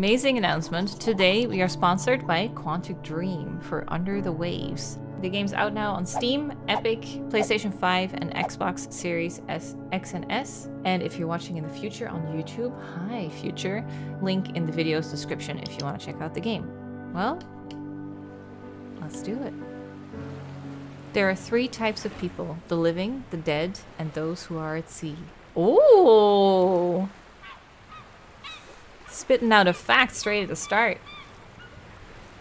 Amazing announcement. Today we are sponsored by Quantic Dream for Under the Waves. The game's out now on Steam, Epic, PlayStation 5, and Xbox Series S, X and S. And if you're watching in the future on YouTube, hi future, link in the video's description if you want to check out the game. Well, let's do it. There are three types of people the living, the dead, and those who are at sea. Oh! Spitting out a fact straight at the start.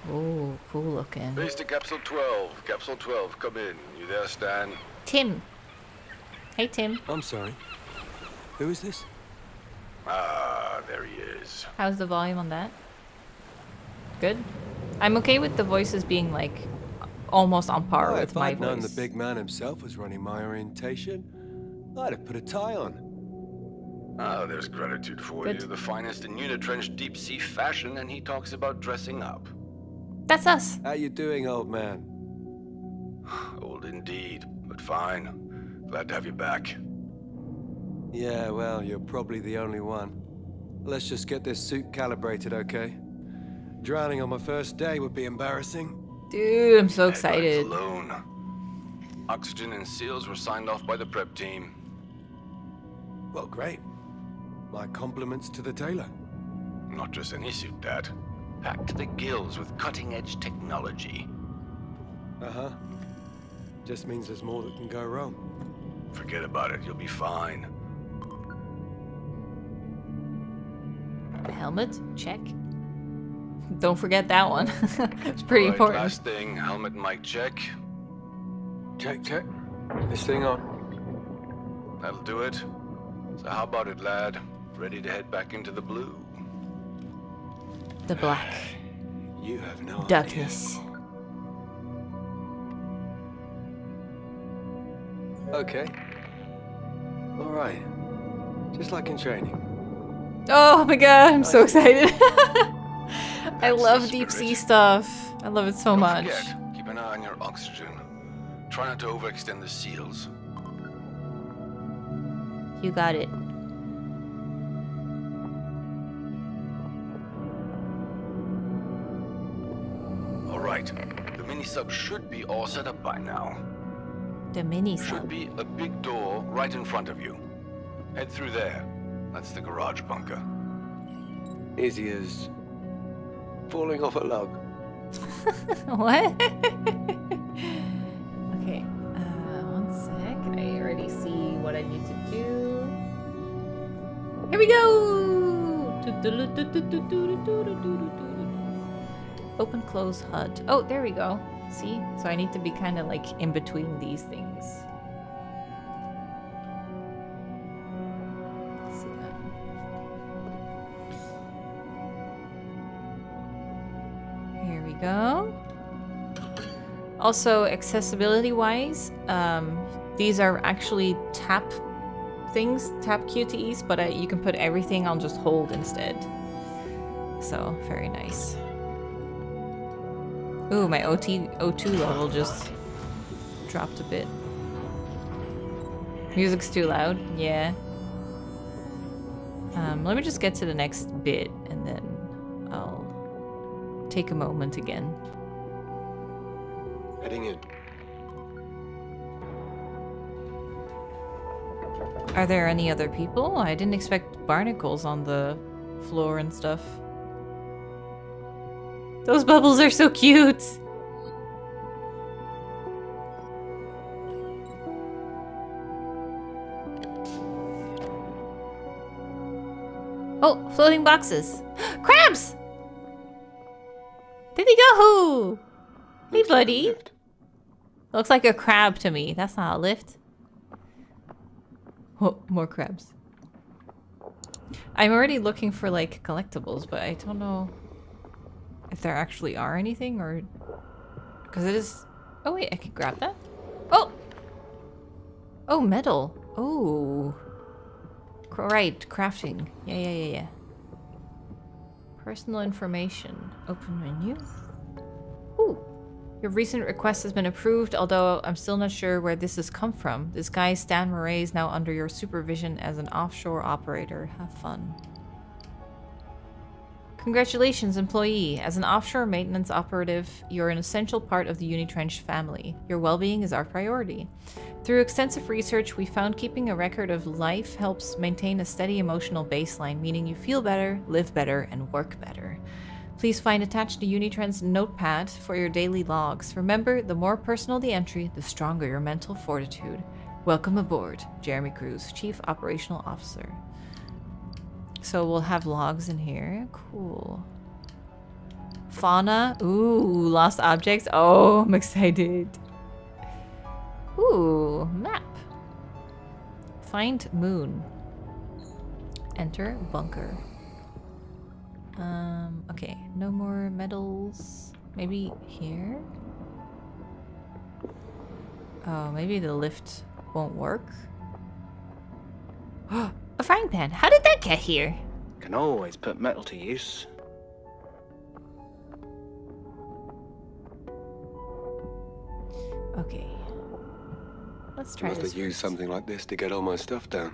Oh, cool looking. Base to capsule 12. Capsule 12, come in. You there, Stan? Tim. Hey, Tim. I'm sorry. Who is this? Ah, there he is. How's the volume on that? Good? I'm okay with the voices being like almost on par Oh, with my I'd known the big man himself was running my orientation, I'd have put a tie on. Ah, there's gratitude for Good. you. The finest in unitrench deep sea fashion, and he talks about dressing up. That's us. How you doing, old man? Old indeed, but fine. Glad to have you back. Yeah, well, you're probably the only one. Let's just get this suit calibrated, okay? Drowning on my first day would be embarrassing. Dude, I'm so Headlights excited. Alone. Oxygen and seals were signed off by the prep team. Well, great. My compliments to the tailor. Not just any suit, Dad. Packed to the gills with cutting-edge technology. Uh-huh. Just means there's more that can go wrong. Forget about it. You'll be fine. Helmet, check. Don't forget that one. it's pretty Right, important. Last thing, helmet mic check. Check, check. This thing on. That'll do it. So how about it, lad? Ready to head back into the blue? The black. You have no idea. Darkness. Okay. All right. Just like in training. Oh my god, I'm so excited. I love deep sea stuff. I love it so Don't much. forget, keep an eye on your oxygen. Try not to overextend the seals. You got it. Right. The mini sub should be all set up by now. The mini sub Should sub. be a big door right in front of you. Head through there. That's the garage bunker. Easy as falling off a log. what? okay, uh, one sec. I already see what I need to do. Here we go! Open, close HUD. Oh, there we go. See? So I need to be kind of like in between these things. Here we go. Also, accessibility wise, um, these are actually tap things, tap QTEs, but uh, you can put everything on just hold instead. So, very nice. Ooh, my OT, O2 level just dropped a bit. Music's too loud? Yeah. Um, let me just get to the next bit and then I'll take a moment again. Heading in. Are there any other people? I didn't expect barnacles on the floor and stuff. Those bubbles are so cute! Oh, floating boxes. Crabs! Did he go? Hey, buddy. Looks like a crab to me. That's not a lift. Oh, more crabs. I'm already looking for like collectibles, but I don't know if there actually are anything or because it is. Oh wait, I can grab that. Oh, oh, metal. Oh, right, crafting. Yeah, yeah, yeah, yeah. Personal information. Open menu. Ooh. Your recent request has been approved, although I'm still not sure where this has come from. This guy, Stan Murray, is now under your supervision as an offshore operator. Have fun. Congratulations, employee. As an offshore maintenance operative, you're an essential part of the Unitrench family. Your well being is our priority. Through extensive research, we found keeping a record of life helps maintain a steady emotional baseline, meaning you feel better, live better, and work better. Please find attached to Unitren's notepad for your daily logs. Remember, the more personal the entry, the stronger your mental fortitude. Welcome aboard, Jeremy Cruz, Chief Operational Officer. So we'll have logs in here. Cool. Fauna. Ooh, lost objects. Oh, I'm excited. Ooh, map. Find moon. Enter bunker. Um, okay, no more medals. Maybe here? Oh, maybe the lift won't work. A frying pan. How did that get here? Can always put metal to use. Okay. Let's try Must this. have used something like this to get all my stuff down.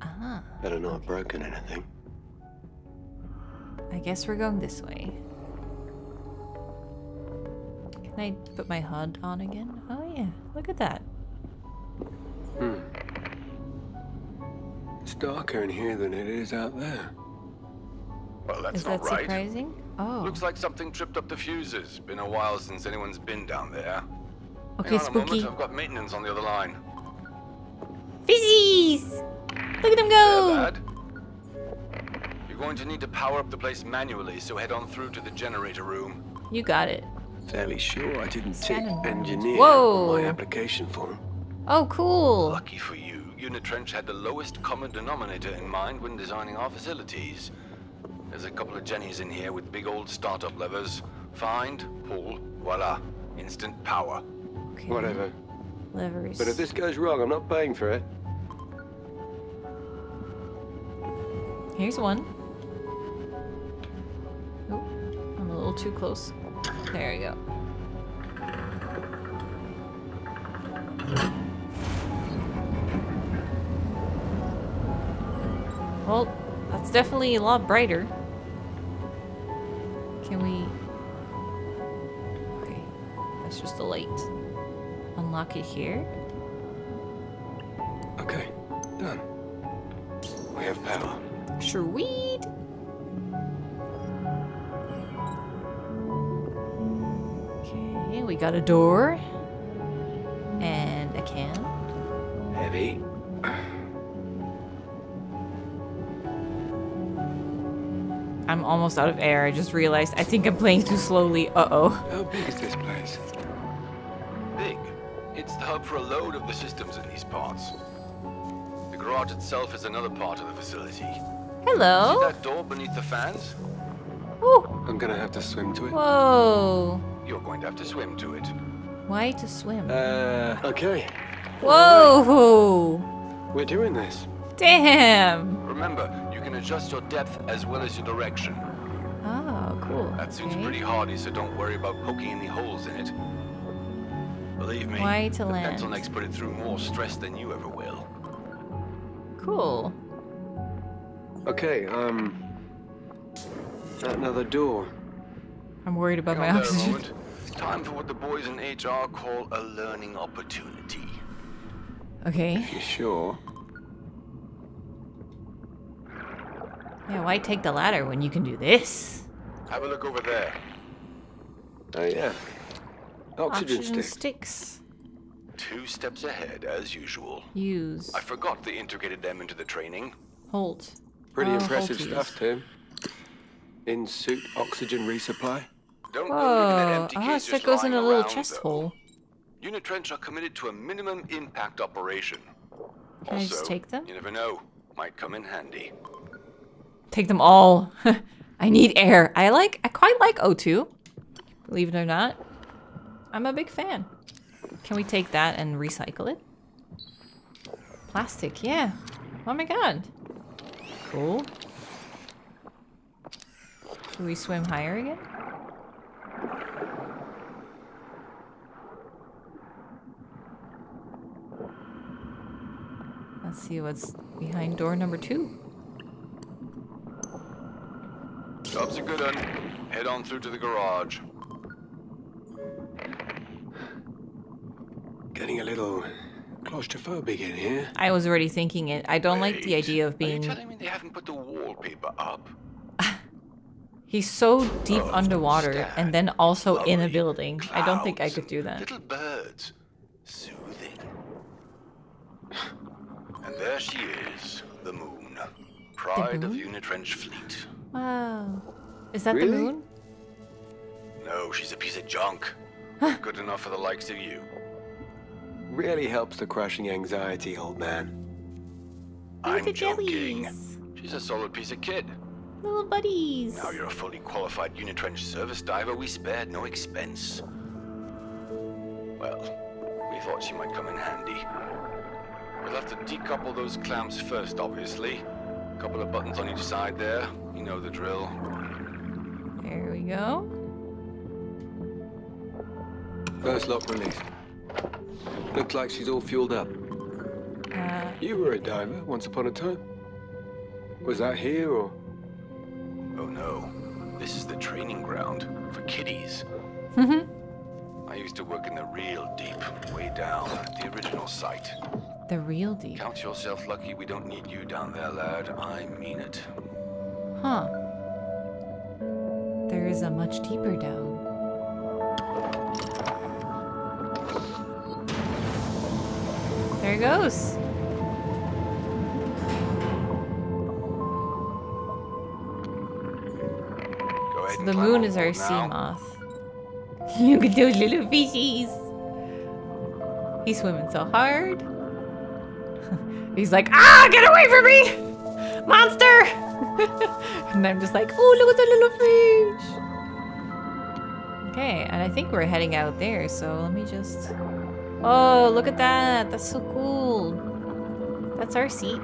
Ah, Better not have broken anything. I guess we're going this way. Can I put my HUD on again? Oh yeah, look at that. Hmm. It's darker in here than it is out there. Well, that's Is not that right. surprising? Oh, Looks like something tripped up the fuses. Been a while since anyone's been down there. okay, Hang on a moment, spooky. I've got maintenance on the other line. Fizzies! Look at them go! lad. You're going to need to power up the place manually, so head on through to the generator room. You got it. Fairly sure I didn't tick Scanning. engineer Whoa. on my application form. Oh, cool. Lucky for you, Unitrench had the lowest common denominator in mind when designing our facilities. There's a couple of jennies in here with big old startup levers. Find, pull, voila. Instant power. Okay. Whatever. Levers. But if this goes wrong, I'm not paying for it. Here's one. Oh, I'm a little too close. There we go. Well, that's definitely a lot brighter. Can we... Okay, that's just a light. Unlock it here. Okay, done. We have power. Sweet. Okay, we got a door and a can. Heavy. I'm almost out of air. I just realized I think I'm playing too slowly. Uh oh. How big is this place? Big. It's the hub for a load of the systems in these parts. The garage itself is another part of the facility. See Hello. that door beneath the fans? Ooh. I'm gonna have to swim to it. Whoa. You're going to have to swim to it. Why to swim? Uh, okay. Whoa. We're doing this. Damn. Remember, you can adjust your depth as well as your direction. Oh, cool. That seems Okay. pretty hardy, so don't worry about poking any holes in it. Believe me, Why to the land? pencil necks put it through more stress than you ever will. Cool. Okay, um. Another door. I'm worried about my Hang on oxygen. It's time for what the boys in HR call a learning opportunity. Okay. If you're sure? Yeah, why take the ladder when you can do this? Have a look over there. Oh, yeah. Oxygen, stick. sticks. Two steps ahead, as usual. Use. I forgot they integrated them into the training. Hold. Pretty Oh, impressive hold stuff, Tim. In suit oxygen resupply. Don't go leaving that Whoa. empty Ah, case so it goes in a little around, chest though. hole. Unitrench are committed to a minimum impact operation. Can I just take them? You never know. Might come in handy. Take them all. I need air. I like, I quite like O2. Believe it or not. I'm a big fan. Can we take that and recycle it? Plastic, yeah. Oh my god. Cool. Should we swim higher again? Let's see what's behind door number two. Job's a good one. Head on through to the garage. Getting a little claustrophobic in here. I was already thinking it. I don't like the idea of being. Are being. you telling me they haven't put the wallpaper up? He's so deep Oh, underwater stand. and then also in a building. I don't think I could do that. Little birds. Soothing. And there she is, the moon. Pride of moon? the Unitrench fleet. Wow. Is that Really? the moon? No, she's a piece of junk. Good enough for the likes of you. Really helps the crushing anxiety, old man. I'm the joking. jellies. She's a solid piece of kit. Little buddies. Now you're a fully qualified Unitrench service diver. We spared no expense. Well, we thought she might come in handy. We'll have to decouple those clamps first, obviously. Couple of buttons on each side there. You know the drill. There we go. First lock release. Looks like she's all fueled up. Uh, You were a diver once upon a time. Was that here or? Oh no, this is the training ground for kiddies. Mhm. I used to work in the real deep, way down at the original site. The real deep. Count yourself lucky we don't need you down there, lad. I mean it. Huh. There is a much deeper down. There it goes. Go So the moon is our sea moth. Look at those little fishies. He's swimming so hard. He's like, ah, get away from me, monster! and I'm just like, oh, look at the little fish. Okay, and I think we're heading out there, so let me just. Oh, look at that! That's so cool. That's our seat.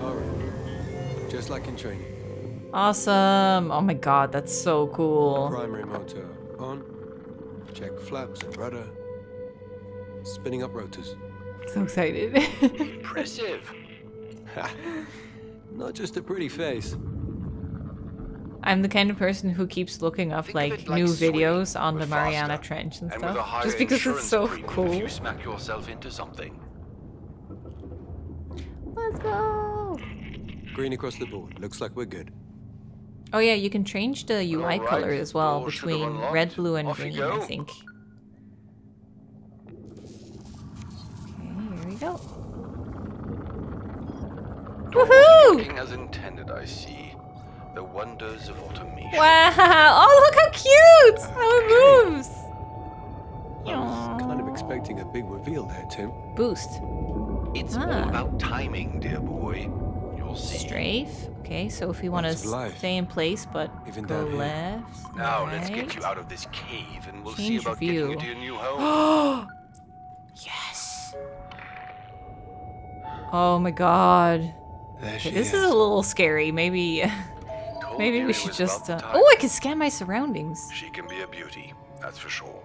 All right. Just like in training. Awesome! Oh my god, that's so cool. Primary motor on. Check flaps and rudder. Spinning up rotors. So excited. Impressive. Not just a pretty face. I'm the kind of person who keeps looking up Think like it like new videos on the Mariana faster. Trench and And stuff. Just because it's so premium If cool. you smack yourself into something. Let's go! Green across the board. Looks like we're good. Oh yeah, you can change the UI Alright, color as well door between red, blue, and Off green, I think. Okay, here we go. Woohoo! Working as intended, I see. The wonders of automation. Wow! Oh, look how cute! How it moves! I was kind of expecting a big reveal there, Tim. Boost. It's Ah. all about timing, dear boy. You'll see. Strafe. Okay, so if we want to Lots of life. stay in place, but Even go down here. left. Now let's get right. you out of this cave, and we'll Change see about view. getting you to your new home. Yes! Oh my god. There Okay, this is. is a little scary. Maybe maybe we should just uh... Oh, I can scan my surroundings. She can be a beauty, that's for sure.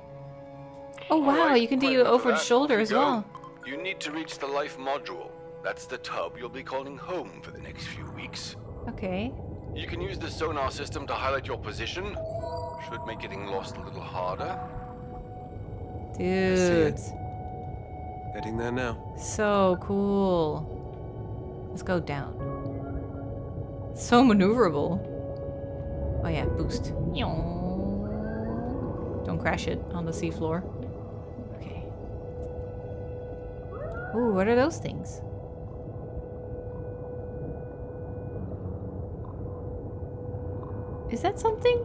Oh wow, right, you can do quite you enough over the shoulder as go. well. You need to reach the life module. That's the tub you'll be calling home for the next few weeks. Okay. You can use the sonar system to highlight your position. Should make getting lost a little harder. Dude. it. Heading there now. So cool. Let's go down. So maneuverable. Oh yeah, boost. Don't crash it on the seafloor. Okay. Ooh, what are those things? Is that something?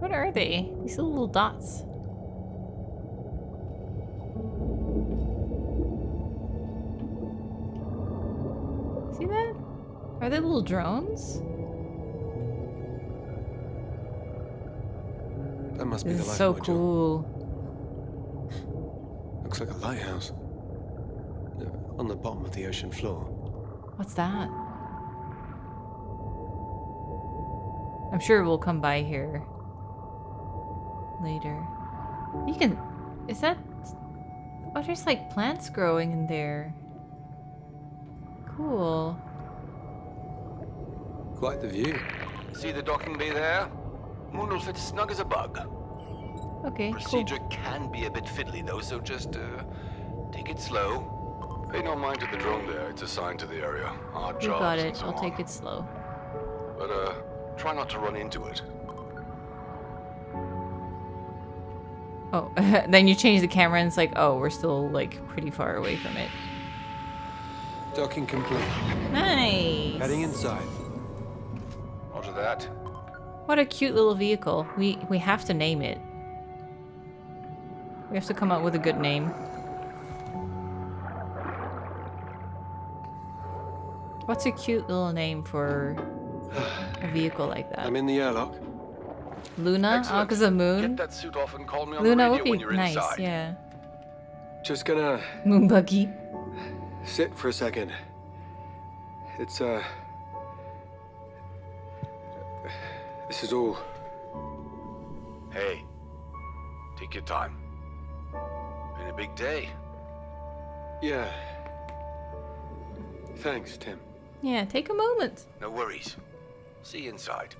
What are they? These little dots. See that? Are they little drones? That must be This the is life so module. cool. Looks like a lighthouse. On the bottom of the ocean floor. What's that? I'm sure we'll come by here later. You can. Is that... Oh, there's like plants growing in there. Cool. Quite the view. See the docking bay there? Moon will fit snug as a bug. Okay, Procedure can be a bit fiddly though, so just uh, take it slow. Pay no mind to the drone there. It's assigned to the area. Our cool. You jobs got and it. so I'll on. take it slow. But uh, try not to run into it. Oh, then you change the camera and it's like, oh, we're still like pretty far away from it. Docking complete. Nice. Heading inside. Roger that. What a cute little vehicle. We we have to name it. We have to come up with a good name. What's a cute little name for a vehicle like that? I'm in the airlock. Luna? Oh, because of Get moon? that suit off and call me on Luna the would be nice, inside. yeah. Just gonna Moon buggy. sit for a second. It's, uh. This is all. Hey, take your time. Been a big day. Yeah. Thanks, Tim. Yeah, take a moment. No worries. See you inside.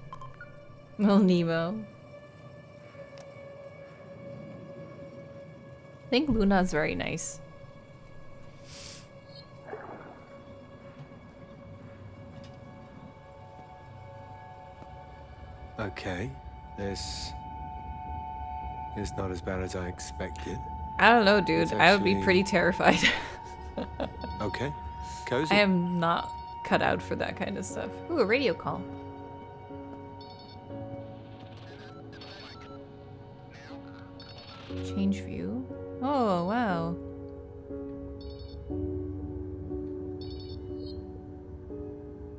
Well, Nemo. I think Luna's very nice. Okay. This. is not as bad as I expected. I don't know, dude. It's I would be pretty terrified. Okay. Cozy. I am not cut out for that kind of stuff. Ooh, a radio call. Change view. Oh, wow.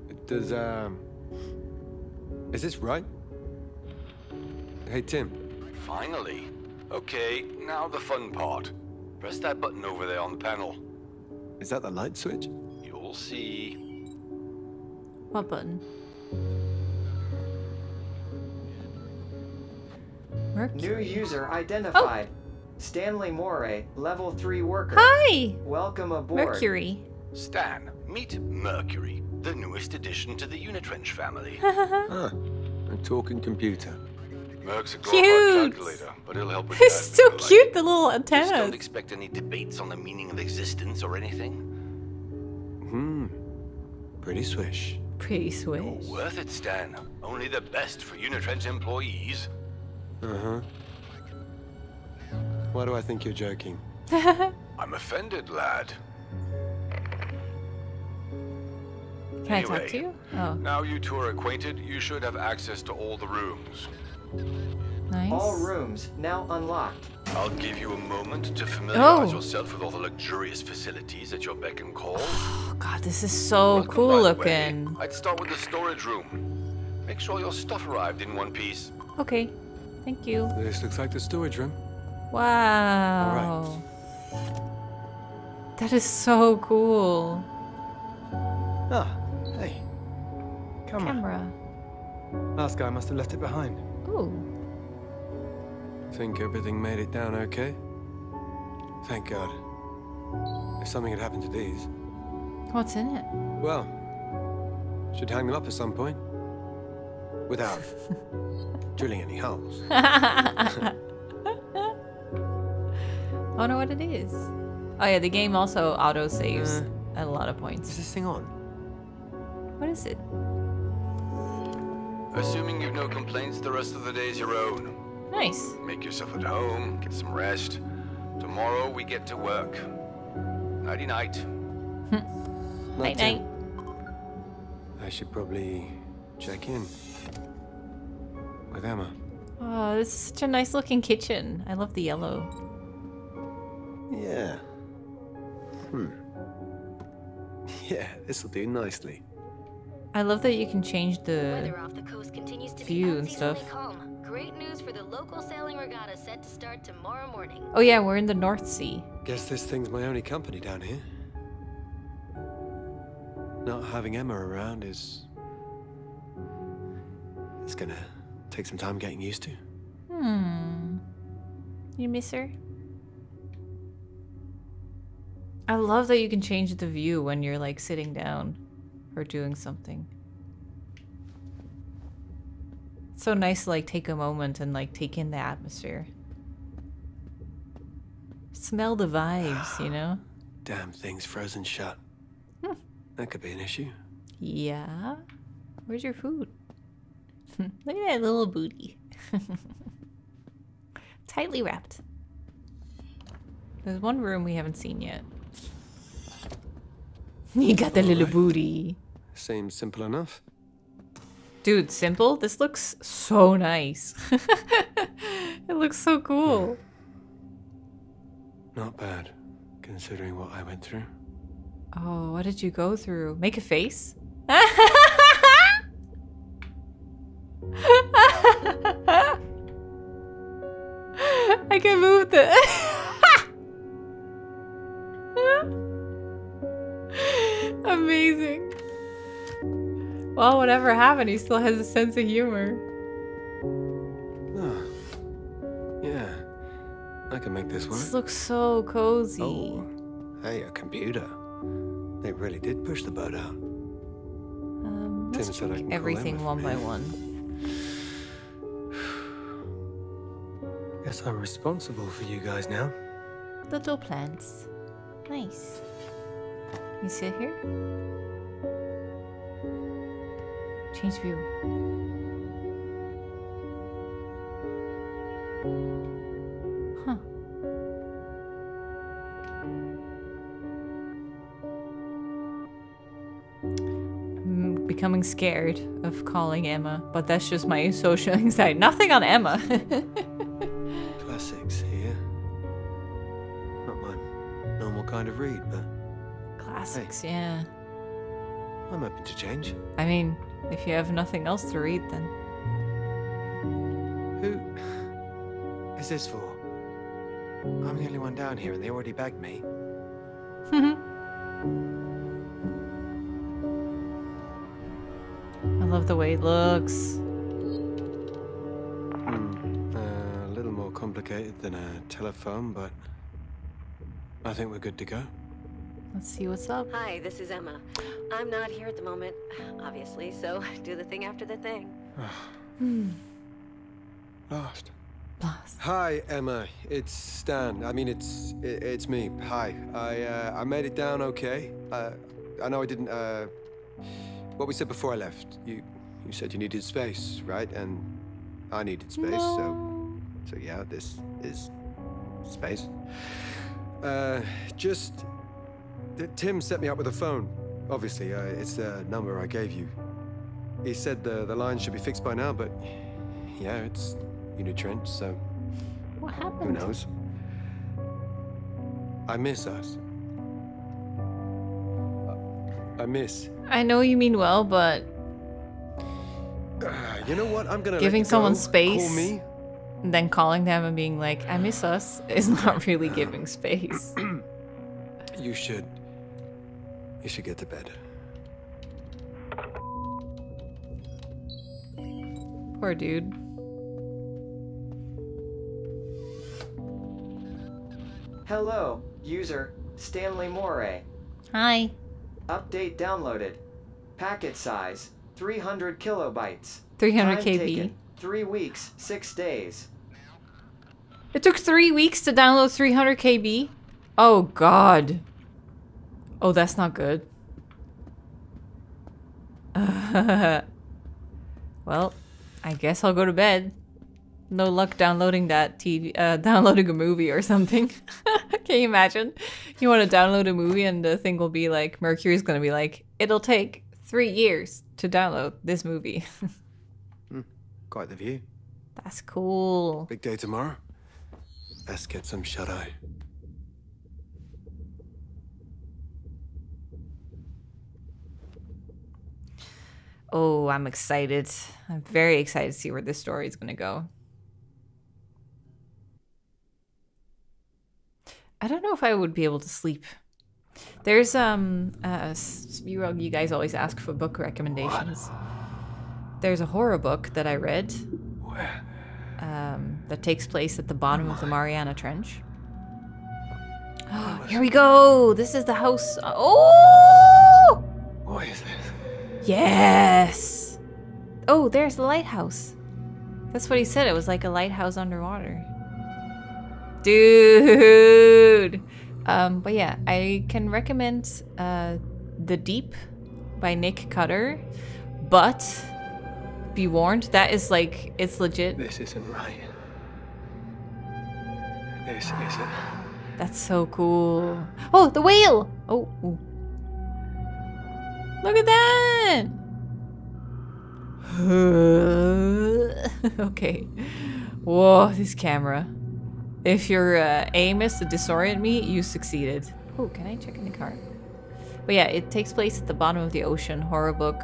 It does, um. Is this right? Hey, Tim. Finally. Okay, now the fun part. Press that button over there on the panel. Is that the light switch? You'll see. What button? Mercury. New user identified. Stanley Moray, level 3 worker. Hi! Welcome aboard. Mercury. Stan, meet Mercury, the newest addition to the Unitrench family. Ah, a talking computer. Merc's a Cute. glorified calculator, but he'll help with He's that if so you like. cute, the little Just don't expect any debates on the meaning of existence or anything. Hmm. Pretty swish. Pretty swish. Worth it, Stan. Only the best for Unitrench employees. Uh huh. Why do I think you're joking? I'm offended, lad. Can I talk to you? Oh, Now you two are acquainted, you should have access to all the rooms. nice. All rooms now unlocked. I'll give you a moment to familiarize Oh. yourself with all the luxurious facilities at your beck and call. Oh god, this is so Welcome, cool by the way. looking. I'd start with the storage room. Make sure your stuff arrived in one piece. Okay, thank you. This looks like the storage room. Wow. That is so cool. Ah, hey. Camera. Camera. Last guy must have left it behind. Ooh. Think everything made it down okay? Thank God. If something had happened to these, What's in it? well, should hang them up at some point. Without drilling any holes. I wonder what it is. Oh yeah, the game also auto saves Uh. at a lot of points. Is this thing on? What is it? Assuming you've no complaints, the rest of the day's your own. Nice. Make yourself at home, get some rest. Tomorrow we get to work. Nighty night. Night night. I should probably check in with Emma. Oh, this is such a nice looking kitchen. I love the yellow. Yeah. Hmm. Yeah, this'll do nicely. I love that you can change the. Off the coast continues to view be and stuff. calm. Great news for the local sailing regatta set to start tomorrow morning. Oh yeah, we're in the North Sea. Guess this thing's my only company down here. Not having Emma around is. It's gonna take some time getting used to. Hmm. You miss her? I love that you can change the view when you're like sitting down or doing something. It's so nice to like take a moment and like take in the atmosphere. Smell the vibes, you know? Damn thing's frozen shut. That could be an issue. Yeah. Where's your food? Look at that little booty. Tightly wrapped. There's one room we haven't seen yet. You got the little Alright. booty. Seems simple enough. Dude, simple? This looks so nice. it looks so cool. Hmm. Not bad, considering what I went through. Oh, what did you go through? Make a face? I can move the. Amazing. Well, whatever happened, he still has a sense of humor. Oh. Yeah. I can make this work. This looks so cozy. Oh. Hey, a computer. They really did push the boat out. Um, let's check everything one by one. Guess I'm responsible for you guys now. Little plants. Nice. You sit here? Change view. Huh. Becoming scared of calling Emma, but that's just my social anxiety. Nothing on Emma. Classics, yeah. I'm open to change. I mean, if you have nothing else to read, then. Who is this for? I'm the only one down here, and they already bagged me. I love the way it looks. Uh, a little more complicated than a telephone, but I think we're good to go. Let's see what's up. Hi, this is Emma. I'm not here at the moment, obviously, so do the thing after the thing. Lost. Lost. Hi, Emma. It's Stan. I mean, it's i it's me. Hi. I uh, I made it down okay. Uh, I know I didn't. Uh, what we said before I left. You you said you needed space, right? And I needed space. So so yeah, this is space. Uh, just th- Tim set me up with a phone. Obviously, uh, it's the number I gave you. He said the the line should be fixed by now, but yeah, it's Unitrench, so What happened? who knows? I miss us. I miss. I know you mean well, but Ah, you know what? I'm gonna Giving someone go. space. Call me. then calling them and being like, I miss us, is not really giving space. You should. You should get to bed. Poor dude. Hello, user Stanley Moray. Hi. Update downloaded. Packet size 300 kilobytes. 300 Time KB. taken, Three weeks, six days. It took three weeks to download 300 KB? Oh, God. Oh, that's not good. well, I guess I'll go to bed. No luck downloading that TV, uh, downloading a movie or something. Can you imagine? You want to download a movie and the thing will be like, Mercury's going to be like, it'll take three years to download this movie. Quite the view. That's cool. Big day tomorrow. Best get some shut eye. Oh, I'm excited. I'm very excited to see where this story is going to go. I don't know if I would be able to sleep. There's um uh you guys always ask for book recommendations. There's a horror book that I read um, that takes place at the bottom of the Mariana Trench. Here we go. This is the house. Oh! What is this? Yes. Oh, there's the lighthouse. That's what he said. It was like a lighthouse underwater. Dude. Um, but yeah, I can recommend uh, The Deep by Nick Cutter. But be warned, that is like, it's legit. This isn't right. This isn't. That's so cool. Oh, the whale! Oh, ooh. Look at that! okay. Whoa, this camera. If your uh, aim is to disorient me, you succeeded. Oh, can I check in the car? But yeah, it takes place at the bottom of the ocean, horror book.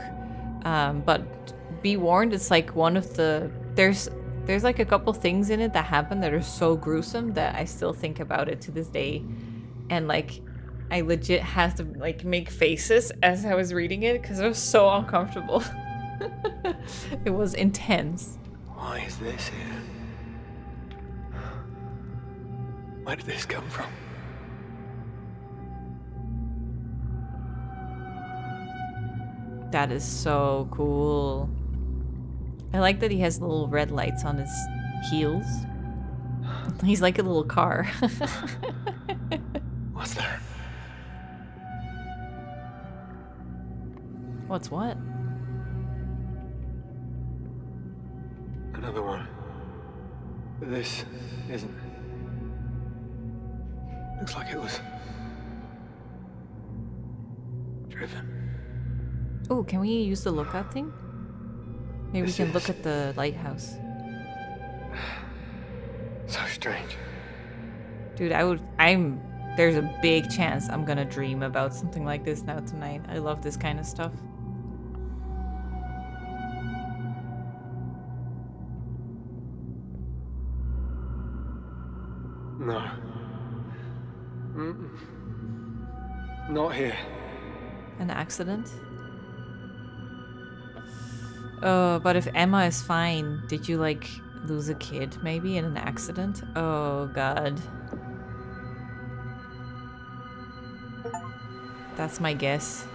Um, but be warned, it's like one of the there's there's like a couple things in it that happen that are so gruesome that I still think about it to this day, and like I legit had to like make faces as I was reading it because it was so uncomfortable. it was intense. Why is this here? Where did this come from? That is so cool. I like that he has little red lights on his heels. He's like a little car. What's there? What's what? Another one. This isn't. Looks like it was. driven. Oh, can we use the lookout thing? Maybe we This can look at the lighthouse. So strange. Dude, I would. I'm. There's a big chance I'm gonna dream about something like this now tonight. I love this kind of stuff. No. Mm-mm. Not here. An accident? Oh, but if Emma is fine, did you like lose a kid maybe in an accident? Oh god. That's my guess.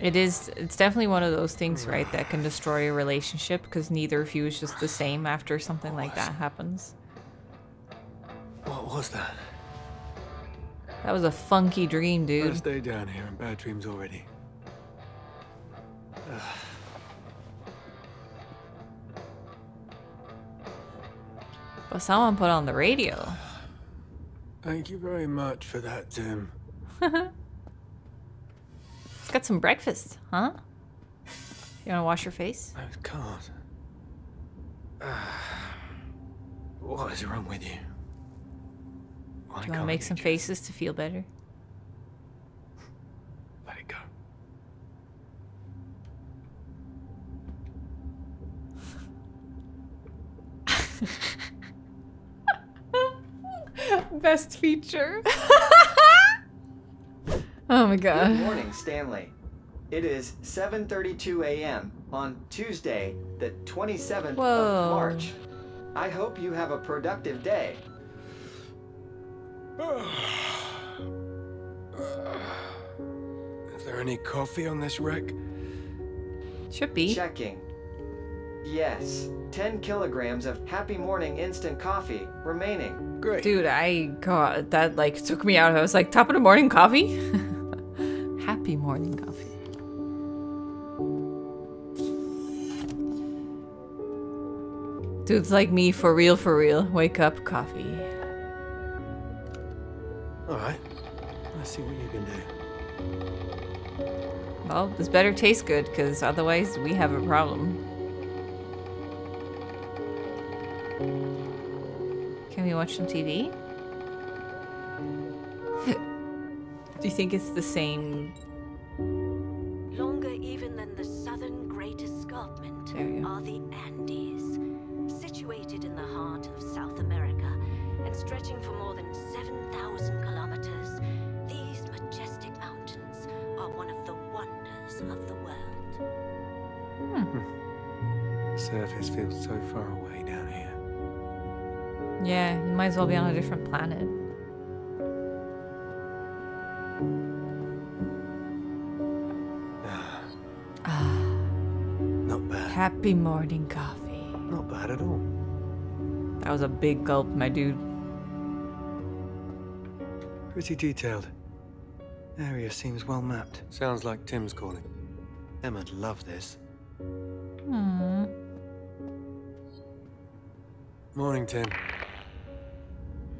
It is, it's definitely one of those things, right, that can destroy a relationship because neither of you is just the same after something like that happens. What was that? That was a funky dream, dude. First day down here and bad dreams already. But someone put on the radio. Thank you very much for that, Tim. Let's get some breakfast, huh? You wanna wash your face? I can't. Ah. what is wrong with you? Why Do you wanna make some faces to feel better? Let it go. Best feature. oh my god. Good morning, Stanley. It is 7:32 a.m. on Tuesday, the 27th Whoa. of March. I hope you have a productive day. Is there any coffee on this wreck? Should be. Checking. Yes, 10 kilograms of Happy Morning instant coffee remaining. Great. Dude, I got that like took me out. I was like, top of the morning coffee? Morning coffee. Dude's like me for real, for real. Wake up, coffee. All right. Let's see what you can do. Well, this better taste good, because otherwise we have a problem. Can we watch some TV? Do you think it's the same? You might be on a different planet. Not bad. Happy morning coffee. Not bad at all. That was a big gulp, my dude. Pretty detailed. Area seems well mapped. Sounds like Tim's calling. Emma'd love this. Hmm. Morning, Tim.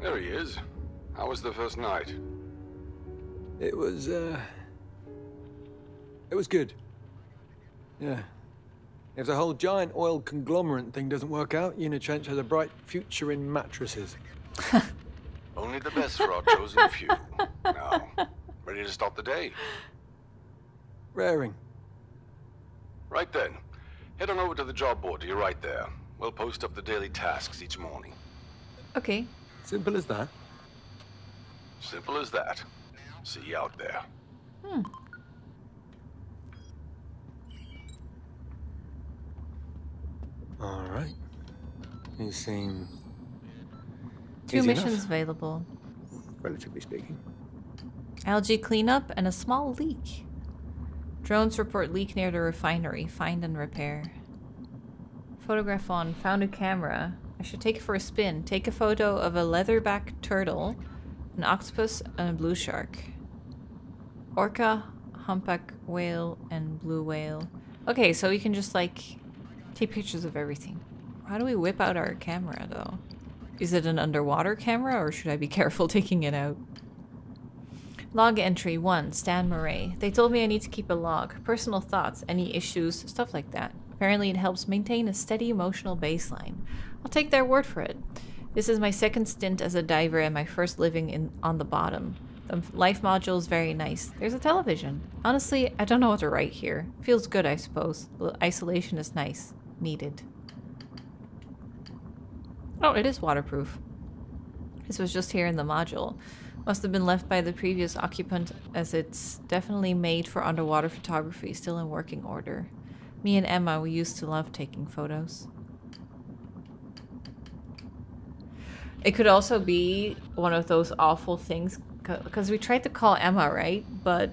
There he is. How was the first night? It was, uh. It was good. Yeah. If the whole giant oil conglomerate thing doesn't work out, Unitrench has a bright future in mattresses. Only the best for our chosen few. Now, ready to start the day? Raring. Right then. Head on over to the job board to your right there. We'll post up the daily tasks each morning. Okay. Simple as that. Simple as that. See you out there. Hmm. All right. You seem Two Easy missions enough. available. relatively speaking. Algae cleanup and a small leak. Drones report leak near the refinery. Find and repair. Photograph on. Found a camera. I should take it for a spin. Take a photo of a leatherback turtle, an octopus, and a blue shark. Orca, humpback whale, and blue whale. Okay, so we can just like take pictures of everything. How do we whip out our camera though? Is it an underwater camera or should I be careful taking it out? Log entry 1, Stan Murray. They told me I need to keep a log. Personal thoughts, any issues, stuff like that. Apparently, it helps maintain a steady emotional baseline. I'll take their word for it. This is my second stint as a diver and my first living in on the bottom. The life module is very nice. There's a television. Honestly, I don't know what to write here. Feels good, I suppose. Isolation is nice. Needed. Oh, it is waterproof. This was just here in the module. Must have been left by the previous occupant as it's definitely made for underwater photography, still in working order. Me and Emma, we used to love taking photos. It could also be one of those awful things because we tried to call Emma, right? But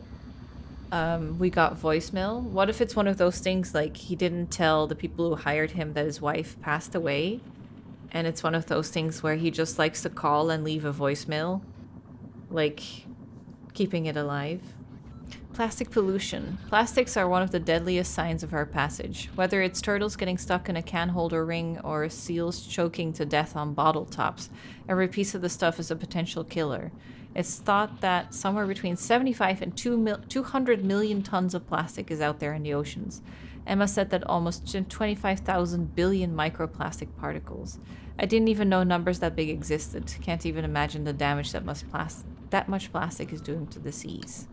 um, we got voicemail. What if it's one of those things like he didn't tell the people who hired him that his wife passed away? And it's one of those things where he just likes to call and leave a voicemail, like keeping it alive. Plastic pollution. Plastics are one of the deadliest signs of our passage. Whether it's turtles getting stuck in a can holder ring or seals choking to death on bottle tops, every piece of the stuff is a potential killer. It's thought that somewhere between 75 and 2 mil- 200 million tons of plastic is out there in the oceans. Emma said that almost 25,000 billion microplastic particles. I didn't even know numbers that big existed. Can't even imagine the damage that that much plastic is doing to the seas.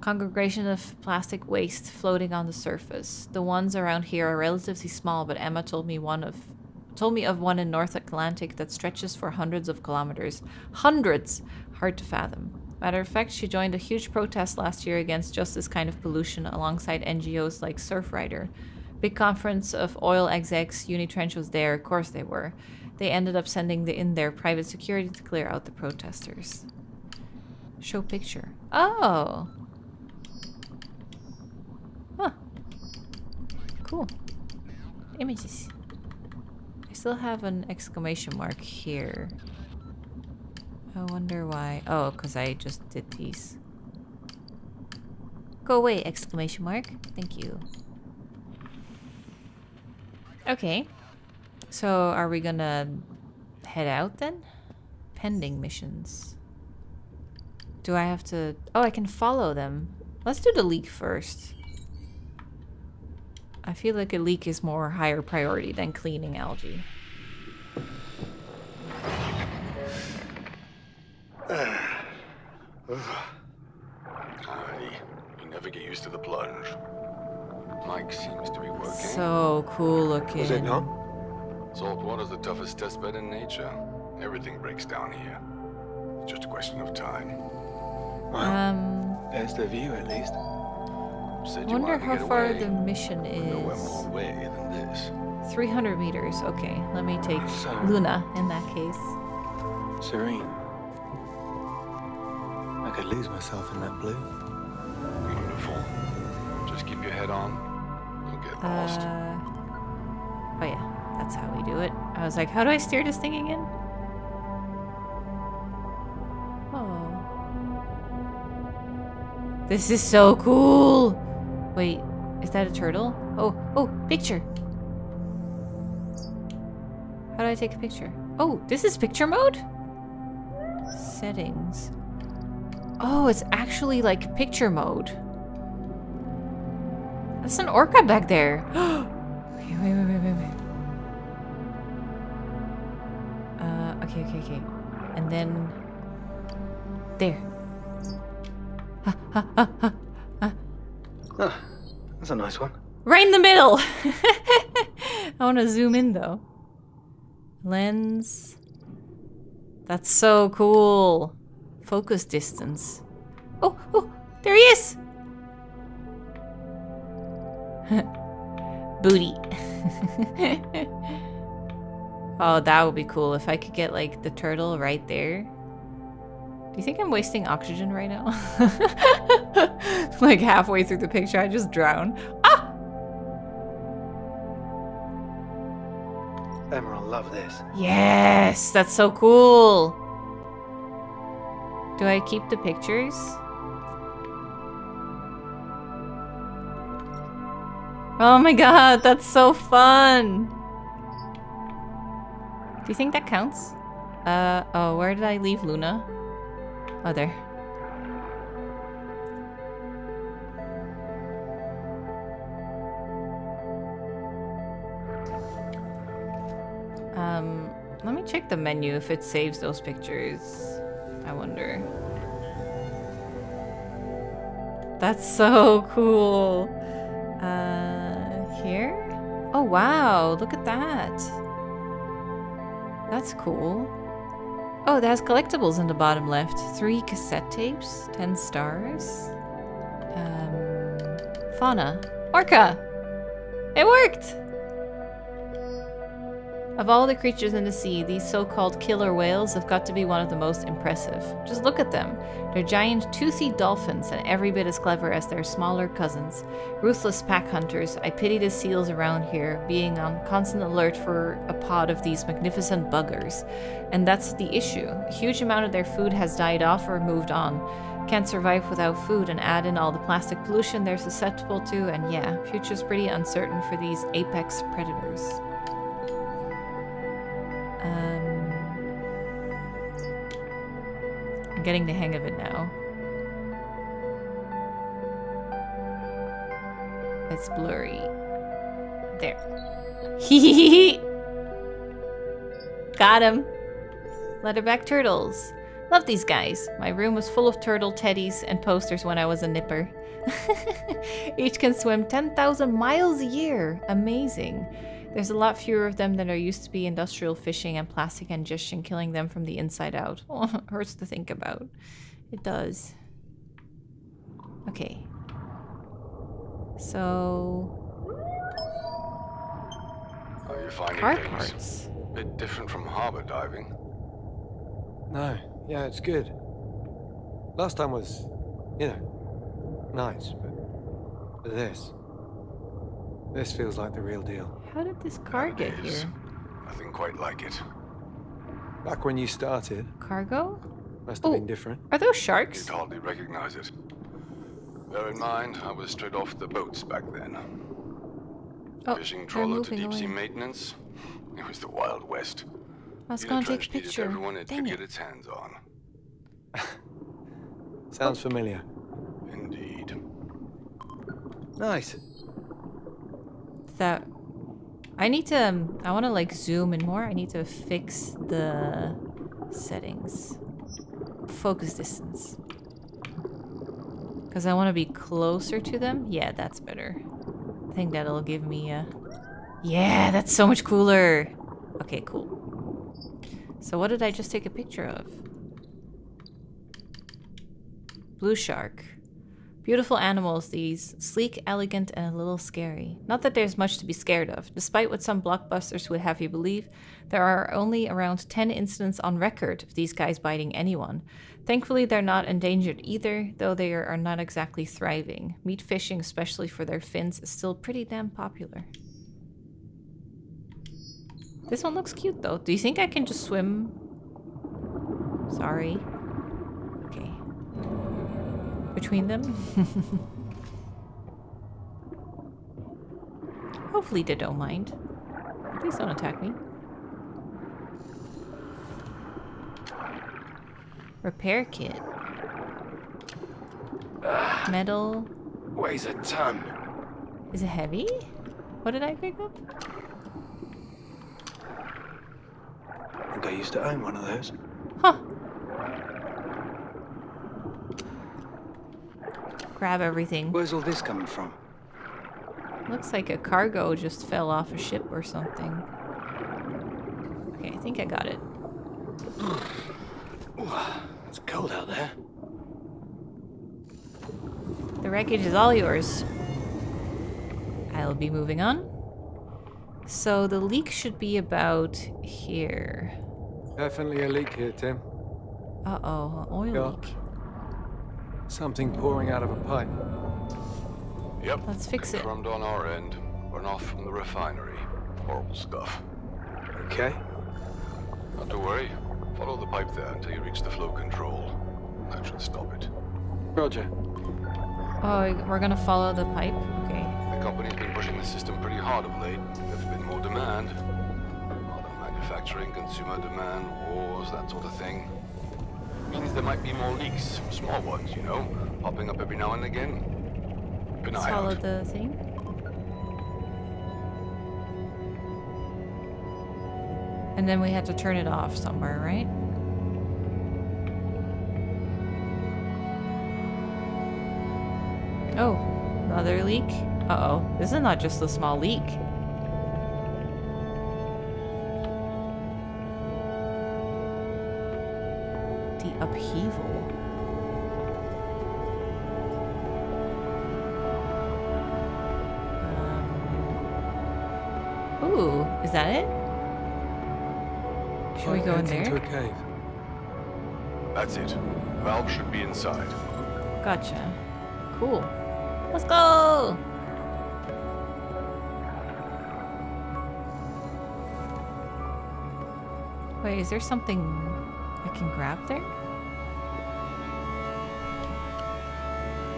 Congregation of plastic waste floating on the surface. The ones around here are relatively small, but Emma told me one of told me of one in North Atlantic that stretches for hundreds of kilometers. Hundreds! Hard to fathom. Matter of fact, she joined a huge protest last year against just this kind of pollution alongside NGOs like Surfrider. Big conference of oil execs, Unitrench was there, of course they were. They ended up sending the, in their private security to clear out the protesters. Show picture. Oh! Huh. Cool. Images. I still have an exclamation mark here. I wonder why. Oh, because I just did these. Go away, exclamation mark. Thank you. Okay. So, are we gonna head out then? Pending missions. Do I have to... Oh, I can follow them. Let's do the leak first. I feel like a leak is more higher priority than cleaning algae. Aye, you never get used to the plunge. Mike seems to be working. So cool looking. Was it not? Salt water's the toughest test bed in nature. Everything breaks down here. It's just a question of time. Um, There's the view, at least. Said I you wonder how get far away. the mission Nowhere more is. away than this. 300 meters. Okay, let me take So- Luna in that case. Serene. I could lose myself in that blue. Beautiful. Just keep your head on. Don't get lost. Uh, oh yeah, that's how we do it. I was like, how do I steer this thing again? Oh. This is so cool! Wait, is that a turtle? Oh, oh, picture! How do I take a picture? Oh, this is picture mode? Settings. Oh, it's actually like picture mode. That's an orca back there. wait, wait, wait, wait, wait. Uh, okay, okay, okay. And then there. Ha, ha, ha, ha, Ah, that's a nice one. Right in the middle. I want to zoom in though. Lens. That's so cool. Focus distance. Oh, oh, there he is. Booty. oh, that would be cool if I could get like the turtle right there. You think I'm wasting oxygen right now? like halfway through the picture, I just drown. Ah! Emma'd, love this. Yes, that's so cool. Do I keep the pictures? Oh my god, that's so fun. Do you think that counts? Uh, oh, where did I leave Luna? Oh, there. Um, let me check the menu if it saves those pictures. I wonder. That's so cool. Uh, here? Oh, wow. Look at that. That's cool. Oh, there's collectibles in the bottom left. Three cassette tapes, 10 stars. Um, fauna. Orca! It worked! Of all the creatures in the sea, these so-called killer whales have got to be one of the most impressive. Just look at them. They're giant, toothy dolphins and every bit as clever as their smaller cousins. Ruthless pack hunters, I pity the seals around here, being on constant alert for a pod of these magnificent buggers. And that's the issue. A huge amount of their food has died off or moved on. Can't survive without food and add in all the plastic pollution they're susceptible to, and yeah, future's pretty uncertain for these apex predators. Um, I'm getting the hang of it now. It's blurry. There. Hee Got him. Leatherback turtles. Love these guys. My room was full of turtle teddies and posters when I was a nipper. Each can swim 10,000 miles a year. Amazing. There's a lot fewer of them than there used to be industrial fishing and plastic ingestion killing them from the inside out. Oh, hurts to think about. It does. Okay. So, Are you finding car parts. a bit different from harbor diving? No, yeah, it's good. Last time was, you know, nice, but, but this. This feels like the real deal. How did this car It get is. here? Nothing quite like it. Back when you started, Cargo? must have Oh. been different. Are those sharks? You'd hardly recognize it. Bear in mind, I was straight off the boats back then. Oh, Fishing trawler to moving deep sea away. maintenance. It was the Wild West. I was Unit gonna take a picture. everyone it Dang could get its hands on. Sounds familiar. Indeed. Nice. That I need to. Um, I want to like zoom in more. I need to fix the settings. Focus distance. Because I want to be closer to them. Yeah, that's better. I think that'll give me a. Yeah, that's so much cooler. Okay, cool. So what did I just take a picture of? Blue shark. Beautiful animals, these. Sleek, elegant, and a little scary. Not that there's much to be scared of. Despite what some blockbusters would have you believe, there are only around 10 incidents on record of these guys biting anyone. Thankfully, they're not endangered either, though they are, not exactly thriving. Meat fishing, especially for their fins, is still pretty damn popular. This one looks cute though. Do you think I can just swim? Sorry. Between them? Hopefully they don't mind. Please don't attack me. Repair kit. Metal. Weighs a ton. Is it heavy? What did I pick up? I think I used to own one of those. Huh. Grab everything. Where's all this coming from? Looks like a cargo just fell off a ship or something. Okay, I think I got it. It's cold out there. The wreckage is all yours. I'll be moving on. So the leak should be about here. Definitely a leak here, Tim. Uh-oh, oil Yeah. leak. Something pouring out of a pipe. Yep. Let's fix it. Confirmed on our end. Runoff from the refinery. Horrible stuff. Okay. Not to worry. Follow the pipe there until you reach the flow control. That should stop it. Roger. Oh, we're gonna follow the pipe? Okay. The company's been pushing the system pretty hard of late. There's been more demand. Modern manufacturing, consumer demand, wars, that sort of thing. Means there might be more leaks. Small ones, you know, popping up every now and again. Keep an follow out. the thing. And then we had to turn it off somewhere, right? Oh, another leak? Uh-oh. This is not just a small leak. Upheaval. Um, ooh, is that it? Should we go in heads Into a cave. That's it. Valve should be inside. Gotcha. Cool. Let's go! Wait, is there something I can grab there?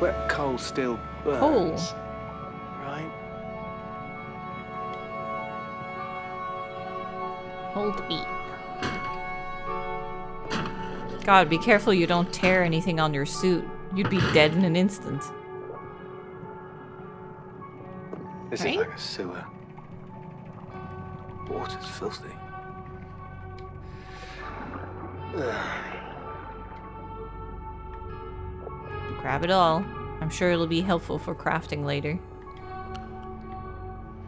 Wet coal still burns. Coal. Right? Hold B. God, be careful you don't tear anything on your suit. You'd be dead in an instant. This Right? is like a sewer. Water's filthy. Grab it all. I'm sure it'll be helpful for crafting later.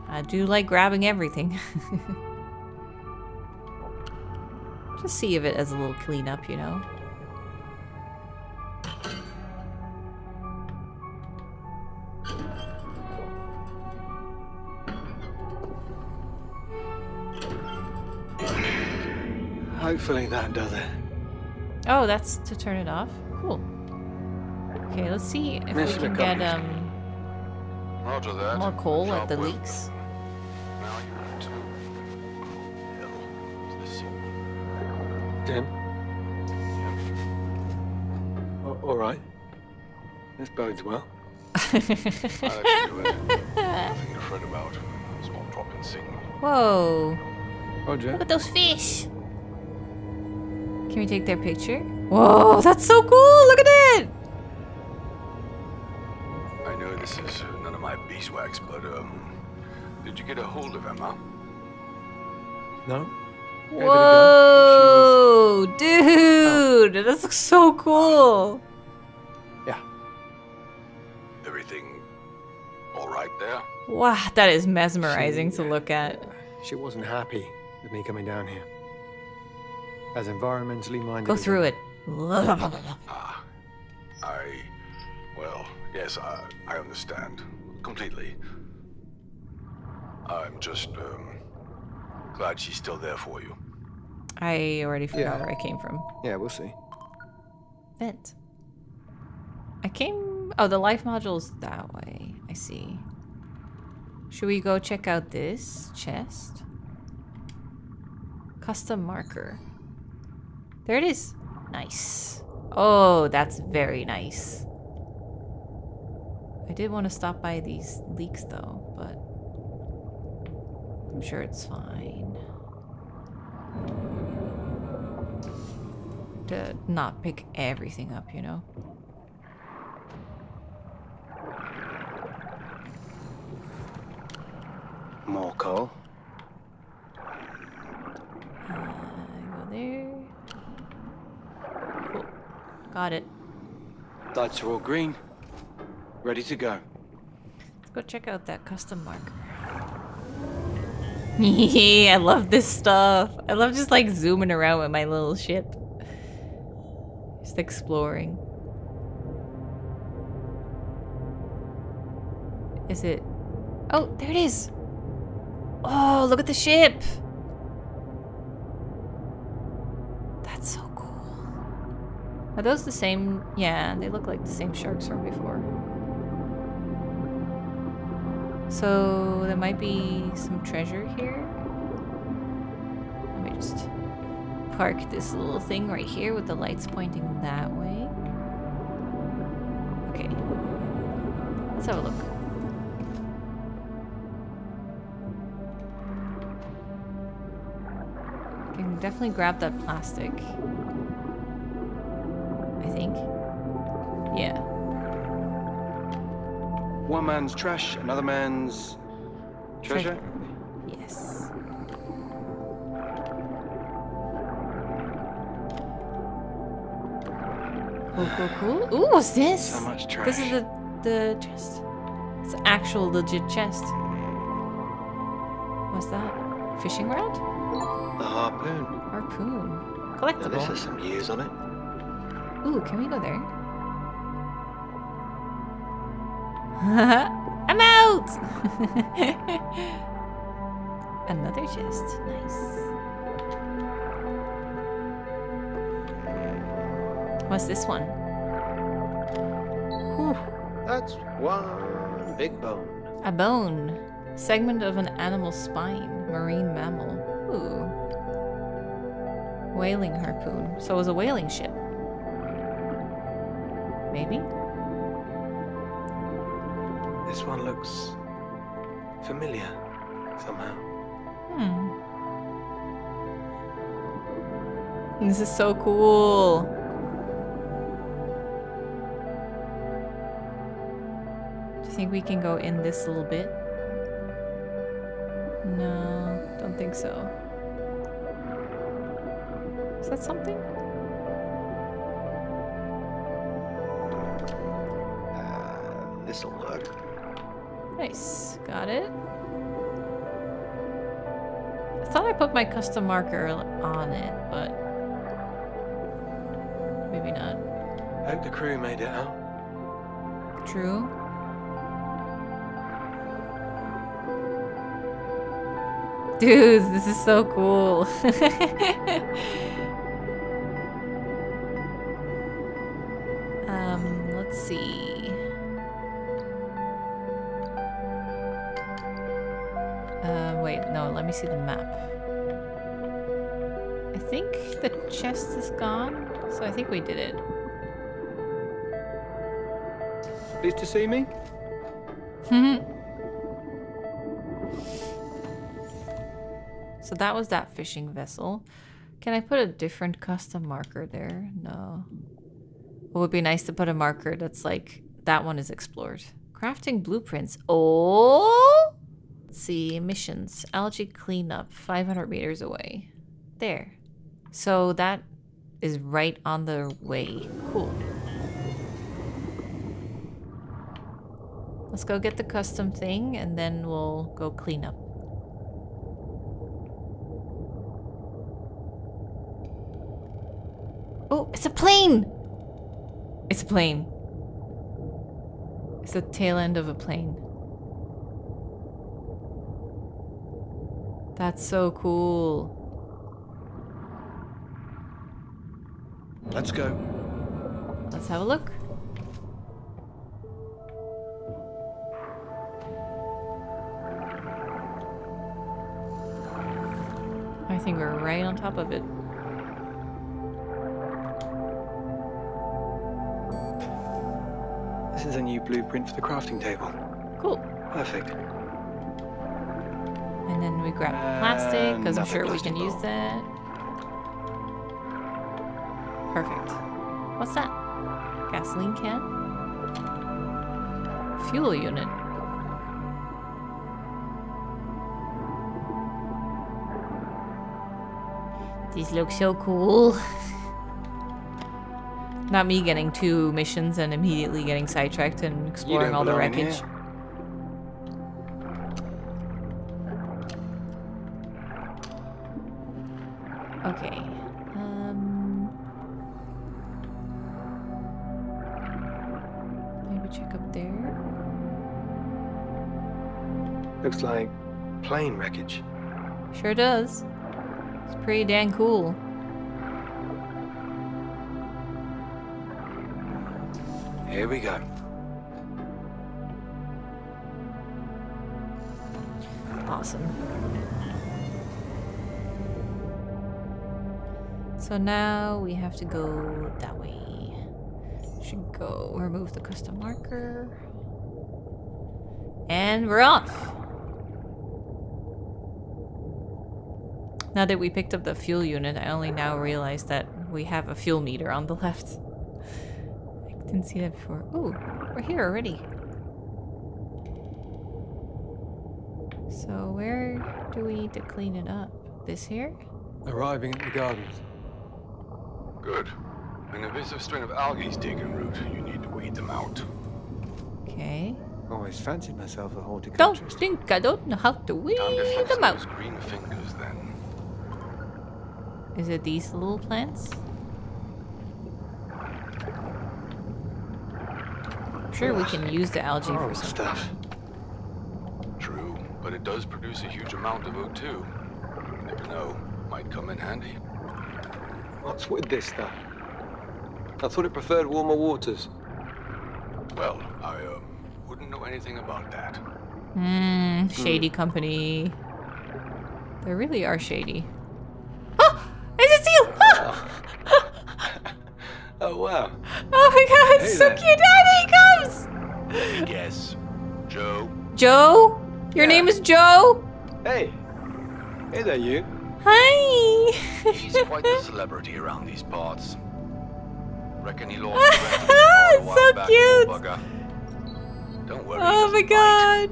I do like grabbing everything. Just see if it as a little cleanup, you know? Hopefully that does it. Oh, that's to turn it off? Cool. Okay, let's see if we can get um Roger that. more coal Job at the well leaks. done. Now you have to. Hell, what's this? Tim? Yeah. A- all right. This bodes well. I'll let you do it. Nothing to fret about. Small drop in signal. Whoa. Roger. Look at those fish. Can we take their picture? Whoa, that's so cool. Look at it. Is uh, none of my beeswax, but um, did you get a hold of Emma? No? Gave it a go. Whoa, dude. This looks so cool. Yeah. Everything all right there? Wow, that is mesmerizing She- to look at. She wasn't happy with me coming down here. As environmentally minded. Go as through I- it. Ah, I, well, Yes, I, I understand. Completely. I'm just, um, glad she's still there for you. I already forgot Yeah. where I came from. Yeah, we'll see. Vent. I came. Oh, the life module's that way. I see. Should we go check out this chest? Custom marker. There it is. Nice. Oh, that's very nice. I did want to stop by these leaks though, but I'm sure it's fine. To not pick everything up, you know? More coal. Uh, go there. Cool. Got it. Lights are all green. Ready to go. Let's go check out that custom mark. I love this stuff. I love just like zooming around with my little ship. Just exploring. Is it? Oh, there it is. Oh, look at the ship. That's so cool. Are those the same? Yeah, they look like the same sharks from before. So there might be some treasure here. Let me just park this little thing right here with the lights pointing that way. Okay. Let's have a look. I Can definitely grab that plastic. I think. Yeah. One man's trash, another man's treasure. Yes. Cool, cool, cool. Ooh, what's this? So much trash. This is the the chest. It's an actual legit chest. What's that? Fishing rod? The harpoon. Harpoon. Now, this has some years on it. Ooh, can we go there? I'm out! Another chest. Nice. What's this one? That's one big bone. A bone. Segment of an animal spine. Marine mammal. Ooh. Whaling harpoon. So it was a whaling ship. Maybe? This one looks familiar somehow. Hmm. This is so cool. Do you think we can go in this little bit? No, don't think so. Is that something? Nice. Got it. I thought I put my custom marker on it, but maybe not. Hope the crew made it out. True. Dudes, this is so cool. see the map. I think the chest is gone, so I think we did it. Pleased to see me? So that was that fishing vessel. Can I put a different custom marker there? No. It would be nice to put a marker that's like, that one is explored. Crafting blueprints. Oh! See, missions. Algae cleanup, 500 meters away. There. So that is right on the way. Cool. Let's go get the custom thing and then we'll go clean up. Oh, it's a plane! It's a plane. It's the tail end of a plane. That's so cool. Let's go. Let's have a look. I think we're right on top of it. This is a new blueprint for the crafting table. Cool. Perfect. And then we grab the plastic because I'm sure we can use that. Perfect. What's that? Gasoline can? Fuel unit. These look so cool. Not me getting two missions and immediately getting sidetracked and exploring all the wreckage. here. Plane wreckage. Sure does. It's pretty dang cool. Here we go. Awesome. So now we have to go that way. Should go remove the custom marker. And we're off. Now that we picked up the fuel unit, I only now realize that we have a fuel meter on the left. I didn't see that before. Ooh, we're here already. So where do we need to clean it up? This here? Arriving at the gardens. Good. An invasive strain of algae's taken root. You need to weed them out. Okay. Always fancied myself a horticulturist. Don't horticulturist. think I don't know how to weed Time to flex them those out. green fingers then. Is it these little plants? I'm sure we can use the algae for Horrible something. stuff. True, but it does produce a huge amount of O2. You never know. Might come in handy. What's with this stuff? I thought it preferred warmer waters. Well, I, um, wouldn't know anything about that. Hmm, shady company. They really are shady. It's so cute! Ah, there he comes! Yes. Joe? Joe? Your Yeah. name is Joe? Hey. Hey there, you. Hi! He's quite the celebrity around these parts. Reckon he lost the rest of his car a It's while so cute. Don't worry. oh my god!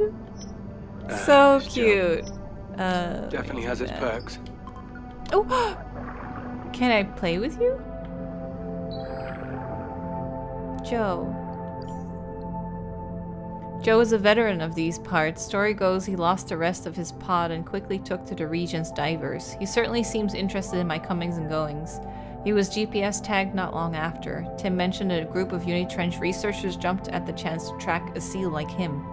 Ah, So cute. Uh, Definitely has its perks. Oh! Can I play with you? Joe. Joe is a veteran of these parts. Story goes he lost the rest of his pod and quickly took to the region's divers. He certainly seems interested in my comings and goings. He was GPS tagged not long after. Tim mentioned that a group of Unitrench researchers jumped at the chance to track a seal like him.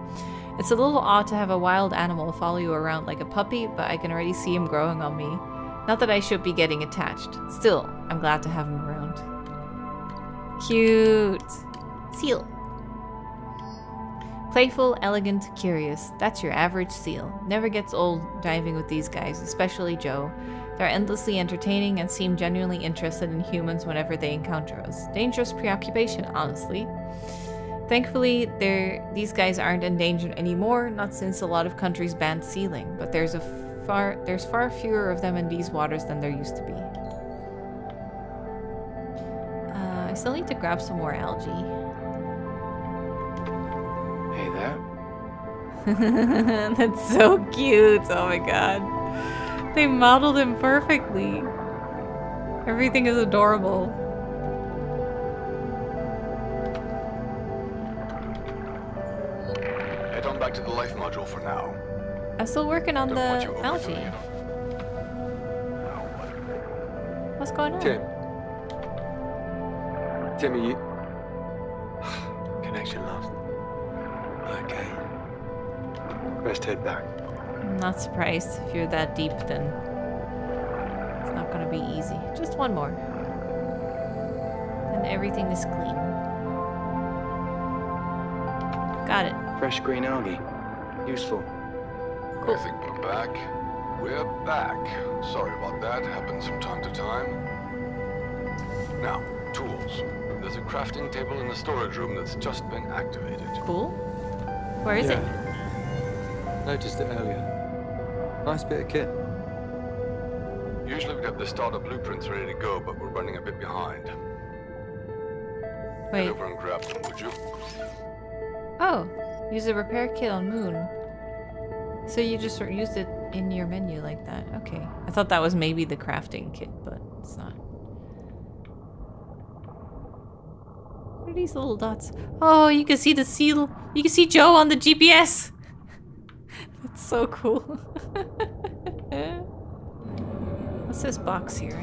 It's a little odd to have a wild animal follow you around like a puppy, but I can already see him growing on me. Not that I should be getting attached. Still, I'm glad to have him around. Cute. Seal. Playful, elegant, curious. That's your average seal. Never gets old diving with these guys, especially Joe. They're endlessly entertaining and seem genuinely interested in humans whenever they encounter us. Dangerous preoccupation, honestly. Thankfully, these guys aren't endangered anymore, not since a lot of countries banned sealing, but there's a far there's far fewer of them in these waters than there used to be. Uh, I still need to grab some more algae. Hey there. That's so cute. Oh my god. They modeled him perfectly. Everything is adorable. Head on back to the life module for now. I'm still working on Don't the you algae. What's going on? Tim. Timmy, you. Connection lost. Okay. Best head back. I'm not surprised. If you're that deep, then it's not gonna be easy. Just one more. Then everything is clean. Got it. Fresh green algae. Useful. Cool. I think we're back. We're back. Sorry about that. Happens from time to time. Now, tools. There's a crafting table in the storage room that's just been activated. Cool. Where is it? Noticed it earlier. Nice bit of kit. Usually we'd have the starter blueprints ready to go, but we're running a bit behind. Wait. Head Wait. over and grab them, would you? Oh, use a repair kit on Moon. So you just sort of used it in your menu like that. Okay. I thought that was maybe the crafting kit, but it's not. What are these little dots? Oh, you can see the seal. You can see Joe on the GPS. That's so cool. What's this box here?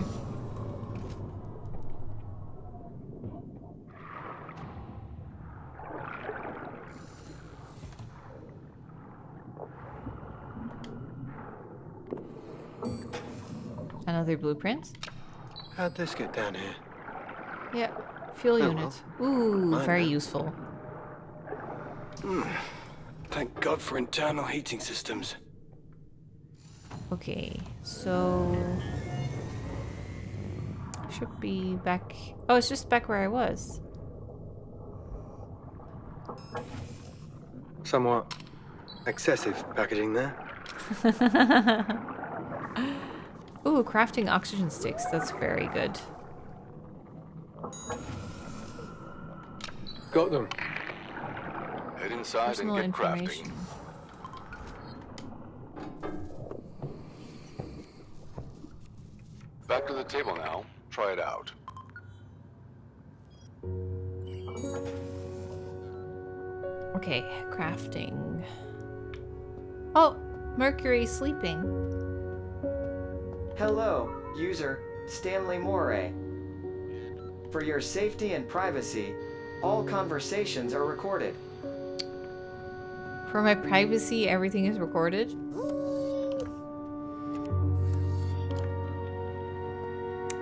Another blueprint? How'd this get down here? Yeah. Fuel Oh, unit. Ooh, Mine very then. useful. Hmm. Thank God for internal heating systems. Okay, so should be back. Oh, it's just back where I was. Somewhat excessive packaging there. Ooh, crafting oxygen sticks. That's very good. Got them. Head inside Personal and get information. crafting. Back to the table now. Try it out. Okay, crafting. Oh, Mercury sleeping. Hello, user Stanley Murray. For your safety and privacy, all conversations are recorded. For my privacy, everything is recorded.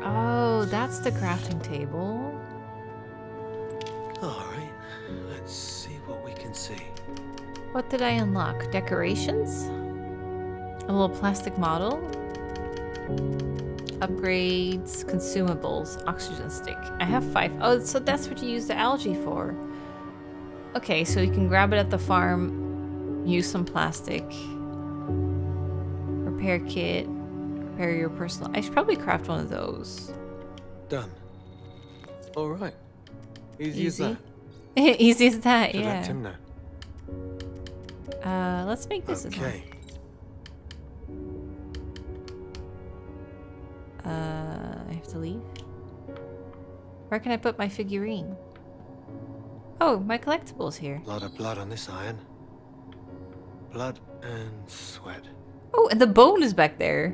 Oh, that's the crafting table. All right. Let's see what we can see. What did I unlock? Decorations? A little plastic model? Upgrades, consumables, oxygen stick. I have five. Oh, so that's what you use the algae for. Okay, so you can grab it at the farm, use some plastic, repair kit, repair your personal. I should probably craft one of those. Done. All right. Easy, as that. Easy as that, let yeah. Tim know. Uh, let's make this as well. Okay. Uh, I have to leave. Where can I put my figurine? Oh, my collectibles here. A lot of blood on this iron. Blood and sweat. Oh, and the bone is back there.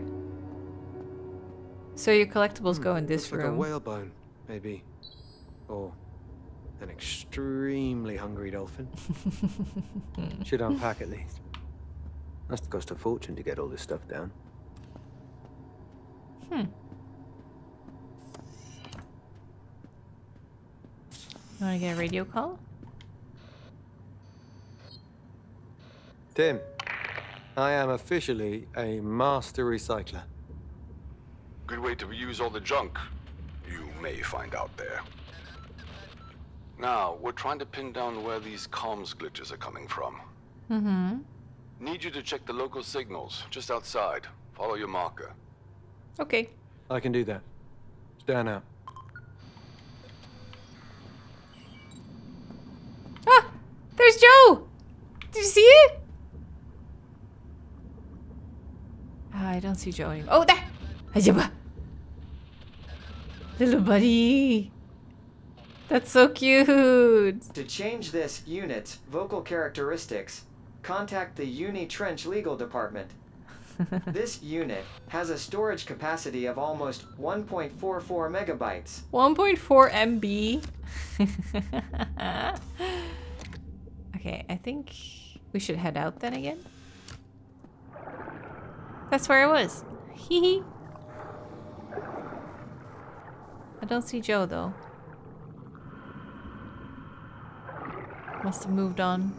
So your collectibles Hmm, go in this looks like a room. whalebone, maybe. Or an extremely hungry dolphin. Should unpack at least. Must cost a fortune to get all this stuff down. You want to get a radio call? Tim, I am officially a master recycler. Good way to reuse all the junk you may find out there. Now, we're trying to pin down where these comms glitches are coming from. Mm-hmm. Need you to check the local signals just outside. Follow your marker. Okay. I can do that. Stand out. Ah! There's Joe! Did you see it? Ah, I don't see Joe anymore. Oh, there! Ajaba. Little buddy. That's so cute. To change this unit's vocal characteristics, contact the Unitrench Legal Department. this unit has a storage capacity of almost 1.44 megabytes. 1.4 MB. okay, I think we should head out then again. That's where I was. Hee hee. I don't see Joe though. Must have moved on.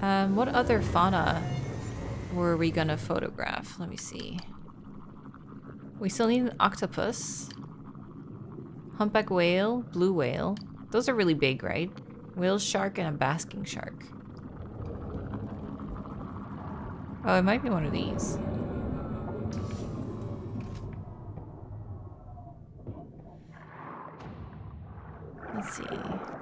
Um, what other fauna were we gonna photograph? Let me see. We still need an octopus. Humpback whale, blue whale. Those are really big, right? Whale shark and a basking shark. Oh, it might be one of these. Let's see.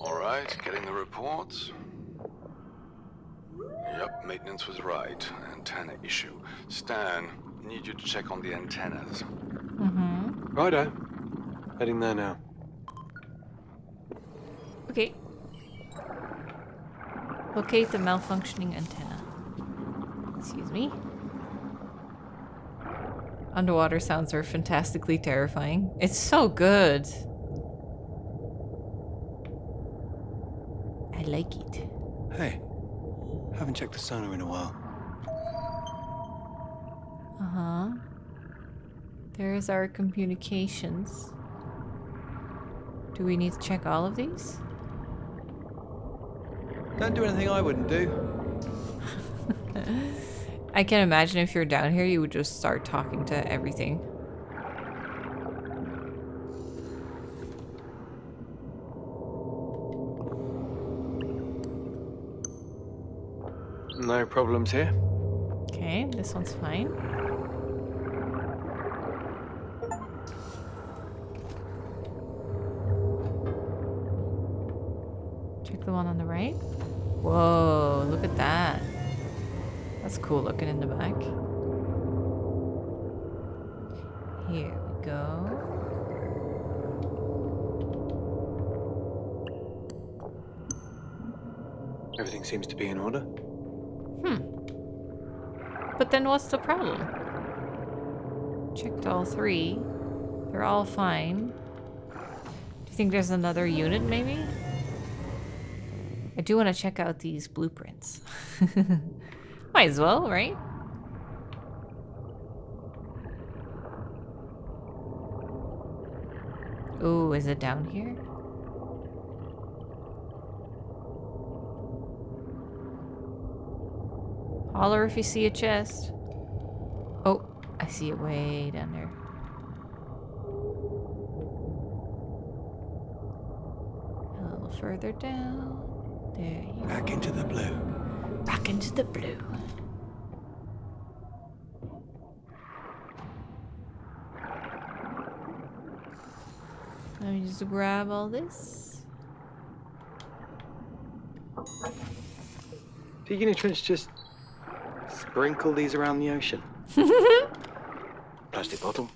All right, getting the reports. Yep, maintenance was right. Antenna issue. Stan, need you to check on the antennas. Mm-hmm. Righto. Heading there now. Okay. Locate the malfunctioning antenna. Excuse me. Underwater sounds are fantastically terrifying. It's so good. I like it. Hey, haven't checked the sonar in a while. Uh-huh. There's our communications. Do we need to check all of these? Don't do anything I wouldn't do. I can imagine if you're down here, you would just start talking to everything. No problems here. Okay, this one's fine. Check the one on the right. Whoa, look at that. That's cool looking in the back. Here we go. Everything seems to be in order. But then what's the problem? Checked all three. They're all fine. Do you think there's another unit, maybe? I do want to check out these blueprints. Might as well, right? Ooh, is it down here? Holler if you see a chest. Oh, I see it way down there. A little further down. There you go. Back into the blue. Back into the blue. Let me just grab all this. Taking a Trench just sprinkle these around the ocean? Plastic bottle.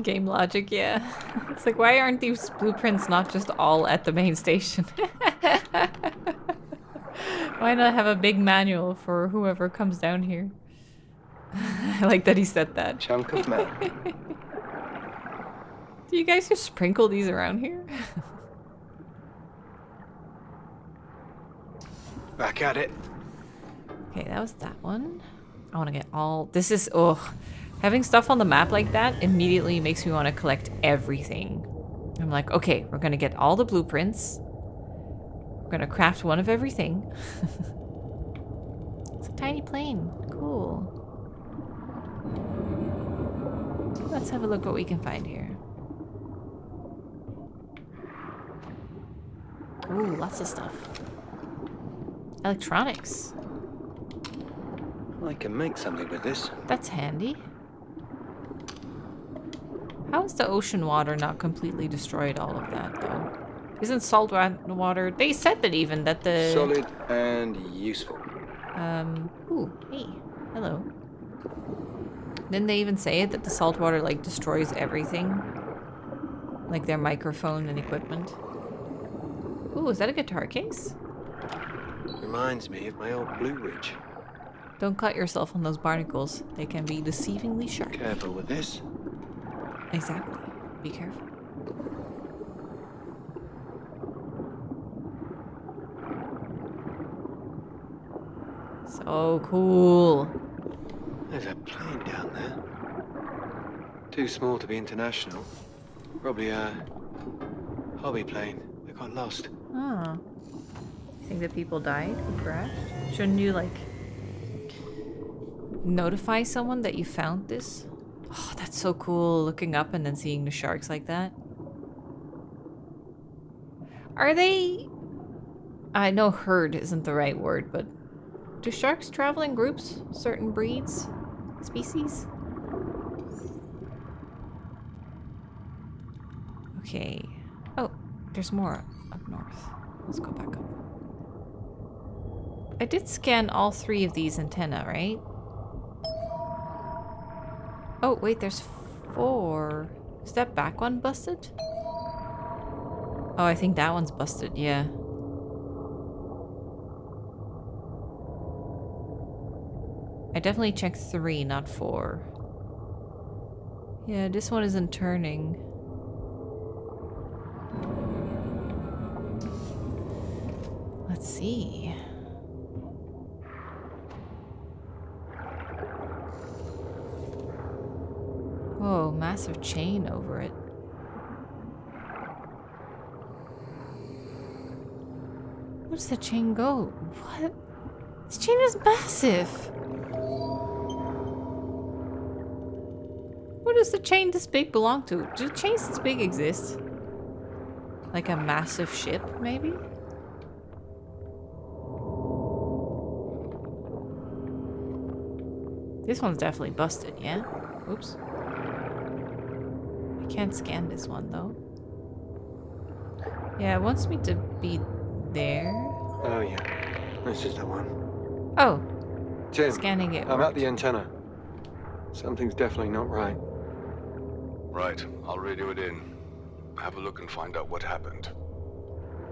Game logic, yeah. It's like, why aren't these blueprints not just all at the main station? why not have a big manual for whoever comes down here? I like that he said that. Chunk of metal. Do you guys just sprinkle these around here? Back at it. Okay, that was that one. I want to get all. This is. Oh. Having stuff on the map like that immediately makes me want to collect everything. I'm like, okay, we're going to get all the blueprints. We're going to craft one of everything. it's a tiny plane. Cool. Let's have a look what we can find here. Ooh, lots of stuff. Electronics. I can make something with this. That's handy. How is the ocean water not completely destroyed all of that, though? Isn't salt water... They said that even, that the... Solid and useful. Um, ooh, hey, hello. Didn't they even say it, that the salt water, like, destroys everything? Like their microphone and equipment? Ooh, is that a guitar case? Reminds me of my old Blue Ridge. Don't cut yourself on those barnacles. They can be deceivingly sharp. Careful with this. Exactly. Be careful. So cool. There's a plane down there. Too small to be international. Probably a hobby plane. They got lost. Oh. Think the people died crashed? Shouldn't you like notify someone that you found this? Oh, that's so cool looking up and then seeing the sharks like that. Are they I know herd isn't the right word, but do sharks travel in groups? Certain breeds? Species? Okay. Oh, there's more up north. Let's go back up. I did scan all three of these antenna, right? Oh, wait, there's four. Is that back one busted? Oh, I think that one's busted, yeah. I definitely checked three, not four. Yeah, this one isn't turning. Let's see. Whoa, massive chain over it. Where does the chain go? What? This chain is massive. Where does the chain this big belong to? Do chains this big exist? Like a massive ship, maybe? This one's definitely busted, yeah? Oops. I can't scan this one, though. Yeah, it wants me to be there. Oh, yeah. This is the one. Oh, Tim, scanning it. I'm at the antenna. Something's definitely not right. Right, I'll radio it in. Have a look and find out what happened.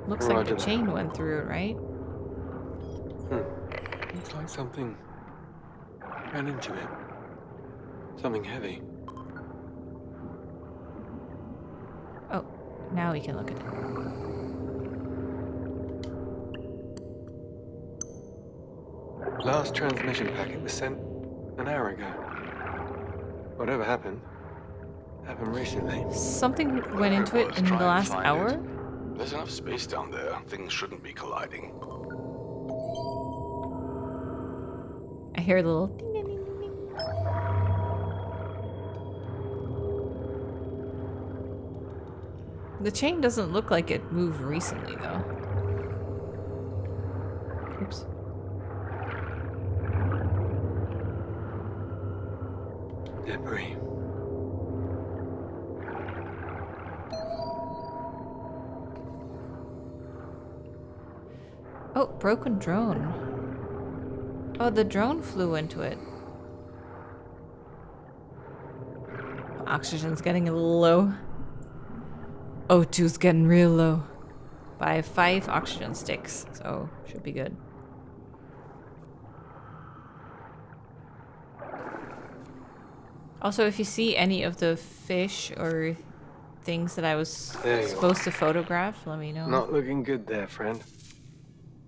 Looks like Roger the that. chain went through it, right? Hmm. Looks like something ran into it. Something heavy. Oh, now we can look at it. Last transmission packet was sent an hour ago. Whatever happened, happened recently. Something went into it in the last hour? it. There's enough space down there. Things shouldn't be colliding. I hear a little The chain doesn't look like it moved recently, though. Oops. Debris. Oh, broken drone. Oh, the drone flew into it. Oxygen's getting a little low. O2's getting real low. Have five oxygen sticks, so should be good. Also, if you see any of the fish or things that I was you are. supposed to photograph, let me know. Not looking good there, friend.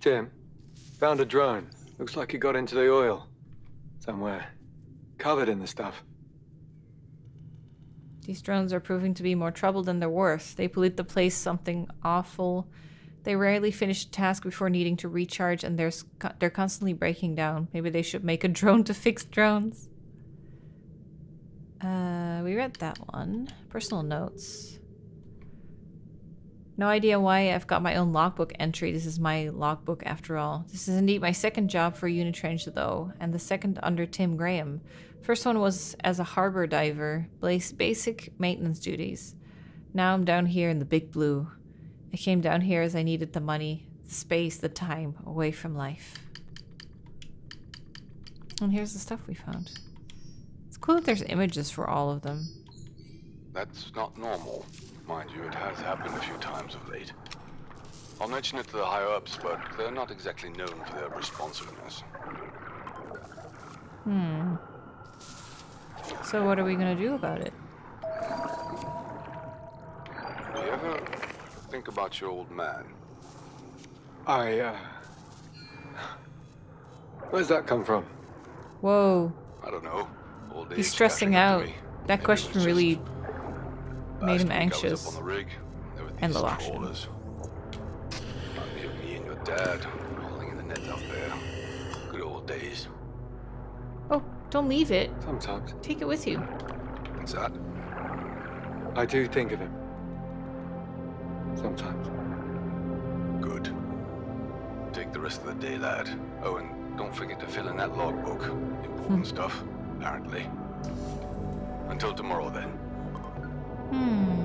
Tim, found a drone. Looks like it got into the oil. Somewhere. Covered in the stuff. These drones are proving to be more trouble than they're worth. They pollute the place something awful. They rarely finish a task before needing to recharge, and they're, they're constantly breaking down. Maybe they should make a drone to fix drones. Uh, we read that one. Personal notes. No idea why I've got my own logbook entry. This is my logbook after all. This is indeed my second job for Unitrench though, and the second under Tim Graham. First one was as a harbor diver, bas- basic maintenance duties. Now I'm down here in the big blue. I came down here as I needed the money, the space, the time away from life. And here's the stuff we found. It's cool that there's images for all of them. That's not normal. Mind you, it has happened a few times of late. I'll mention it to the higher ups, but they're not exactly known for their responsiveness. Hmm. So what are we gonna do about it? Do you ever think about your old man? I, uh. Where's that come from? Whoa. I don't know. Old He's stressing out. That Maybe question really made him last week I anxious. up on the rig. There were And the lotion. trawlers. Reminded me me and your dad rolling in the net up there. Good old days. Oh, don't leave it. Sometimes. Take it with you. What's that? I do think of him. Sometimes. Good. Take the rest of the day, lad. Oh, and don't forget to fill in that logbook. Important stuff, apparently. Until tomorrow, then. Hmm.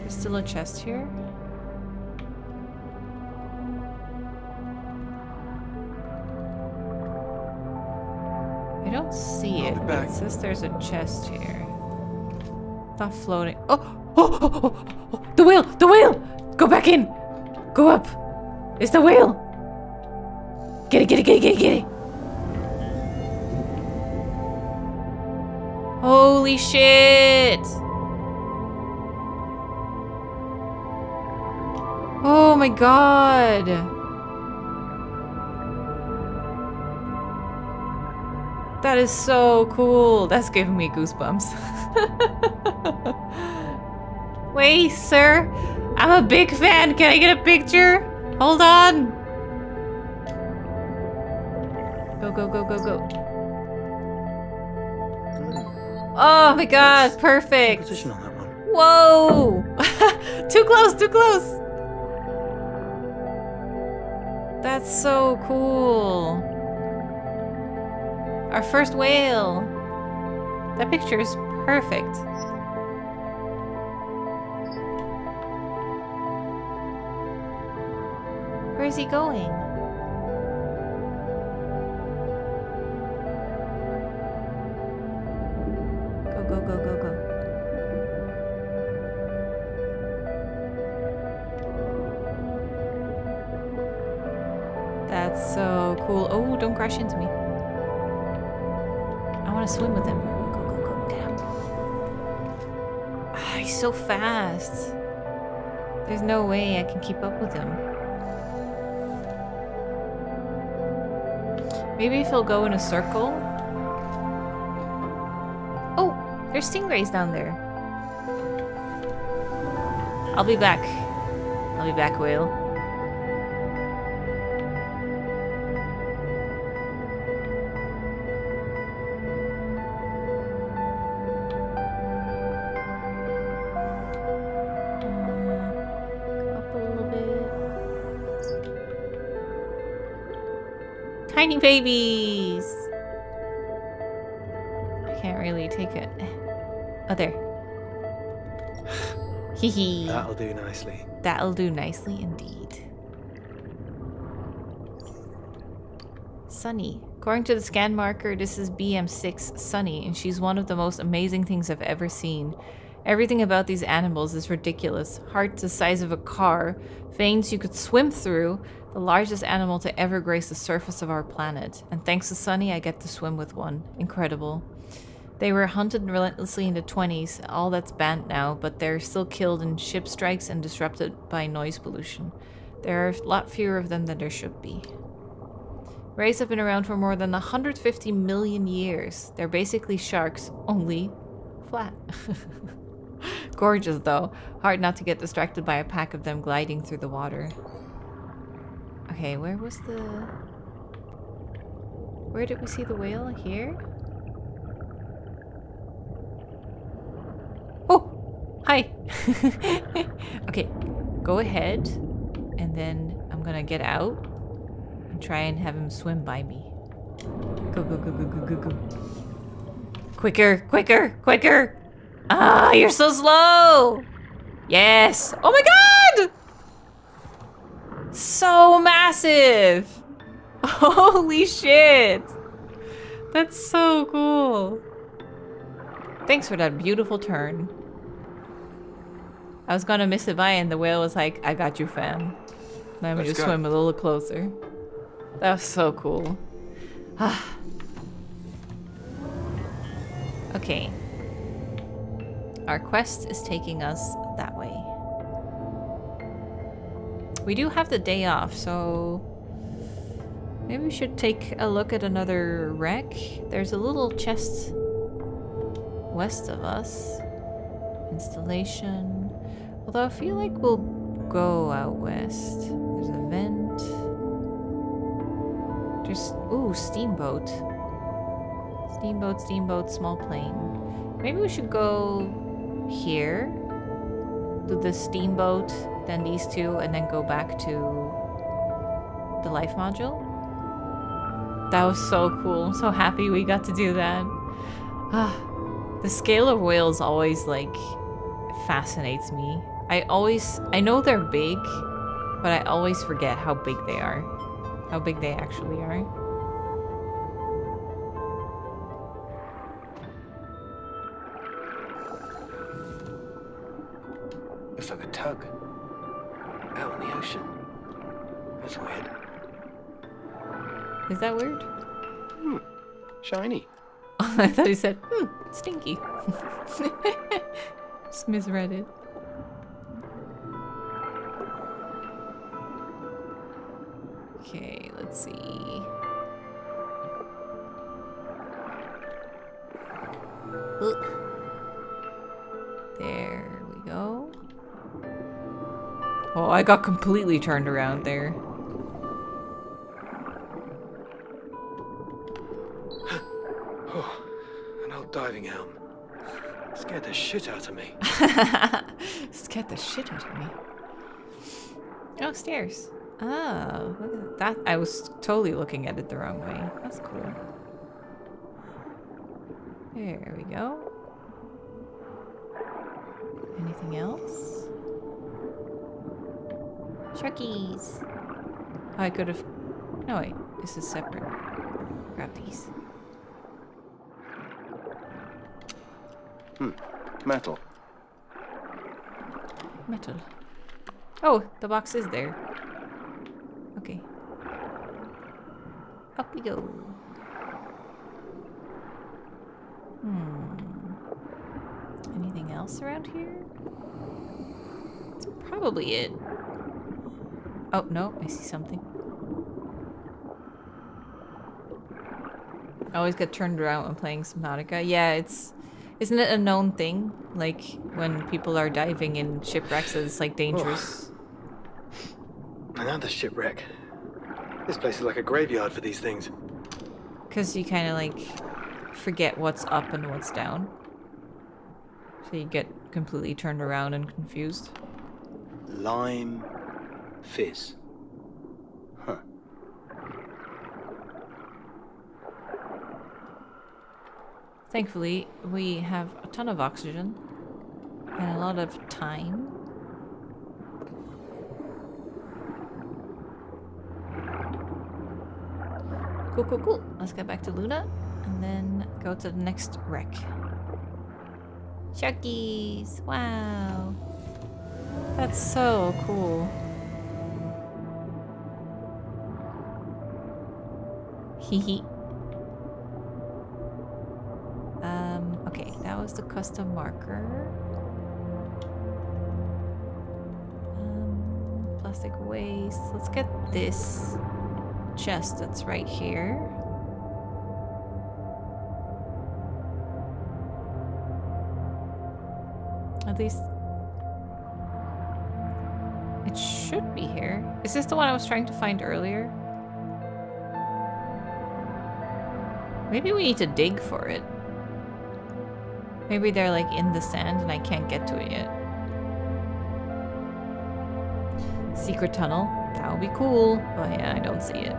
There's still a chest here. Don't see it. but. It says there's a chest here. Not floating. Oh, oh! Oh, oh, oh, oh! The whale! The whale! Go back in! Go up! It's the whale! Get it, get it, get it, get it, get it! Holy shit! Oh my god! That is so cool. That's giving me goosebumps. Wait, sir. I'm a big fan. Can I get a picture? Hold on. Go, go, go, go, go. Oh my god, perfect. Position on that one. Whoa! too close, too close. That's so cool. Our first whale. That picture is perfect. Where is he going? Go, go, go, go, go. That's so cool. Oh, don't crash into me. Want to swim with him. Go, go, go. Ah, he's so fast. There's no way I can keep up with him. Maybe if he'll go in a circle. Oh, there's stingrays down there. I'll be back. I'll be back, whale. Tiny babies! I can't really take it. Oh, there. Hee hee. That'll do nicely. That'll do nicely indeed. Sunny. According to the scan marker, this is BM6 Sunny, and she's one of the most amazing things I've ever seen. Everything about these animals is ridiculous. Hearts the size of a car, veins you could swim through, the largest animal to ever grace the surface of our planet. And thanks to Sunny, I get to swim with one. Incredible. They were hunted relentlessly in the 20s, all that's banned now, but they're still killed in ship strikes and disrupted by noise pollution. There are a lot fewer of them than there should be. Rays have been around for more than 150 million years. They're basically sharks, only flat. Gorgeous though. Hard not to get distracted by a pack of them gliding through the water. Okay, where was the... Where did we see the whale? Here? Oh! Hi! okay, go ahead. And then I'm gonna get out and try and have him swim by me. Go, go, go, go, go, go, go. Quicker, quicker, quicker! Ah, you're so slow! Yes! Oh my god! So massive! Holy shit! That's so cool. Thanks for that beautiful turn. I was gonna miss it by and the whale was like, I got you fam. Let me Let's just go. swim a little closer. That was so cool. okay. Our quest is taking us that way. We do have the day off, so maybe we should take a look at another wreck. There's a little chest west of us. Installation. Although I feel like we'll go out west. There's a vent. There's ooh, steamboat. Steamboat, steamboat, small plane. Maybe we should go here. Do the steamboat, then these two, and then go back to the life module. That was so cool. I'm so happy we got to do that. Ah, the scale of whales always like fascinates me. I always I know they're big, but I always forget how big they are. How big they actually are. Looks like a tug. Out in the ocean. That's weird. Is that weird? Hmm. Shiny. I thought he said, hmm, stinky. Just misread it. Okay, let's see. There we go. Oh, I got completely turned around there. Oh, an old diving helm. Scared the shit out of me. Scared the shit out of me. Oh, stairs. Oh, look at that. I was totally looking at it the wrong way. That's cool. There we go. Anything else? Sharkies. Oh, I could have. No, wait. This is separate. Grab these. Hmm. Metal. Metal. Oh, the box is there. Okay. Up we go. Hmm. Anything else around here? That's probably it. Oh, no, I see something. I always get turned around when playing Subnautica. Yeah, it's... Isn't it a known thing? Like, when people are diving in shipwrecks, it's, like, dangerous. Another shipwreck. This place is like a graveyard for these things. Because you kind of, like, forget what's up and what's down. So you get completely turned around and confused. Lime fizz. Huh. Thankfully, we have a ton of oxygen and a lot of time. Cool, cool, cool. Let's get back to Luna and then go to the next wreck. Sharkies! Wow! That's so cool. Hee. Um, okay, that was the custom marker. Um, plastic waste. Let's get this chest that's right here. At least it should be here. Is this the one I was trying to find earlier? Maybe we need to dig for it. Maybe they're like in the sand and I can't get to it yet. Secret tunnel. That would be cool. But yeah, I don't see it.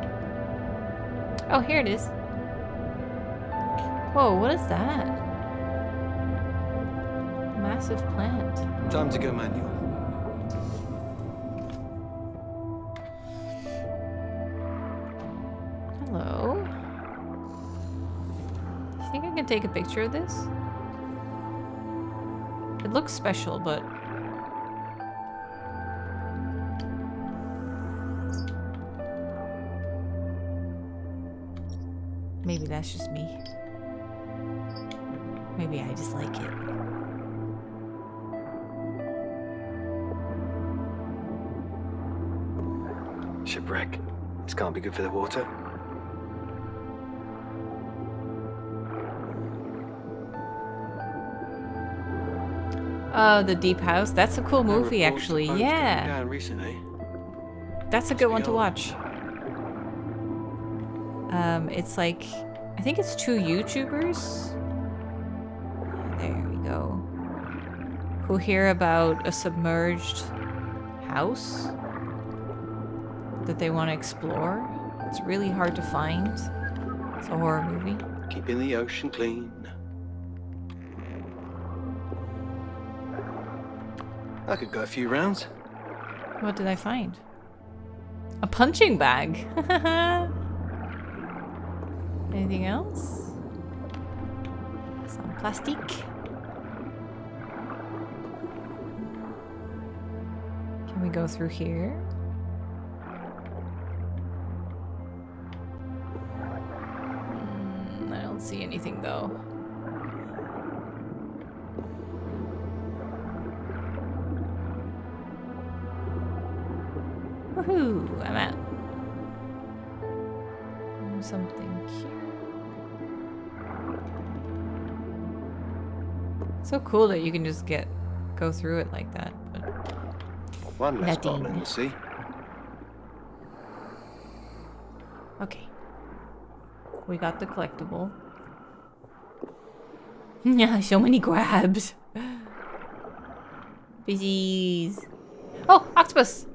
Oh, here it is. Whoa, what is that? Massive plant. Time to go manual. Take a picture of this? It looks special, but maybe that's just me. Maybe I just like it. Shipwreck. This can't be good for the water. Oh, The Deep House. That's a cool movie, actually. Yeah. That's a good one to watch. Um, it's like, I think it's two YouTubers. There we go. Who hear about a submerged house that they want to explore. It's really hard to find. It's a horror movie. Keeping the ocean clean. I could go a few rounds. What did I find? A punching bag. Anything else? Some plastic. Can we go through here? Cool that you can just get go through it like that. But One less bottle in Nadine. the sea. okay, we got the collectible. Yeah, so many grabs. Fishies. Oh, octopus.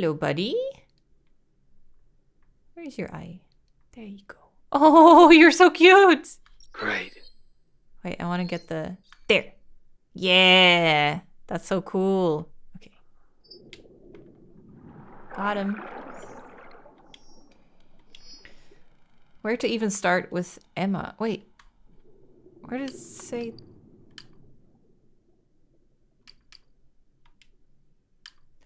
Hello, buddy. Where's your eye? There you go. Oh, you're so cute. Great. Wait, I want to get the. There. Yeah. That's so cool. Okay. Got him. Where to even start with Emma? Wait. Where does it say?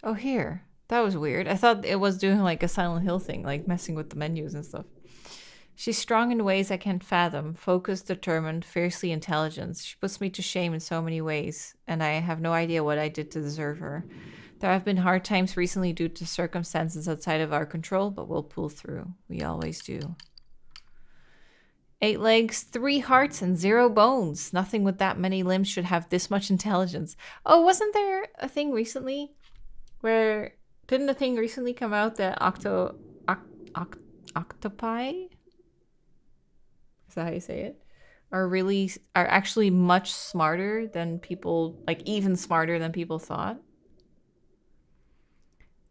Oh, here. That was weird. I thought it was doing like a Silent Hill thing, like messing with the menus and stuff. She's strong in ways I can't fathom, focused, determined, fiercely intelligent. She puts me to shame in so many ways, and I have no idea what I did to deserve her. There have been hard times recently due to circumstances outside of our control, but we'll pull through. We always do. Eight legs, three hearts, and zero bones. Nothing with that many limbs should have this much intelligence. Oh, wasn't there a thing recently where didn't the thing recently come out that octo oc, oc, octopi? Is that how you say it? Are really are actually much smarter than people like even smarter than people thought.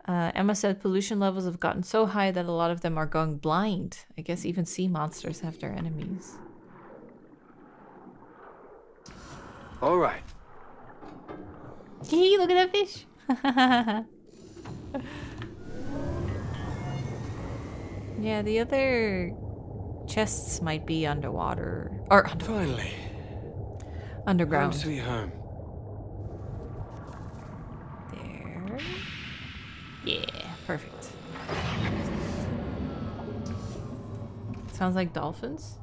Uh, emma said pollution levels have gotten so high that a lot of them are going blind. I guess even sea monsters have their enemies. All right. Hee, look at that fish yeah the other chests might be underwater or under, Finally. Home underground sweet home. There. Yeah, perfect. Sounds like dolphins?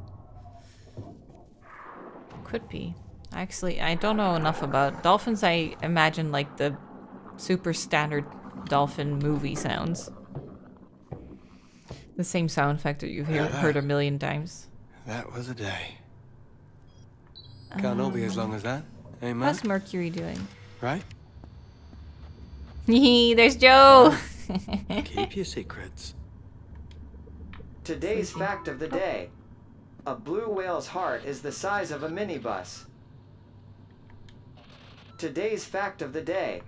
Could be. Actually, I don't know enough about dolphins. I imagine like the super standard dolphin movie sounds. The same sound effect that you've hear, heard a million times. That was a day. Can't all be as long as that, eh, man? What's Mercury doing? Right? There's Joe! Keep your secrets. Today's fact of the day. A blue whale's heart is the size of a minibus. Today's fact of the day.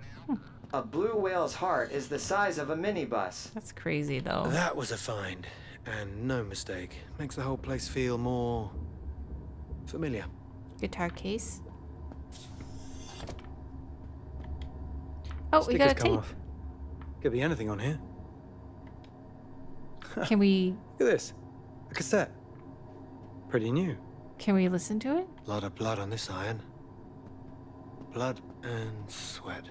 A blue whale's heart is the size of a minibus. That's crazy though. That was a find, and no mistake. Makes the whole place feel more familiar. Guitar case. Oh, we got a tape. off. Could be anything on here. Can we Look at this. A cassette. Pretty new. can we listen to it? A lot of blood on this iron. Blood and sweat.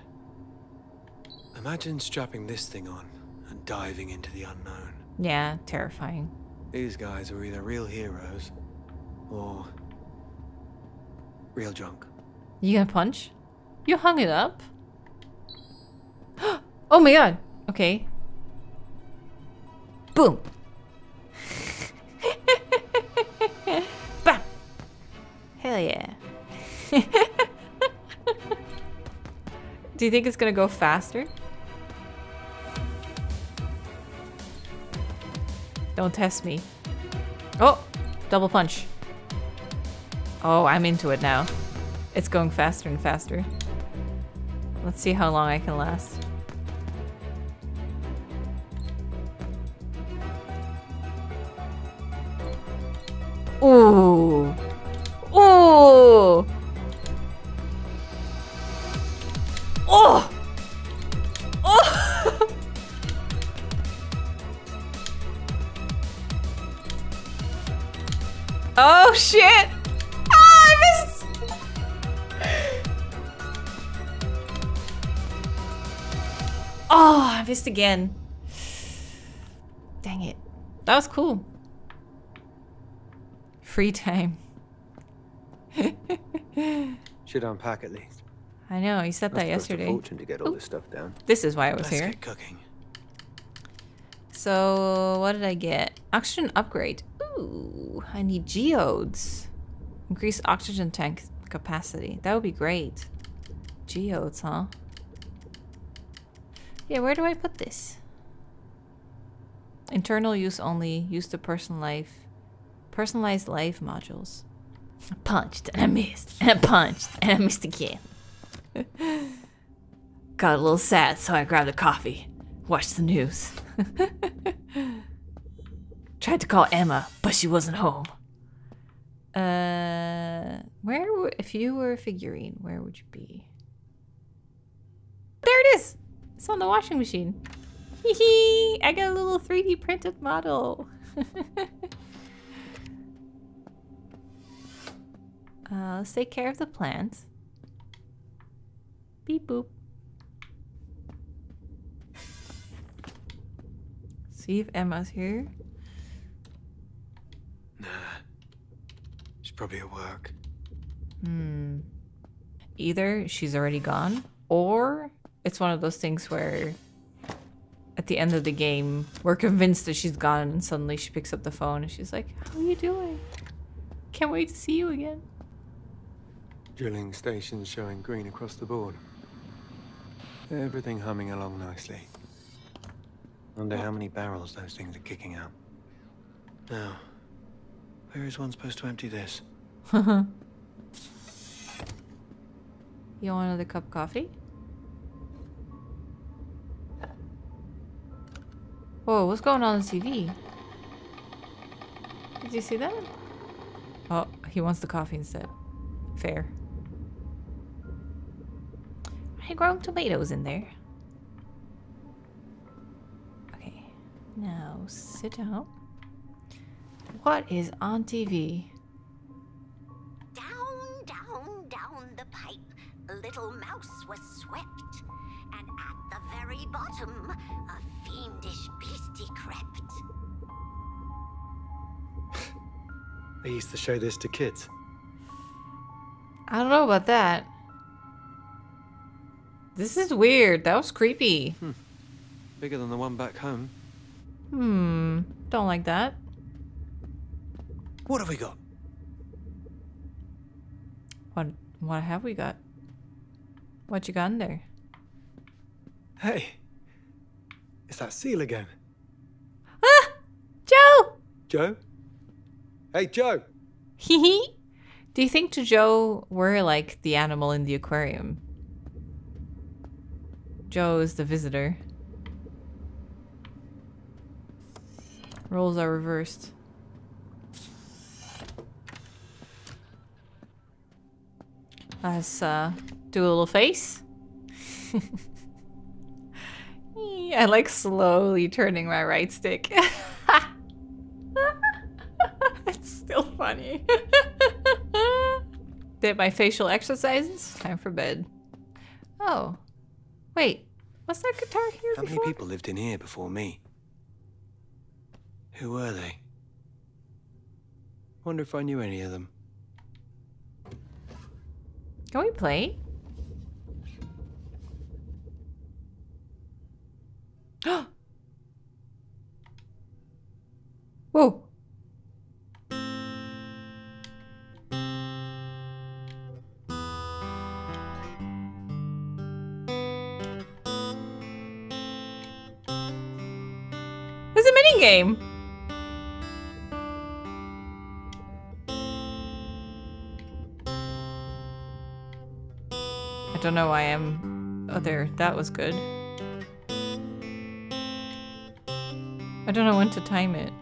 Imagine strapping this thing on and diving into the unknown. Yeah, terrifying. These guys are either real heroes or Real drunk. You gonna punch? You hung it up? oh my god. Okay. Boom. Bam. Hell yeah. Do you think it's gonna go faster? Don't test me. Oh, double punch. Oh, I'm into it now. It's going faster and faster. Let's see how long I can last. Ooh. Ooh. Oh. Oh. oh shit. Ah, I missed. Oh, I missed again. Dang it. That was cool. Free time. Should unpack at least. I know, you said that Must a yesterday. fortune to get all this stuff down. This is why I was Let's here. get cooking. So, what did I get? Oxygen upgrade. Ooh, I need geodes. Increase oxygen tank capacity. That would be great. Geodes, huh? Yeah, where do I put this? Internal use only. Use to personalize, personalized life modules. I punched and I missed and I punched and I missed again. Got a little sad, so I grabbed a coffee. Watched the news. Tried to call Emma, but she wasn't home. Uh, where if you were a figurine, where would you be? There it is. It's on the washing machine. Hee hee! I got a little 3D printed model. uh, let's take care of the plants. Beep boop. See if Emma's here. Nah. She's probably at work. Hmm. Either she's already gone, or it's one of those things where at the end of the game, we're convinced that she's gone, and suddenly she picks up the phone and she's like, How are you doing? Can't wait to see you again. Drilling stations showing green across the board. Everything humming along nicely. Wonder how many barrels those things are kicking out. Now, where is one supposed to empty this? You want another cup of coffee? Whoa, what's going on on the TV? Did you see that? Oh, he wants the coffee instead. Fair. I grown tomatoes in there. Okay, now sit down. What is on TV? Down, down, down the pipe, a little mouse was swept, and at the very bottom, a fiendish beastie crept. They used to show this to kids. I don't know about that. This is weird. That was creepy. Bigger than the one back home. Hmm. Don't like that. What have we got? What what have we got? What you got in there? Hey! It's that seal again. Ah! Joe! Joe? Hey, Joe! Hee hee. Do you think to Joe we're like the animal in the aquarium? Joe is the visitor. Roles are reversed. Let's uh, do a little face. I like slowly turning my right stick. it's still funny. Did my facial exercises? Time for bed. Oh, wait. Was that guitar here How many people lived in here before me? Who were they? Wonder if I knew any of them. Can we play? Whoa. There's a mini don't know why I'm. Oh, there. That was good. I don't know when to time it.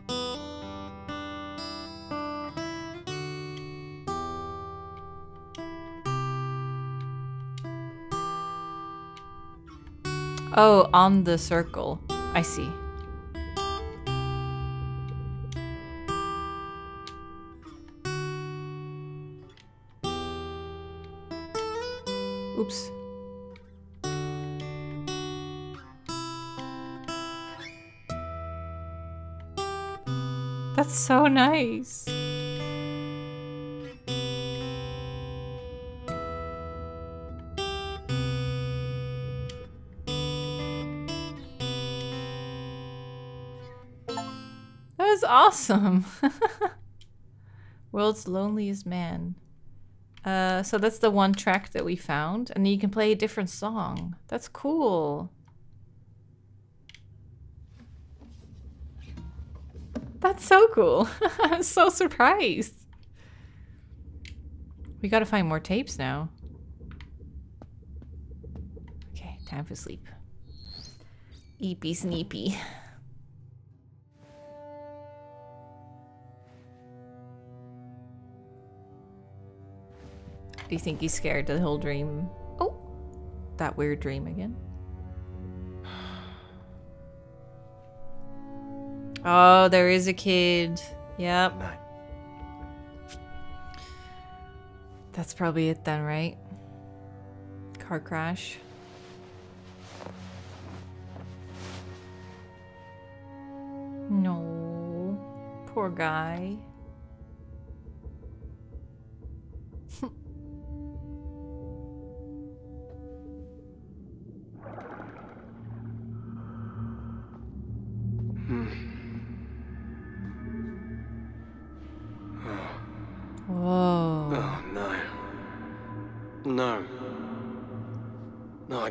Oh, on the circle. I see. That's so nice. That was awesome. World's Loneliest Man. Uh, so that's the one track that we found, and then you can play a different song. That's cool. That's so cool. I'm so surprised. We gotta find more tapes now. Okay, time for sleep. Eepy sneepy. Do you think he's scared the whole dream? Oh, that weird dream again. Oh, there is a kid. Yep. Night. That's probably it then, right? Car crash. No. Poor guy.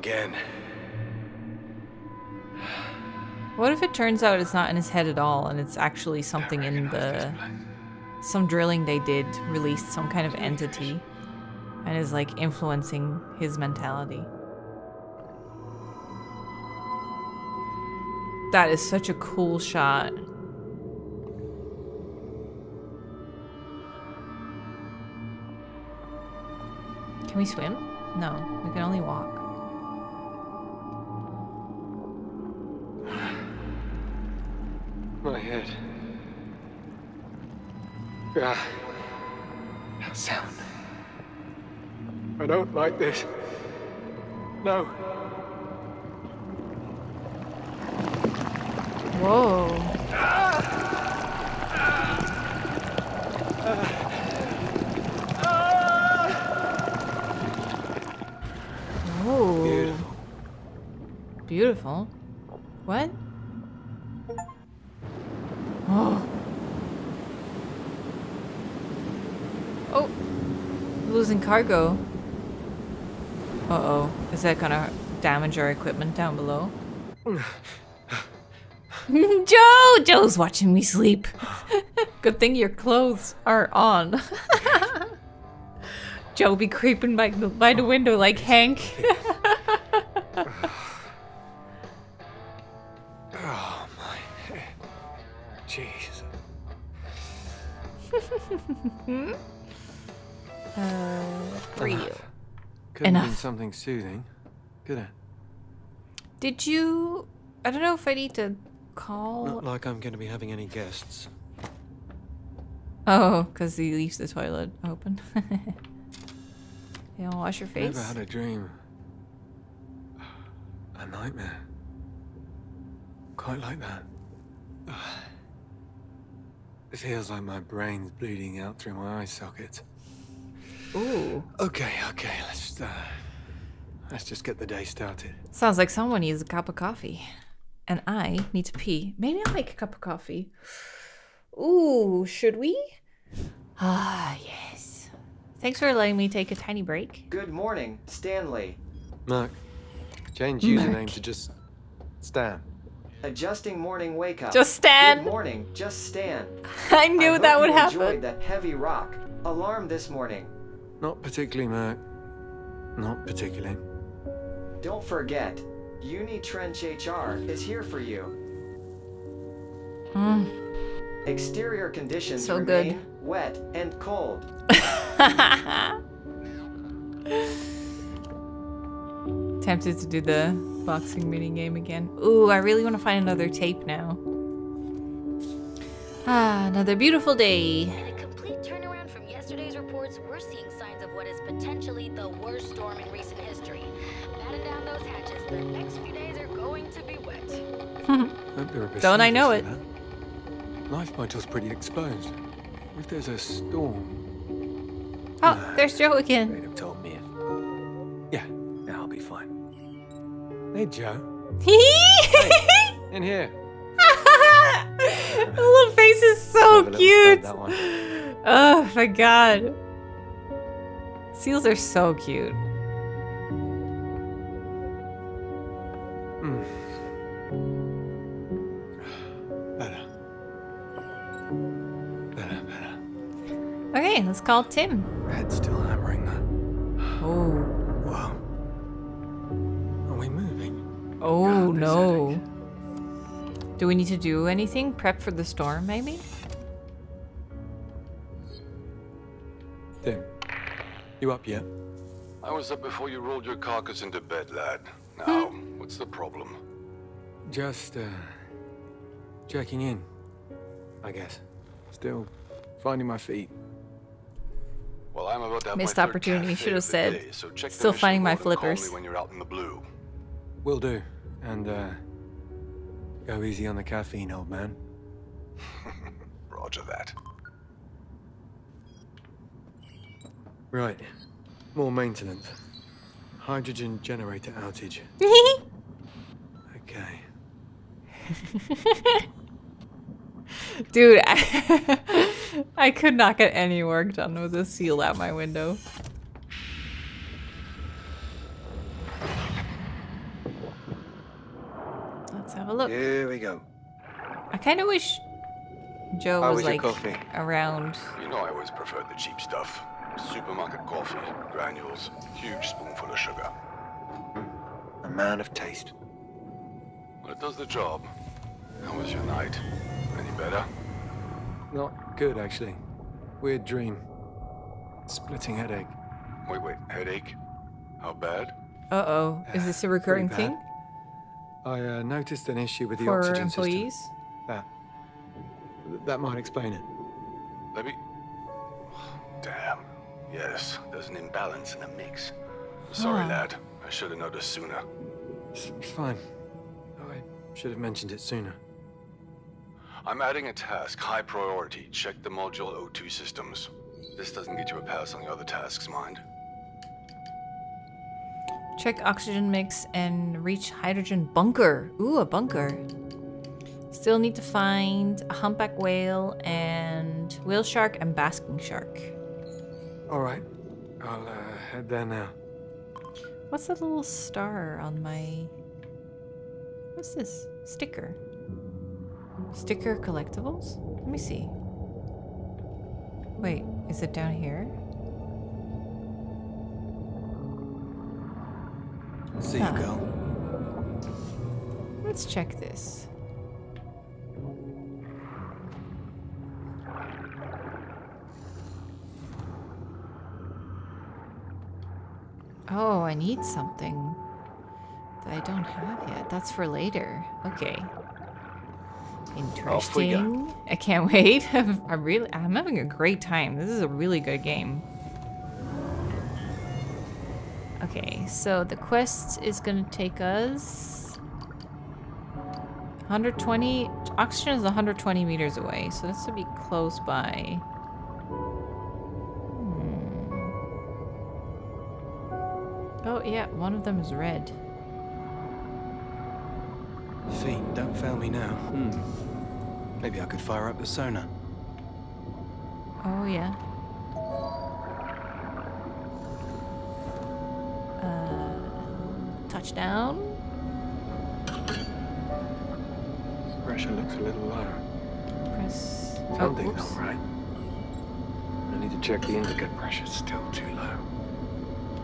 Again. What if it turns out it's not in his head at all and it's actually something in the some drilling they did released some kind of entity and is like influencing his mentality. That is such a cool shot. Can we swim? No, we can only walk. My head. Ah. That sound. I don't like this. No. Whoa. Beautiful. What? Losing cargo. Uh-oh. Is that gonna damage our equipment down below? Joe! Joe's watching me sleep. Good thing your clothes are on. Joe be creeping by the, by the window like Hank. Could have been Enough. something soothing. Could it? Did you? I don't know if I need to call. Not like I'm going to be having any guests. Oh, because he leaves the toilet open. you to wash your face? Never had a dream. A nightmare. Quite like that. It feels like my brain's bleeding out through my eye sockets. Ooh. Okay, okay, let's uh, let's just get the day started. Sounds like someone needs a cup of coffee. And I need to pee. Maybe I'll make a cup of coffee. Ooh, should we? Ah, yes. Thanks for letting me take a tiny break. Good morning, Stanley. Mark, change username to just Stan. Adjusting morning wake up. Just Stan. Good morning, just Stan. I knew I hope that would you happen. enjoyed that heavy rock alarm this morning. Not particularly, Mark. Not particularly. Don't forget, Unitrench HR is here for you. Exterior conditions Mm. So good. wet and cold. Tempted to do the boxing mini game again. Ooh, I really want to find another tape now. Ah, another beautiful day. In a complete turnaround from yesterday's reports, we're seeing signs of what is potentially the worst storm in recent history. Batten down those hatches. The next few days are going to be wet. Hope you're a bit Don't I know it? Life might just model's pretty exposed. If there's a storm, Oh, there's Joe again. they'd have told me. Yeah, yeah, I'll be fine. Hey, Joe. In here. the little face is so Have a little cute. stud, that one. Oh my god. Seals are so cute. Better. Better, better. Okay, let's call Tim. Head's still hammering. Oh. Whoa. Are we moving? Oh God, no. headache. Do we need to do anything? Prep for the storm, maybe? You up yet? I was up before you rolled your carcass into bed, lad. Now, Hmm. what's the problem? Just, uh, checking in, I guess. Still finding my feet. Well, I'm about to have Missed my opportunity, should have said. day, so check Still finding my board call me flippers. when you're out in the blue. Will do. And, uh, go easy on the caffeine, old man. Roger that. Right. More maintenance. Hydrogen generator outage. Okay. Dude, I, I could not get any work done with this seal out my window. Let's have a look. Here we go. I kind of wish Joe How was was like coffee? around. You know I always preferred the cheap stuff. Supermarket coffee, granules, huge spoonful of sugar. A man of taste. Well, it does the job. How was your night? Any better? Not good, actually. Weird dream. Splitting headache. Wait, wait, headache? How bad? Uh oh, is this a recurring thing I uh, noticed an issue with the for oxygen employees? system. That. That might explain it. Let me. Damn. Yes, there's an imbalance in the mix. Sorry, Ah. lad. I should have noticed sooner. It's, it's fine. I should have mentioned it sooner. I'm adding a task, high priority. Check the module O2 systems. This doesn't get you a pass on the other tasks, mind? Check oxygen mix and reach hydrogen bunker. Ooh, a bunker. Still need to find a humpback whale and whale shark and basking shark. All right. I'll uh, head there now. What's that little star on my. What's this? Sticker. Sticker collectibles? Let me see. Wait, is it down here? See Huh. you, girl. Let's check this. Oh, I need something that I don't have yet. That's for later. Okay. Off we go. Interesting. I can't wait. I'm really I'm having a great time. This is a really good game. Okay, so the quest is gonna take us 120 oxygen is 120 meters away, so this would be close by. Oh, yeah, one of them is red. Fiend, don't fail me now. Hmm. Maybe I could fire up the sonar. Oh, yeah. Uh, touchdown. Pressure looks a little low. Press. Oh, Something's whoops. not right. I need to check the indicator pressure's still too low.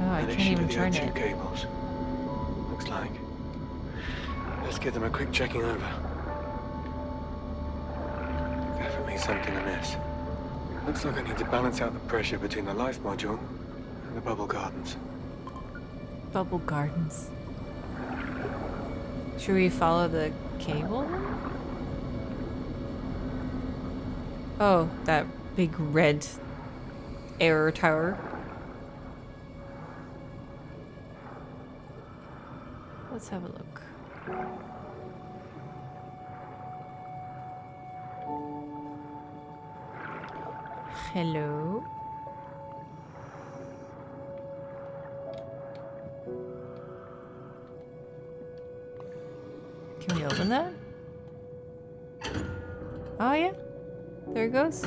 Oh, I An can't even turn O2 it. cables. Looks like. Let's give them a quick checking over. Definitely something amiss. Looks like I need to balance out the pressure between the life module and the bubble gardens. Bubble Gardens. Should we follow the cable? Oh, that big red error tower. Let's have a look. Hello. Can we open that? Oh yeah. There it goes.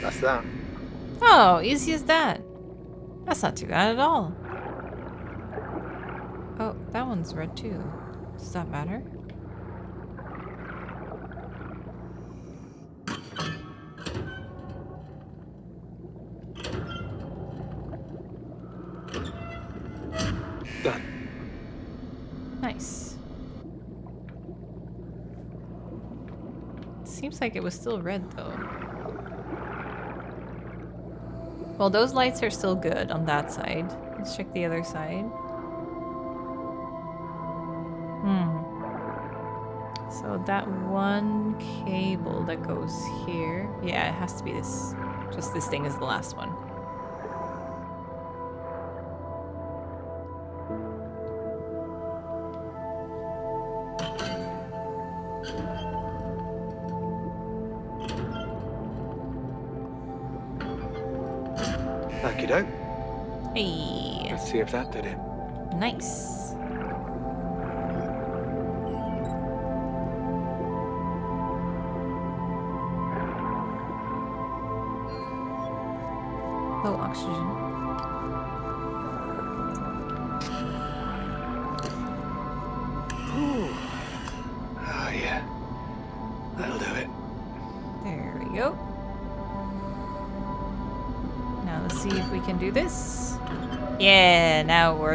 That's that. Oh, easy as that. That's not too bad at all. Oh, that one's red too. Does that matter? Done. Nice. Seems like it was still red though. Well, those lights are still good on that side. Let's check the other side. Hmm. So that one cable that goes here. Yeah, it has to be this. Just this thing is the last one. See if that did it. nice.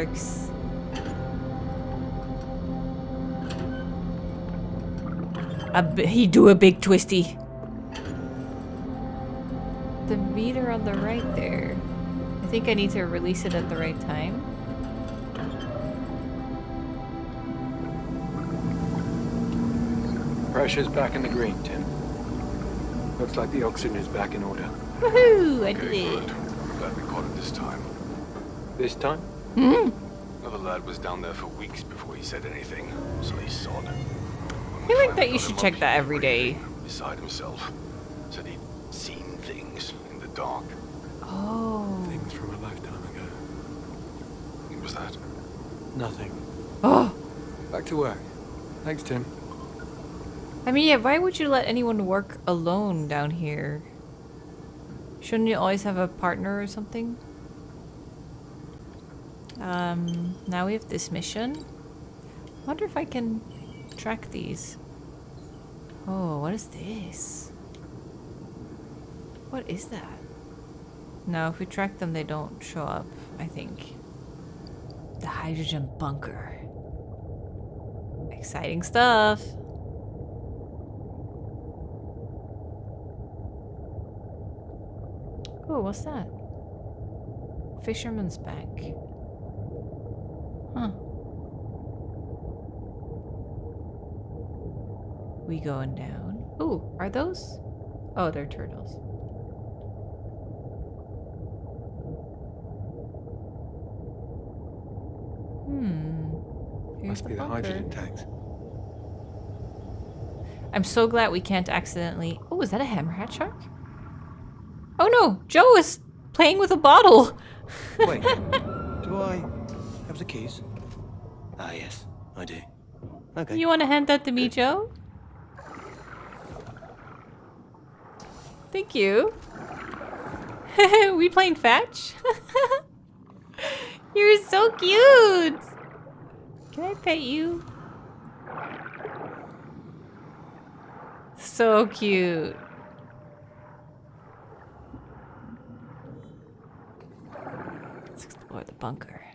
Works. A he do a big twisty. The meter on the right there. I think I need to release it at the right time. Pressure's back in the green, Tim. Looks like the oxygen is back in order. Woohoo! I did it. good. Glad we caught it this time. This time? Hmm? Another lad was down there for weeks before he said anything. Silly sod. I feel like that you should check that every day. Beside himself. Said he'd seen things in the dark. Oh. Things from a lifetime ago. What was that? Nothing. Oh. Back to work. Thanks, Tim. I mean, yeah, why would you let anyone work alone down here? Shouldn't you always have a partner or something? Um, now we have this mission. wonder if I can track these. Oh, what is this? What is that? No, if we track them, they don't show up, I think. The hydrogen bunker. Exciting stuff. Oh, what's that? Fisherman's Bank. We going down. Oh, are those? Oh, they're turtles. Hmm. Here's Must be the bunker. hydrogen tanks. I'm so glad we can't accidentally. Oh, is that a hammerhead shark? Oh no, Joe is playing with a bottle. Wait, do I have the keys? Ah, yes, I do. Okay. You want to hand that to me, Joe? Thank you. we playing fetch? You're so cute. Can I pet you? So cute. Let's explore the bunker.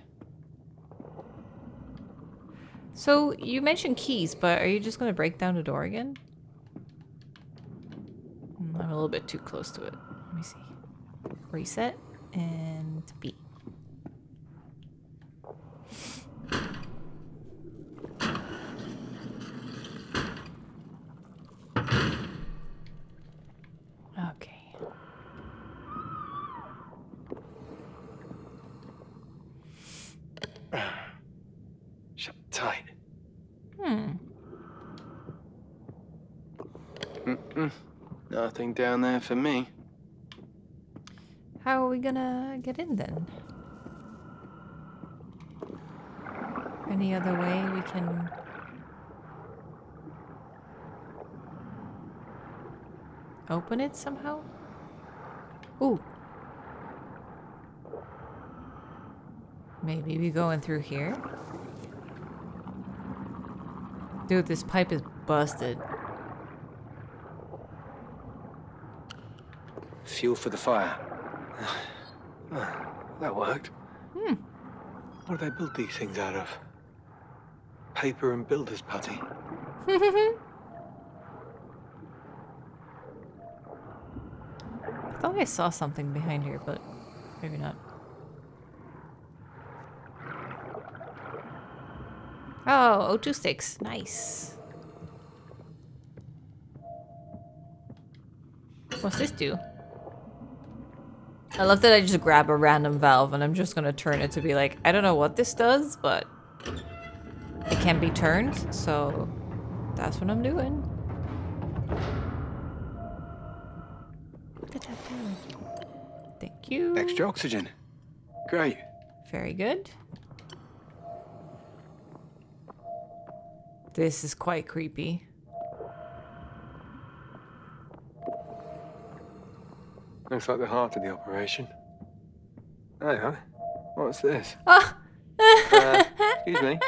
So you mentioned keys, but are you just gonna break down the door again? I'm a little bit too close to it. Let me see. Reset and B. Okay. Shut tight. Hmm. Mm-mm. Nothing down there for me. How are we gonna get in then? Any other way we can... Open it somehow? Ooh. Maybe we go in through here? Dude, this pipe is busted. Fuel for the fire. that worked. Hmm. What do they build these things out of? Paper and builder's putty. I thought I saw something behind here, but maybe not. Oh, O2 sticks. Nice. What's this do? I love that I just grab a random valve and I'm just gonna turn it to be like, I don't know what this does, but it can be turned, so that's what I'm doing. Thank you. Extra oxygen. Great. Very good. This is quite creepy. Looks like the heart of the operation. Hey, huh? What's this? Ah! Uh, excuse me.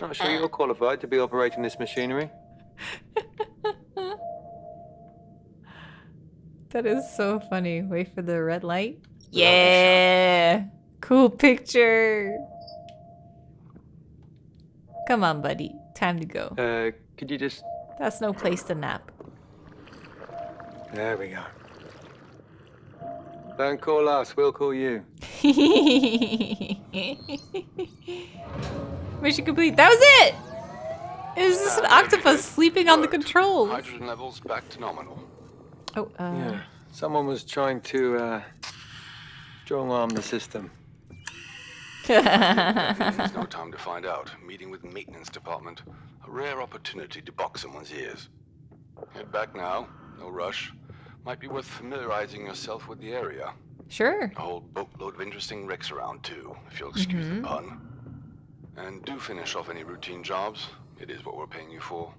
Not sure you're qualified to be operating this machinery. That is so funny. Wait for the red light. Yeah. Cool picture. Come on, buddy. Time to go. Uh, could you just... That's no place to nap. There we go. Don't call us, we'll call you. Mission complete. That was it! It was just an octopus sleeping on the controls. Hydrogen levels back to nominal. Oh, uh, Yeah. Someone was trying to, uh, strong arm the system. There's no time to find out. Meeting with maintenance department. A rare opportunity to box someone's ears. Head back now. No rush. Might be worth familiarizing yourself with the area. sure. A whole boatload of interesting wrecks around too, if you'll excuse the pun. And do finish off any routine jobs. It is what we're paying you for.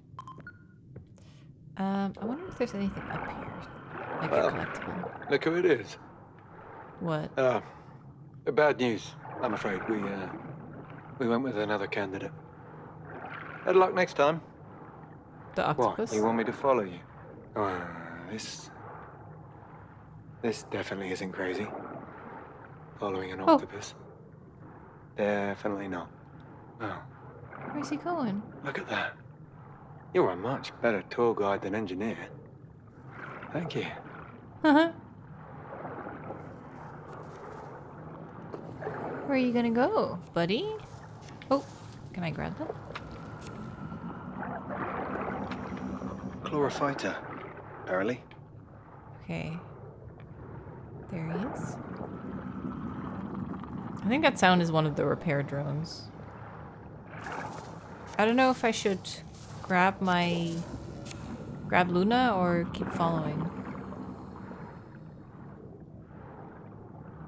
Um, I wonder if there's anything up here. Like a collectible. Look who it is. What? Uh, bad news. I'm afraid we, uh, we went with another candidate. Better luck next time. The What? octopus? You want me to follow you? Uh, this. This definitely isn't crazy. Following an Oh. octopus. Definitely not. Oh, Where's he going? look at that. You're a much better tour guide than engineer. Thank you. Uh-huh. Where are you gonna go, buddy? Oh, can I grab that? Chlorophyta. Early. Okay. There he is. I think that sound is one of the repair drones. I don't know if I should grab my... Grab Luna or keep following.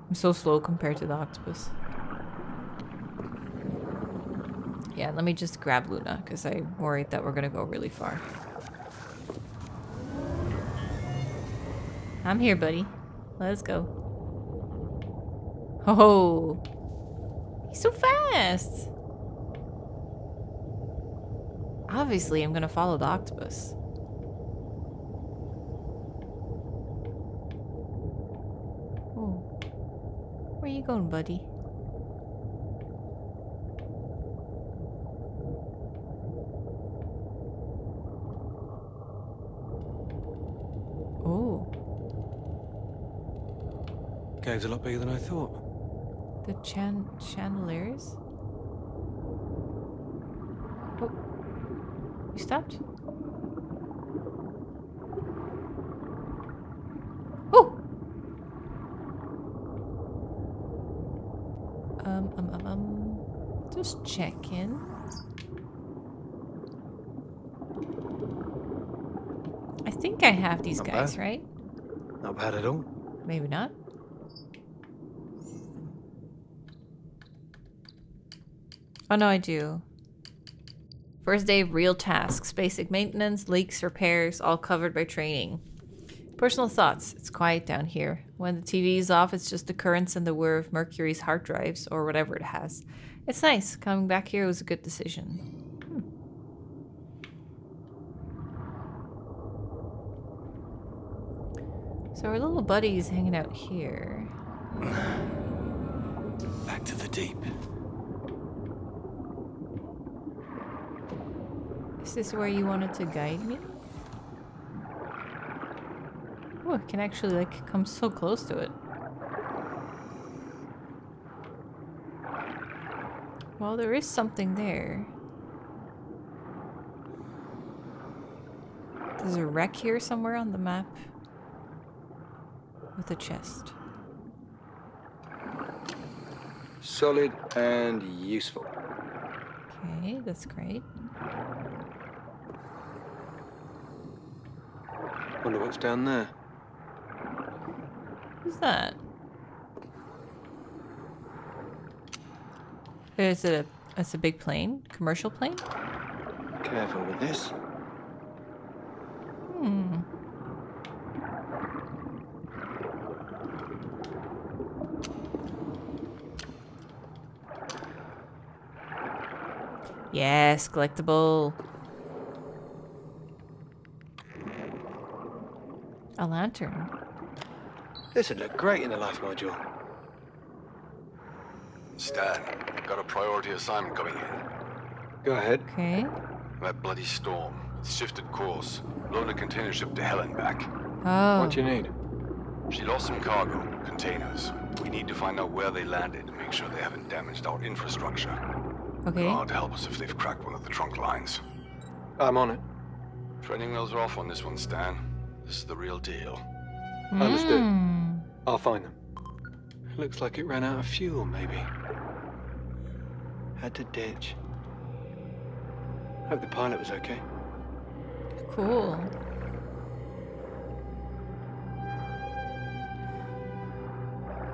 I'm so slow compared to the octopus. Yeah, let me just grab Luna, because I'm worried that we're gonna go really far. I'm here, buddy. Let's go. Oh, he's so fast. Obviously, I'm gonna follow the octopus. Oh, where are you going, buddy? Oh, Cave's a lot bigger than I thought. the chan chandeliers. Oh, you stopped? Oh. Um, um, um, um. Just check in. I think I have these Not guys, bad. right? Not bad at all. Maybe not. Oh no, I do. First day of real tasks, basic maintenance, leaks, repairs, all covered by training. Personal thoughts. It's quiet down here. When the TV is off, it's just the currents and the whir of Mercury's hard drives or whatever it has. It's nice. Coming back here was a good decision. Hmm. So our little buddy's hanging out here. Back to the deep. Is this where you wanted to guide me? Oh, I can actually like come so close to it. Well, there is something there. There's a wreck here somewhere on the map. With a chest. Solid and useful. Okay, that's great. Wonder what's down there. Who's that? Is it a, it's a big plane? Commercial plane? Careful with this. Hmm. Yes, collectible. A lantern. This would look great in the life module. Stan, got a priority assignment coming in. Go ahead. Okay. That bloody storm. It's shifted course. Load a container ship to hell and back. Oh. What do you need? She lost some cargo, containers. We need to find out where they landed and make sure they haven't damaged our infrastructure. Okay. God help us if they've cracked one of the trunk lines. I'm on it. Training wheels are off on this one, Stan. This is the real deal. Understood. Hmm. I'll find them. Looks like it ran out of fuel, maybe. Had to ditch. Hope the pilot was okay. Cool.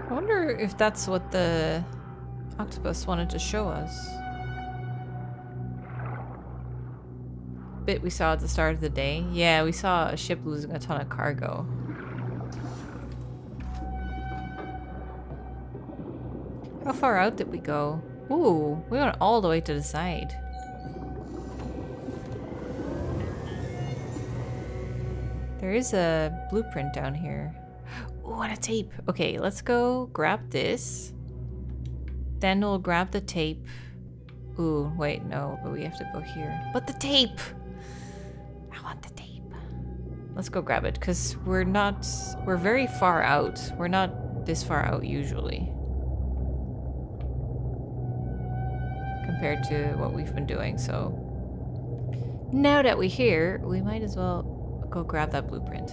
I wonder if that's what the octopus wanted to show us. Bit we saw at the start of the day. Yeah, we saw a ship losing a ton of cargo. How far out did we go? Ooh, we went all the way to the side. There is a blueprint down here. Ooh, and a tape. Okay, let's go grab this. Then we'll grab the tape. Ooh, wait, no, but we have to go here. But the tape! Let's go grab it, because we're not... We're very far out. We're not this far out usually. Compared to what we've been doing, so... Now that we're here, we might as well go grab that blueprint.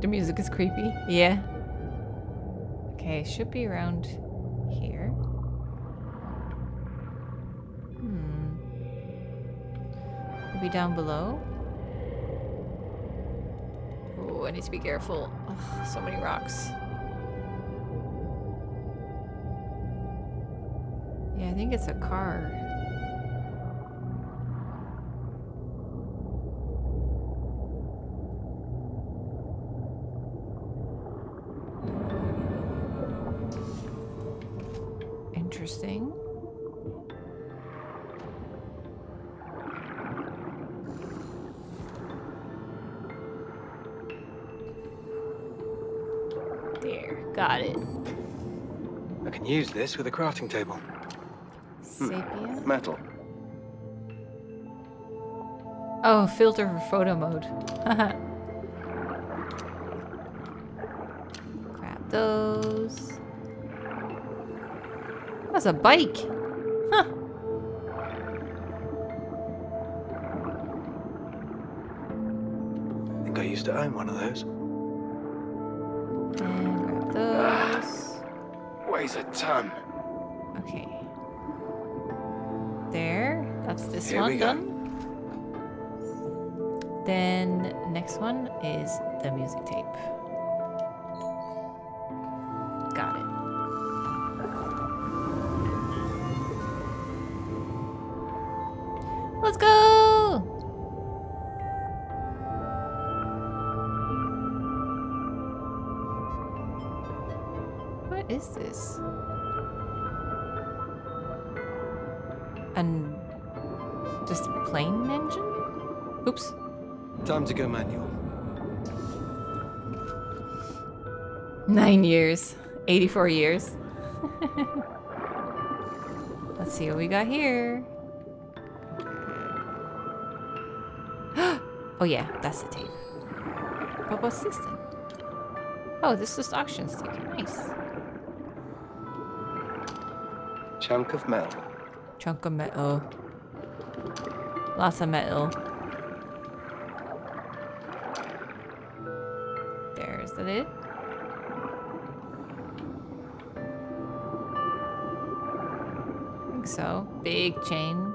The music is creepy. Yeah. Okay, should be around here. Hmm. Maybe down below? Oh, I need to be careful. Ugh, so many rocks. Yeah, I think it's a car. Interesting. There, got it. I can use this with a crafting table. Hmm. Sapien. Metal. Oh, filter for photo mode. a bike. Huh. I think I used to own one of those. And grab those. Weighs a ton. Okay. There. That's this Here one we go. done. Then next one is the music tape. Oops. Time to go manual. Nine years. 84 years. Let's see what we got here. oh yeah, that's the tape. But what's this then? Oh, this is auction stick. Nice. Chunk of metal. Chunk of metal. Lots of metal. There's the lid. I think so. Big chain.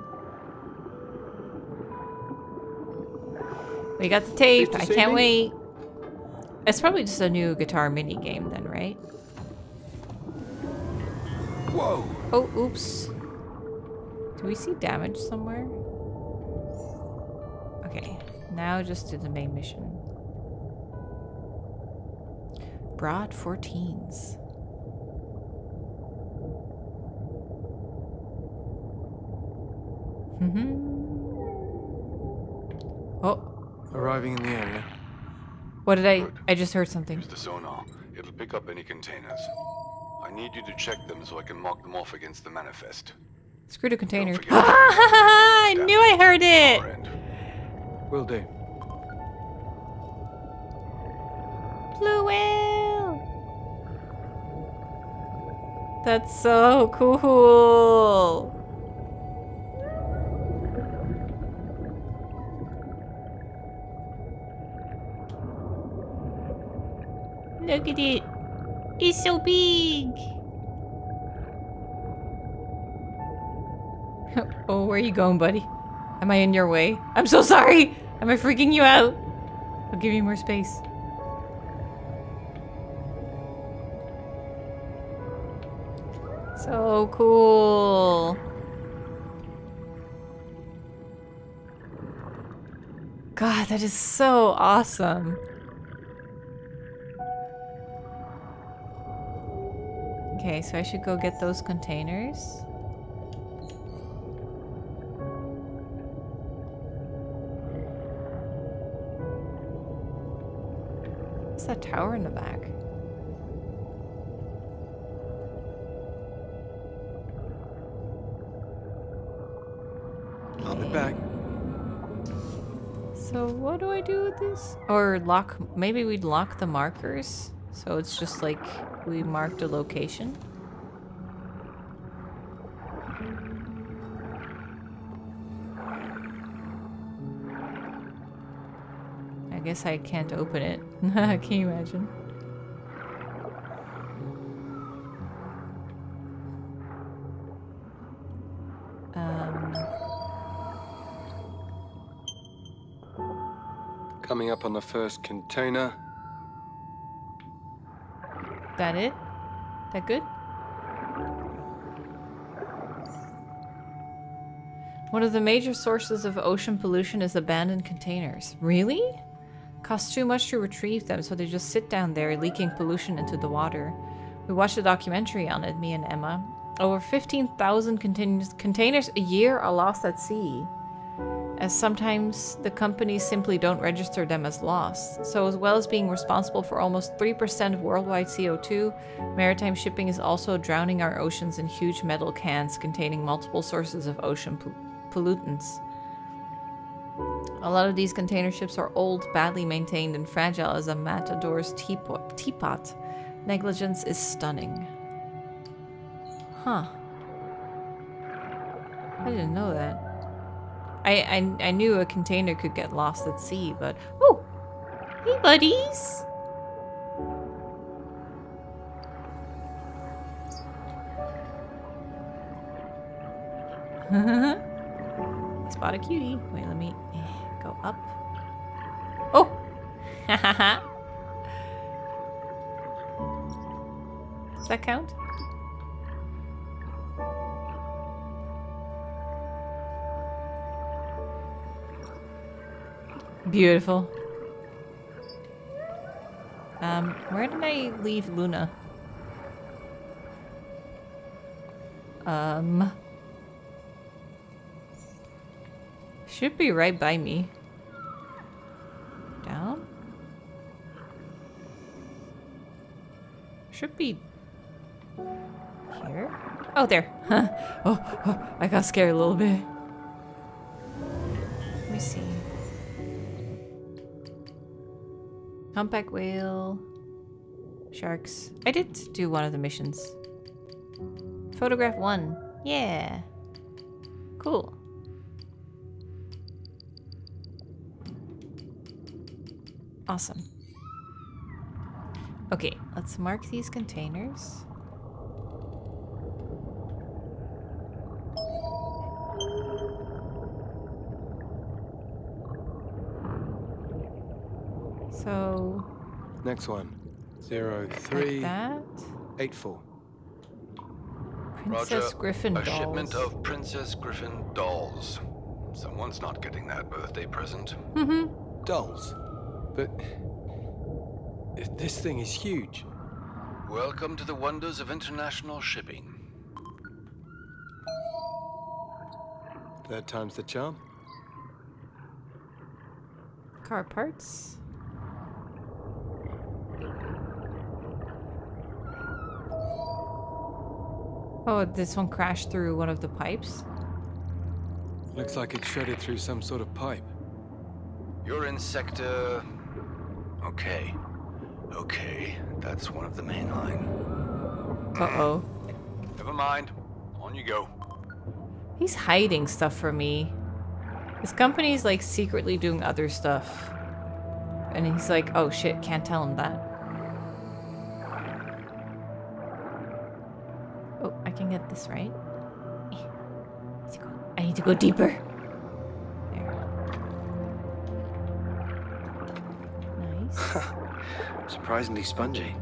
We got the tape. I can't wait. It's probably just a new guitar mini game then, right? Whoa! Oh, oops. Do we see damage somewhere? Okay, now just do the main mission. Broad 14s. Mm-hmm. Oh, Arriving in the area. what did I? I just heard something. Use the sonar. It'll pick up any containers. I need you to check them so I can mark them off against the manifest. Screw the container. forget- I knew I heard it. Our end. Will do. That's so cool. Look at it. It's so big. oh, where are you going, buddy? Am I in your way? I'm so sorry. Am I freaking you out? I'll give you more space. Cool. God, that is so awesome. Okay, so I should go get those containers. What's that tower in the back? What do this? Or lock, maybe we'd lock the markers. So it's just like we marked a location. I guess I can't open it. Can you imagine? Up on the first container. That it? That good? One of the major sources of ocean pollution is abandoned containers. Really? Costs too much to retrieve them, so they just sit down there, leaking pollution into the water. We watched a documentary on it, me and Emma. Over 15,000 containers, containers a year are lost at sea, as sometimes the companies simply don't register them as lost. So, as well as being responsible for almost 3% of worldwide CO2, maritime shipping is also drowning our oceans in huge metal cans containing multiple sources of ocean pol- pollutants. A lot of these container ships are old, badly maintained, and fragile as a matador's teapot. teapot. Negligence is stunning. Huh. I didn't know that. I, I I knew a container could get lost at sea, but oh, hey buddies. Spot a cutie. Wait, let me eh, go up. Oh! Does that count? Beautiful. Um, where did I leave Luna? Um... Should be right by me. Down? Should be here. Oh, there. oh, oh, I got scared a little bit. Let me see. Humpback whale. Sharks. I did do one of the missions. Photograph one. Yeah. Cool. Awesome. Okay, let's mark these containers. Next one. Zero three like that. eight four. Princess Roger, Griffin a dolls. shipment of Princess Griffin dolls. Someone's not getting that birthday present. Mm-hmm. Dolls. But this thing is huge. Welcome to the wonders of international shipping. Third time's the charm. Car parts. Oh, this one crashed through one of the pipes. Looks like it shredded through some sort of pipe. You're in sector. Okay. Okay, that's one of the main line. Uh-oh. Never mind. On you go. He's hiding stuff from me. His company's like secretly doing other stuff. And he's like, oh shit, can't tell him that. Can get this right. I need to go, I need to go deeper. There. Nice. Surprisingly spongy.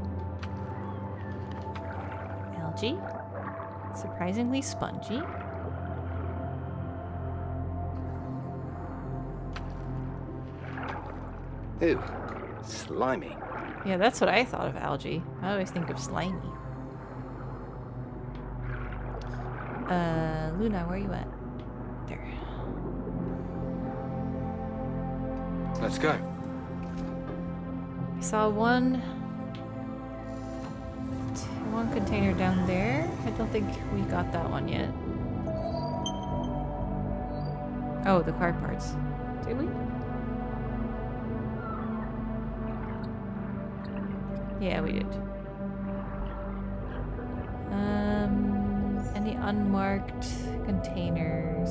Algae. Surprisingly spongy. Ew. Slimy. Yeah, that's what I thought of algae. I always think of slimy. Uh, Luna, where you at? There. Let's go. I saw one, one container down there. I don't think we got that one yet. Oh, the car parts. Did we? Yeah, we did. Unmarked containers?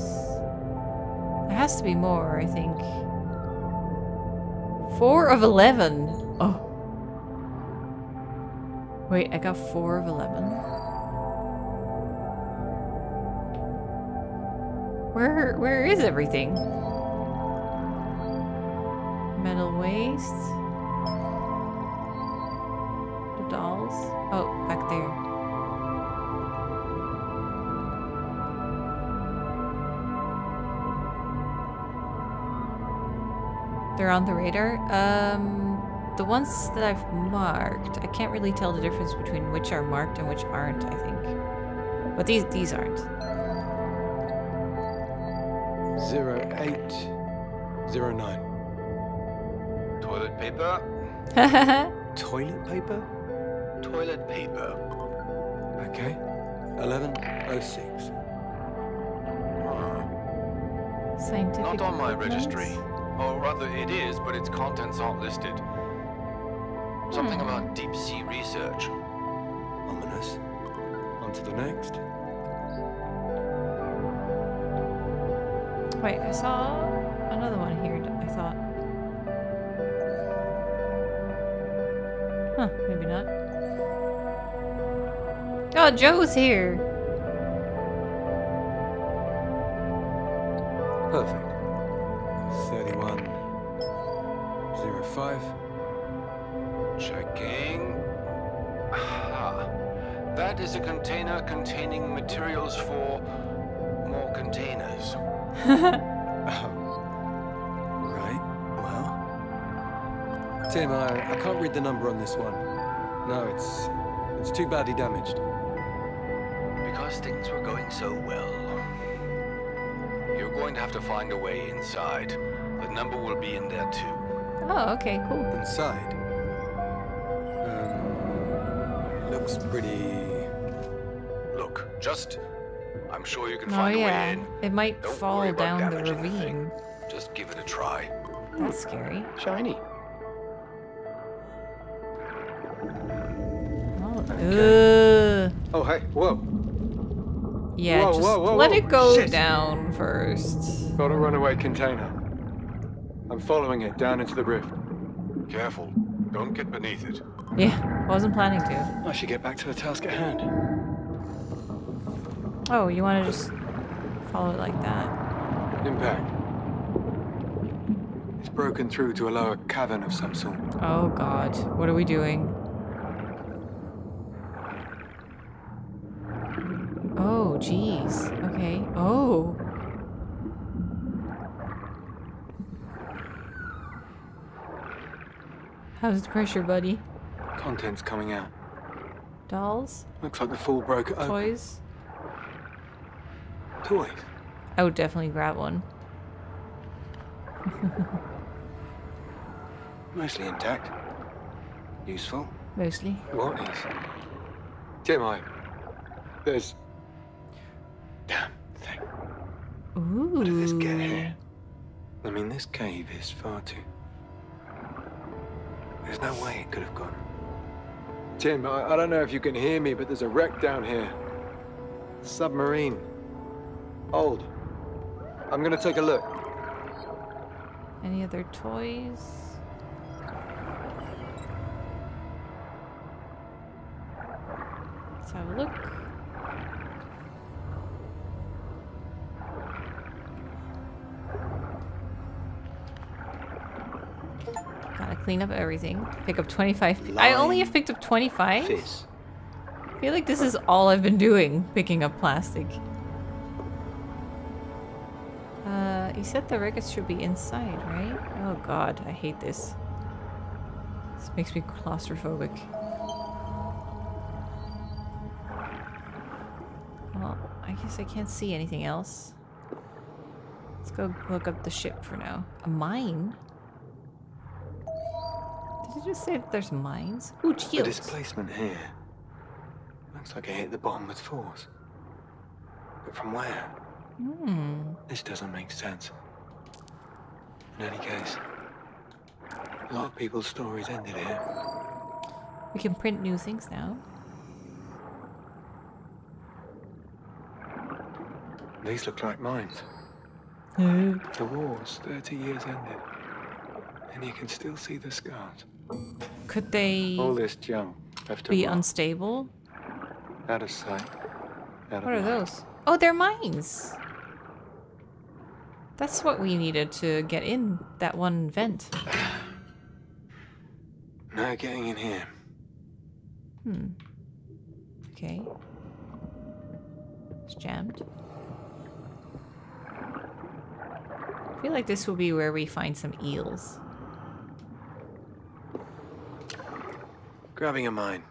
There has to be more, I think. Four of eleven. Oh. Wait, I got four of eleven. Where where is everything? Metal waste. The dolls. Oh, back there. They're on the radar. Um, the ones that I've marked, I can't really tell the difference between which are marked and which aren't. I think, but these these aren't. Zero eight zero nine. Toilet paper? Toilet paper? Toilet paper. Okay. Eleven oh six. Scientific. Not on my equipment? registry. Or rather, it is, but its contents aren't listed. Something Hmm. about deep sea research. Ominous. On to the next. Wait, I saw another one here. I thought. Huh? Maybe not. Oh, Joe's here. Oh. Right. Well. Tim, I, I can't read the number on this one. No, it's it's too badly damaged. Because things were going so well. You're going to have to find a way inside. The number will be in there too. Oh, okay, cool. Inside. Um, looks pretty. Look, just. I'm sure you can Oh find a yeah, way in. it might Don't fall down the damaging the ravine. Just give it a try. That's scary. Shiny. Oh, ugh. Oh, hey, whoa! Yeah, Whoa, just whoa, whoa, let whoa, it go shit. down first. Got a runaway container. I'm following it down into the rift. Careful. Don't get beneath it. Yeah, I wasn't planning to. I should get back to the task at hand. Oh, you want to just follow it like that? Impact. It's broken through to a lower cavern of some sort. Oh god, what are we doing? Oh, jeez. Okay. Oh. How's the pressure, buddy? Contents coming out. Dolls? Looks like the fall broke open. Toys? Toys. I would definitely grab one. Mostly intact. Useful. Mostly. What is? Tim, I. There's. Damn thing. Ooh. How did this get here? I mean, this cave is far too. There's no way it could have gone. Tim, I, I don't know if you can hear me, but there's a wreck down here. Submarine. Old. I'm gonna take a look. Any other toys? Let's have a look. Gotta clean up everything. Pick up 25. I only have picked up 25? Fizz. I feel like this is all I've been doing, picking up plastic. Uh, you said the records should be inside, right? Oh god, I hate this. This makes me claustrophobic. Well, I guess I can't see anything else. Let's go look up the ship for now. A mine? Did you just say that there's mines? Ooh, The displacement here. Looks like it hit the bottom with force. But from where? Hmm. This doesn't make sense. In any case, a lot of people's stories ended here. We can print new things now. These look like mines. The war's 30 years ended. And you can still see the scars. Could they All this junk left be unstable? out of sight, out What are mind. those? Oh, they're mines. That's what we needed to get in that one vent. No getting in here. Hmm. Okay. It's jammed. I feel like this will be where we find some eels. Grabbing a mine.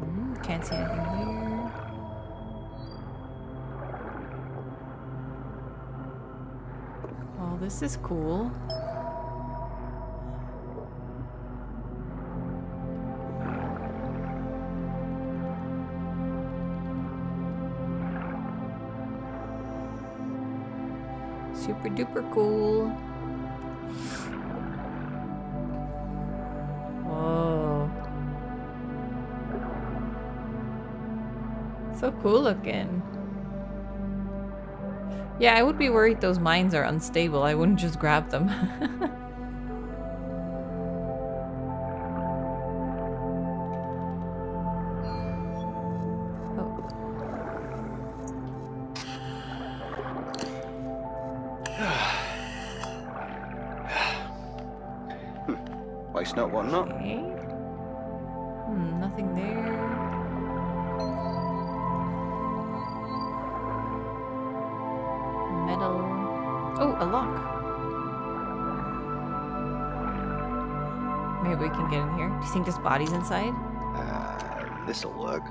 Hmm, Can't see anything there. This is cool. Super duper cool. Whoa. So cool looking. Yeah, I would be worried those mines are unstable. I wouldn't just grab them. you think this body's inside? Uh, this'll work.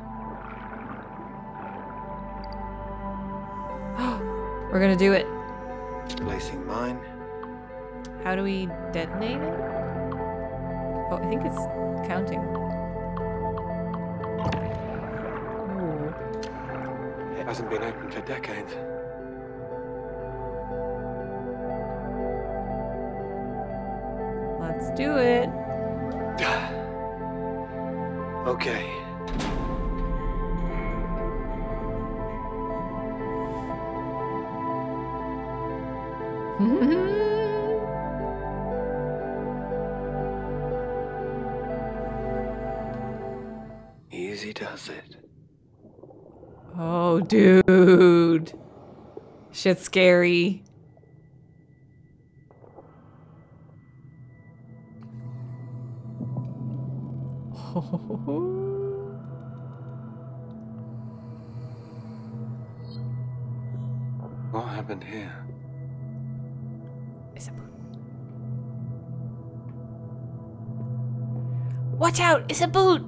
We're gonna do it. Placing mine. How do we detonate it? Oh, I think it's counting. Ooh. It hasn't been open for decades. Let's do it. Okay. Easy does it. oh, dude. Shit's scary. What happened here? It's a boot. Watch out! It's a boot!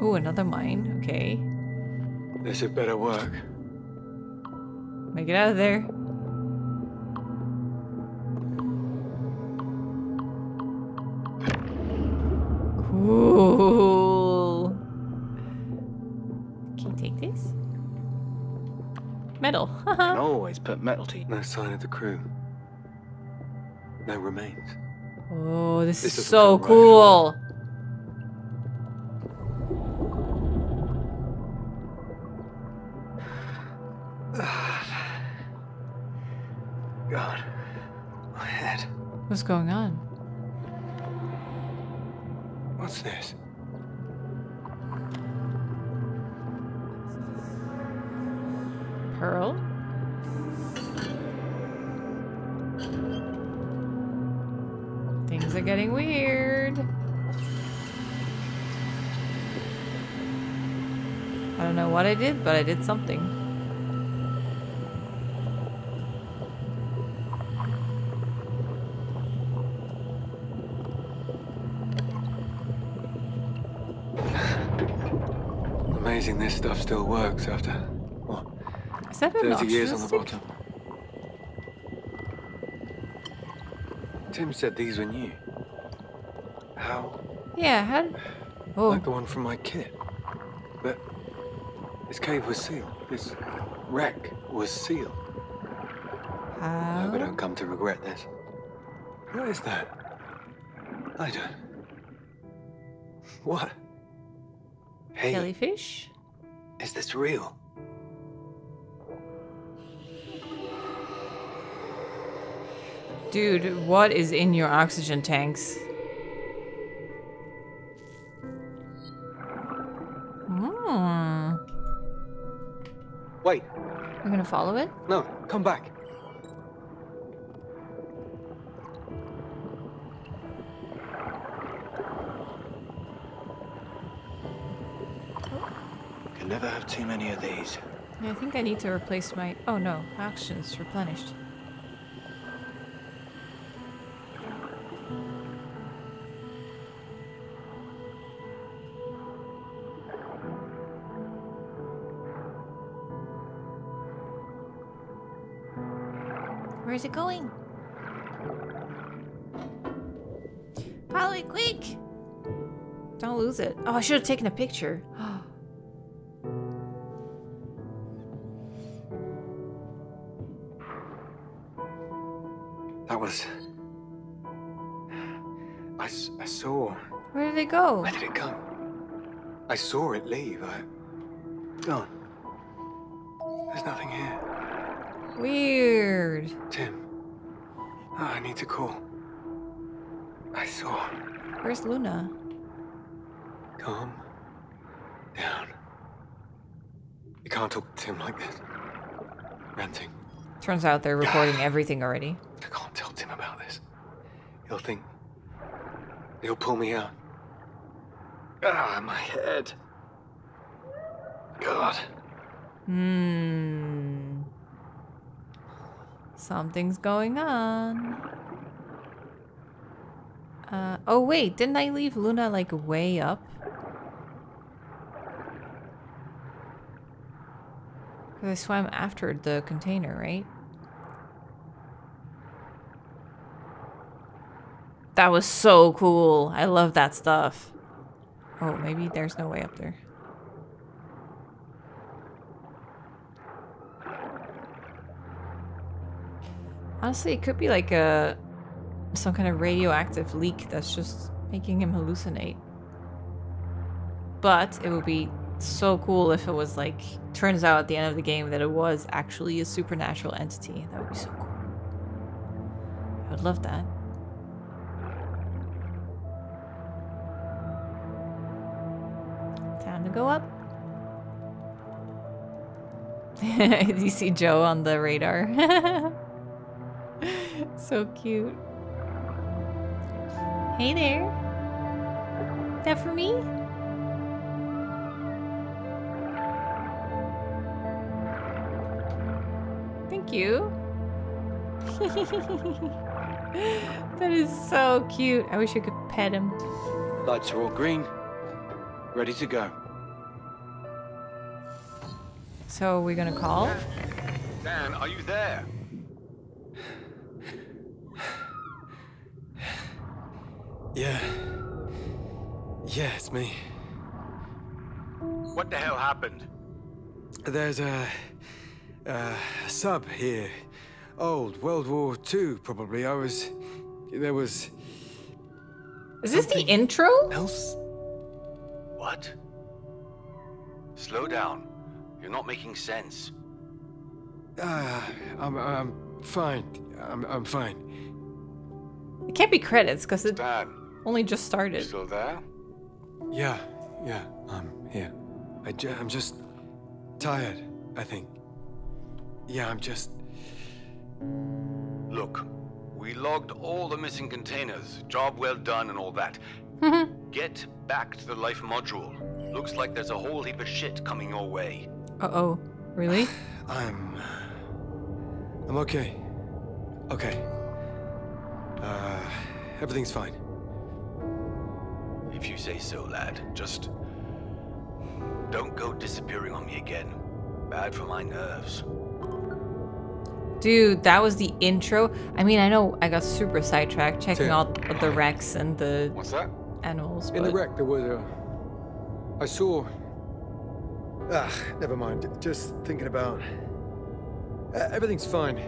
Oh, another mine. Okay. This had better work. Make it out of there. Can put metal to No sign of the crew. No remains. oh, this, This is so feel right. cool. God. My head. What's going on? I did, but I did something. Amazing this stuff still works after, what, Is that an 30 years on the bottom. Tim said these were new. How? Yeah, how. Oh, Like the one from my kit. This cave was sealed. This wreck was sealed. I hope I don't come to regret this. What is that? I don't. What? Hey, Jellyfish? is this real? Dude, what is in your oxygen tanks? Gonna follow it? no, come back. Can never have too many of these. I think I need to replace my. Oh no, actions replenished. It going? Follow it quick! Don't lose it. Oh, I should have taken a picture. That was. I, I saw. Where did it go? Where did it go? I saw it leave. I. Gone. Talk to Tim like this. Ranting. Turns out they're recording everything already. I can't tell Tim about this. He'll think. He'll pull me out. Ah, my head. God. Hmm. Something's going on. Uh, oh wait, didn't I leave Luna like way up? I swam after the container, right? That was so cool. I love that stuff. Oh, maybe there's no way up there. Honestly, it could be like a some kind of radioactive leak that's just making him hallucinate. But it would be so cool if it was like turns out at the end of the game that it was actually a supernatural entity. That would be so cool. I would love that. Time to go up. you see Joe on the radar. so cute. Hey there. That for me? You. that is so cute. I wish I could pet him. Lights are all green. Ready to go. So we're gonna call? Dan, are you there? Yeah. Yeah, it's me. What the hell happened? There's a, a sub here. Old, World War II, probably. I was. There was. Is this the intro? else? What? Slow down. You're not making sense. Ah, I'm, I'm fine. I'm, I'm fine. It can't be credits because it Dan, only just you started. still there? Yeah, yeah, I'm here. I ju- I'm just tired, I think. Yeah, I'm just. Look, we logged all the missing containers. Job well done and all that. Get back to the life module. Looks like there's a whole heap of shit coming your way. Uh oh. Really? I'm. I'm okay. Okay. Uh, everything's fine. If you say so, lad. Just don't go disappearing on me again. Bad for my nerves. Dude, that was the intro. I mean, I know I got super sidetracked checking Tim. out the wrecks and the What's that? animals. In the wreck, there was a. I saw. Ah, never mind. Just thinking about. Uh, everything's fine.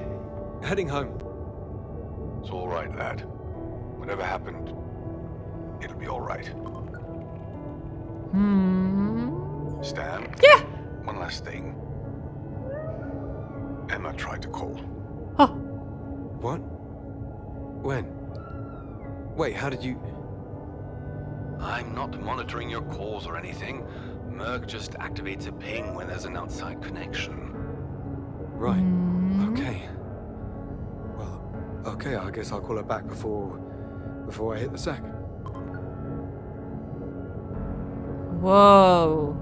Heading home. It's all right, lad. Whatever happened, it'll be all right. Hmm. Stan? Yeah. One last thing. Emma tried to call. Oh, What? When? Wait, how did you. I'm not monitoring your calls or anything. Merc just activates a ping when there's an outside connection. Right. Mm. Okay. Well, okay, I guess I'll call her back before before I hit the sack. Whoa.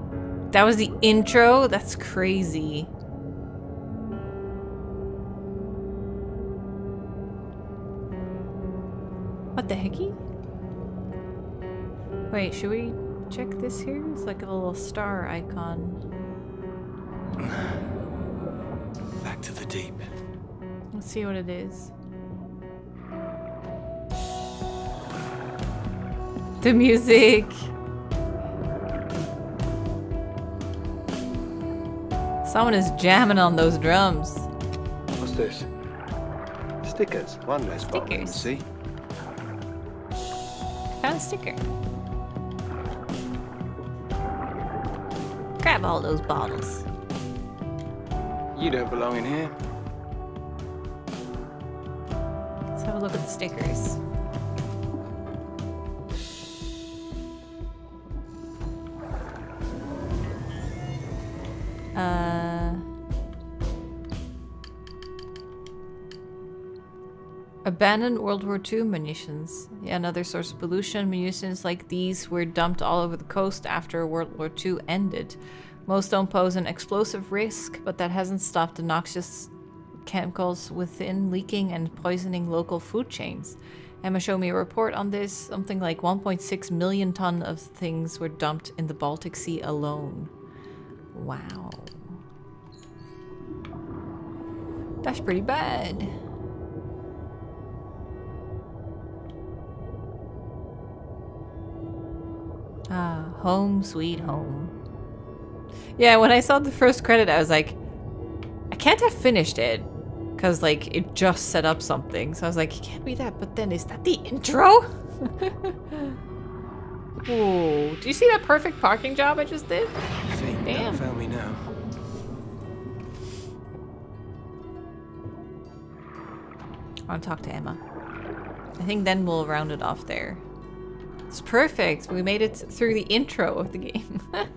That was the intro? That's crazy. What the hecky? Wait, should we check this here? It's like a little star icon. Back to the deep. Let's see what it is. The music. Someone is jamming on those drums. What's this? Stickers. One less bottle in the Stickers. sea. A sticker. Grab all those bottles. You don't belong in here. Let's have a look at the stickers. Abandoned World War II munitions. Yeah, another source of pollution. Munitions like these were dumped all over the coast after World War II ended. Most don't pose an explosive risk, but that hasn't stopped the noxious chemicals within leaking and poisoning local food chains. Emma showed me a report on this. Something like 1.6 million ton of things were dumped in the Baltic Sea alone. Wow. That's pretty bad. Ah, home sweet home. Yeah, when I saw the first credit, I was like, I can't have finished it. Because, like, it just set up something. So I was like, it can't be that. But then, is that the intro? Ooh, do you see that perfect parking job I just did? Fiend, Damn. found me now. I want to talk to Emma. I think then we'll round it off there. It's perfect. We made it through the intro of the game.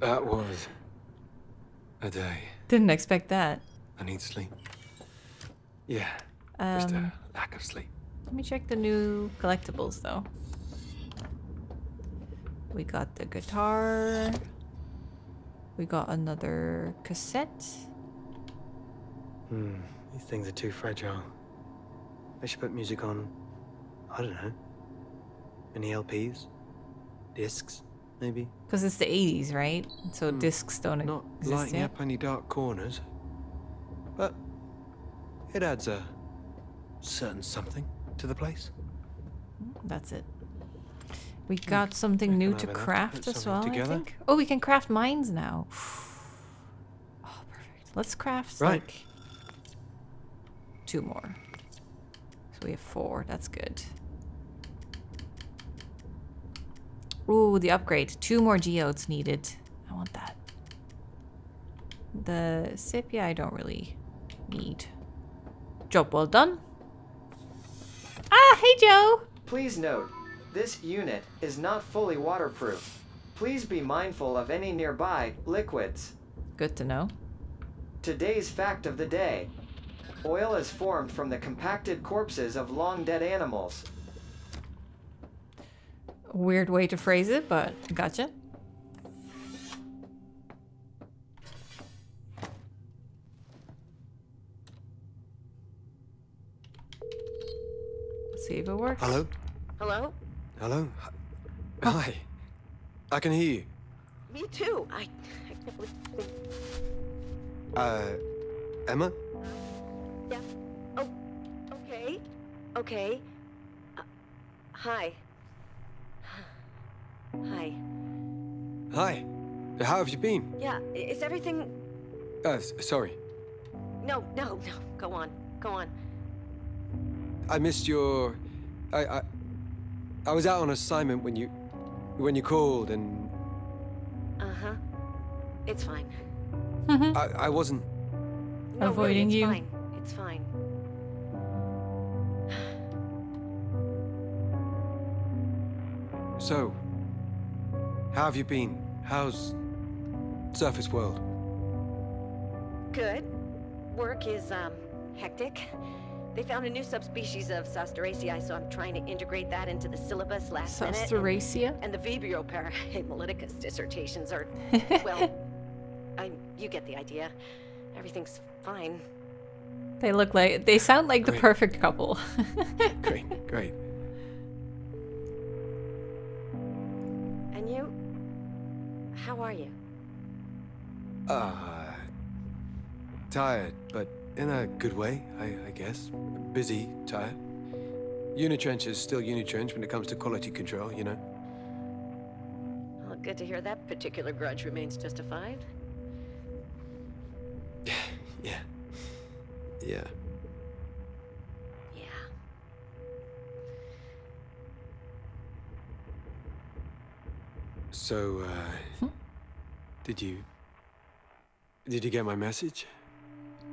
That was a day. Didn't expect that. I need sleep. Yeah, just Um, a lack of sleep. Let me check the new collectibles though. We got the guitar. We got another cassette. Hmm, these things are too fragile. I should put music on. I don't know. Any LPs? Discs, maybe? Because it's the 80s, right? So discs don't Hmm. Not exist lighting yet. up any dark corners. But it adds a certain something to the place. That's it. We got something new to craft as well, I think. Oh, we can craft mines now. Oh, perfect. Let's craft Right. like two more. So we have four. That's good. Ooh, the upgrade. Two more geodes needed. I want that. The yeah, I don't really need. Job well done. Ah, hey Joe! Please note, this unit is not fully waterproof. Please be mindful of any nearby liquids. Good to know. Today's fact of the day. Oil is formed from the compacted corpses of long dead animals. Weird way to phrase it, but gotcha. Let's see if it works. Hello? Hello? Hello? Hi. Hi. I can hear you. Me too. I, I can't believe. Uh, Emma? Yeah. Oh, okay. Okay. Uh, hi. Hi. Hi. How have you been? Yeah, is everything. Uh, s- sorry. No, no, no. Go on. Go on. I missed your. I, I. I was out on assignment when you. when you called, and Uh huh. It's fine. I, I wasn't. No, Avoiding really, you. it's Fine. It's fine. So. How have you been? How's. Surface World? Good. Work is, um, hectic. They found a new subspecies of Zosteraceae, so I'm trying to integrate that into the syllabus last minute. and- And the Vibrio parahemolyticus dissertations are, well, I, you get the idea. Everything's fine. They look like they sound like the perfect couple. Great, great. How are you? Uh, tired, but in a good way, I, I guess. Busy, tired. Unitrench is still Unitrench when it comes to quality control, you know? Well, good to hear that particular grudge remains justified. Yeah. Yeah. Yeah. So, uh, did you. Did you get my message?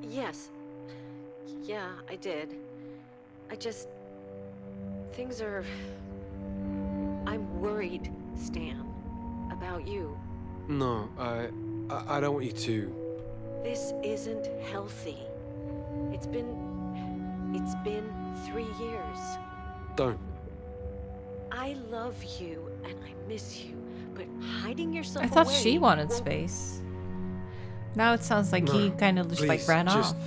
Yes. Yeah, I did. I just. Things are. I'm worried, Stan. About you. No, I. I, I don't want you to. This isn't healthy. It's been. It's been three years. Don't. I love you and I miss you, but hiding yourself I thought away she wanted won't- space. Now it sounds like he kind of just like ran just- off.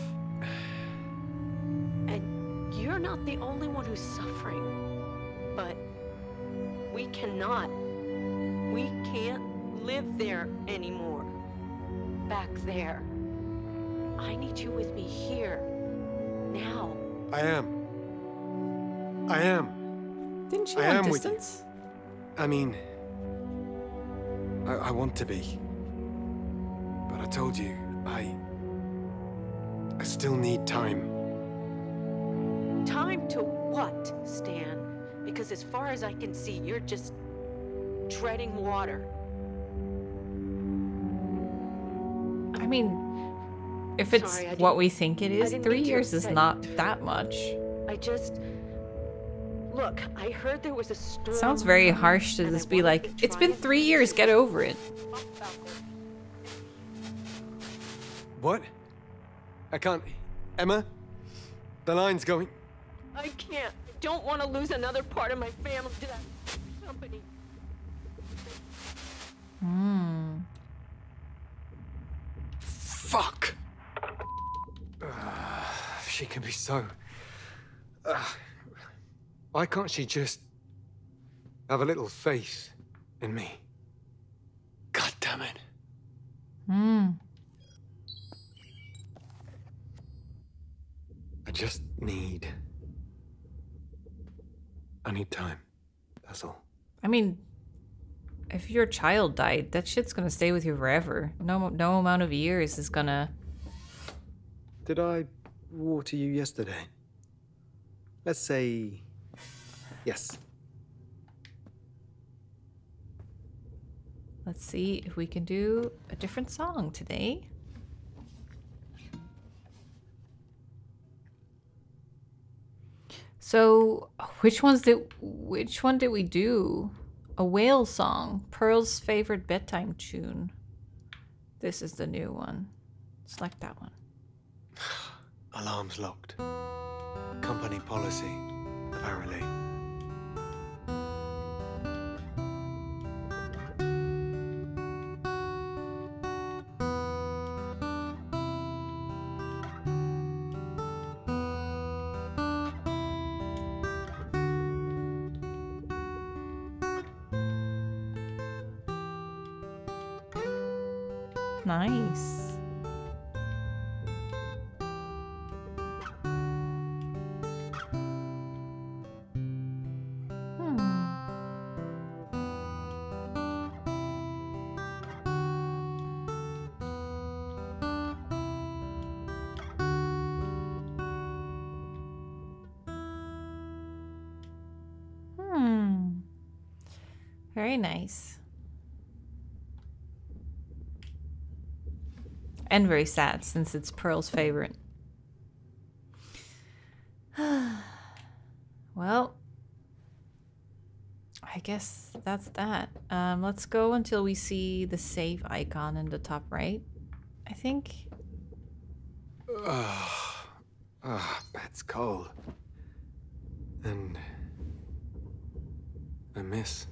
And you're not the only one who's suffering. But we cannot. We can't live there anymore. Back there. I need you with me here. Now. I am. I am. Didn't she I want am with you. distance? I mean. I, I want to be. But I told you, I. I still need time. Time to what, Stan? Because as far as I can see, you're just treading water. I mean, if it's Sorry, what we think it is, three years is not that much. I just. Look, I heard there was a storm. Sounds very harsh to just be like, it's been three years, get over it. What? I can't. Emma? The line's going. I can't. I don't want to lose another part of my family to that company. Hmm. Fuck! Ugh, she can be so. Ugh. Why can't she just have a little faith in me? God damn it. Hmm. I just need. I need time. That's all. I mean, if your child died, that shit's gonna stay with you forever. No, no amount of years is gonna. Did I water you yesterday? Let's say. Yes. Let's see if we can do a different song today. So, which ones did which one did we do? A whale song, Pearl's favorite bedtime tune. This is the new one. Select that one. Alarms locked. Company policy, apparently. Nice. Hmm. Hmm. Very nice. And very sad since it's Pearl's favorite. well, I guess that's that. Um, let's go until we see the save icon in the top right. I think. Ah, oh, bed's cold. And I miss.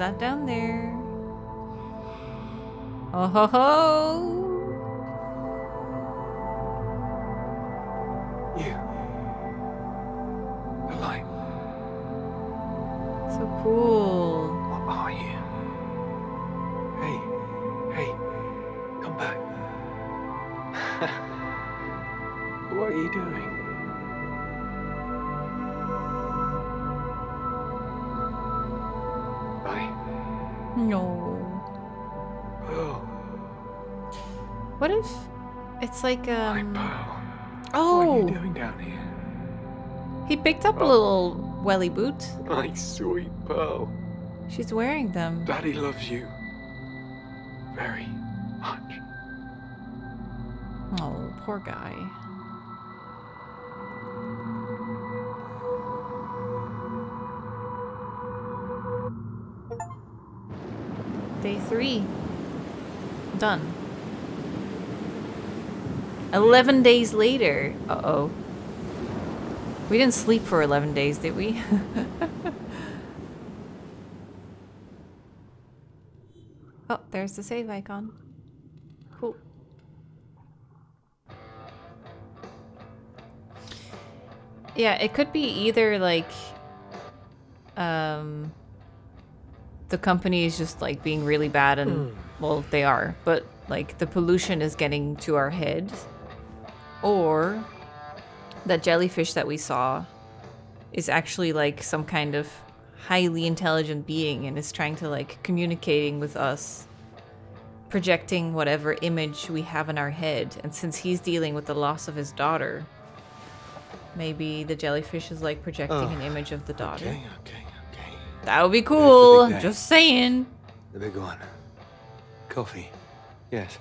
That down there? Oh ho ho! Like um? pearl. What are Oh, you doing down here? he picked up a Oh. little welly boot. My sweet pearl. She's wearing them. Daddy loves you. Very much. Oh, poor guy. Day three. Done. 11 days later. Uh oh. We didn't sleep for 11 days, did we? oh, there's the save icon. Cool. Yeah, it could be either like um the company is just like being really bad and well they are, but like the pollution is getting to our head or that jellyfish that we saw is actually like some kind of highly intelligent being and is trying to like communicating with us projecting whatever image we have in our head and since he's dealing with the loss of his daughter maybe the jellyfish is like projecting Oh, an image of the daughter Okay, okay, okay. that would be cool just saying The big one. Coffee. Yes.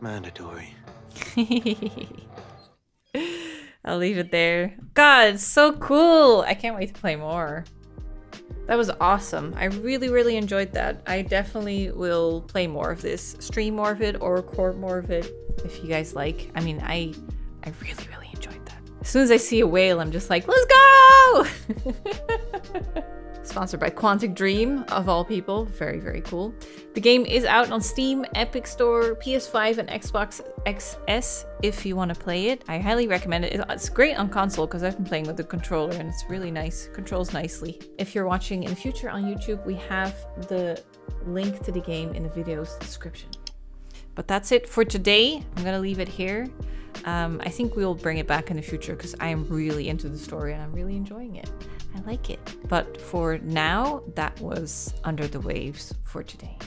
Mandatory. I'll leave it there. God, so cool. I can't wait to play more. That was awesome. I really, really enjoyed that. I definitely will play more of this, stream more of it, or record more of it if you guys like. I mean, I I really, really enjoyed that. As soon as I see a whale, I'm just like, let's go! Sponsored by Quantic Dream, of all people. Very, very cool. The game is out on Steam, Epic Store, PS5, and Xbox XS if you want to play it. I highly recommend it. It's great on console because I've been playing with the controller and it's really nice. Controls nicely. If you're watching in the future on YouTube, we have the link to the game in the video's description. But that's it for today. I'm gonna leave it here. Um, I think we'll bring it back in the future because I am really into the story and I'm really enjoying it. I like it. But for now, that was Under the Waves for today.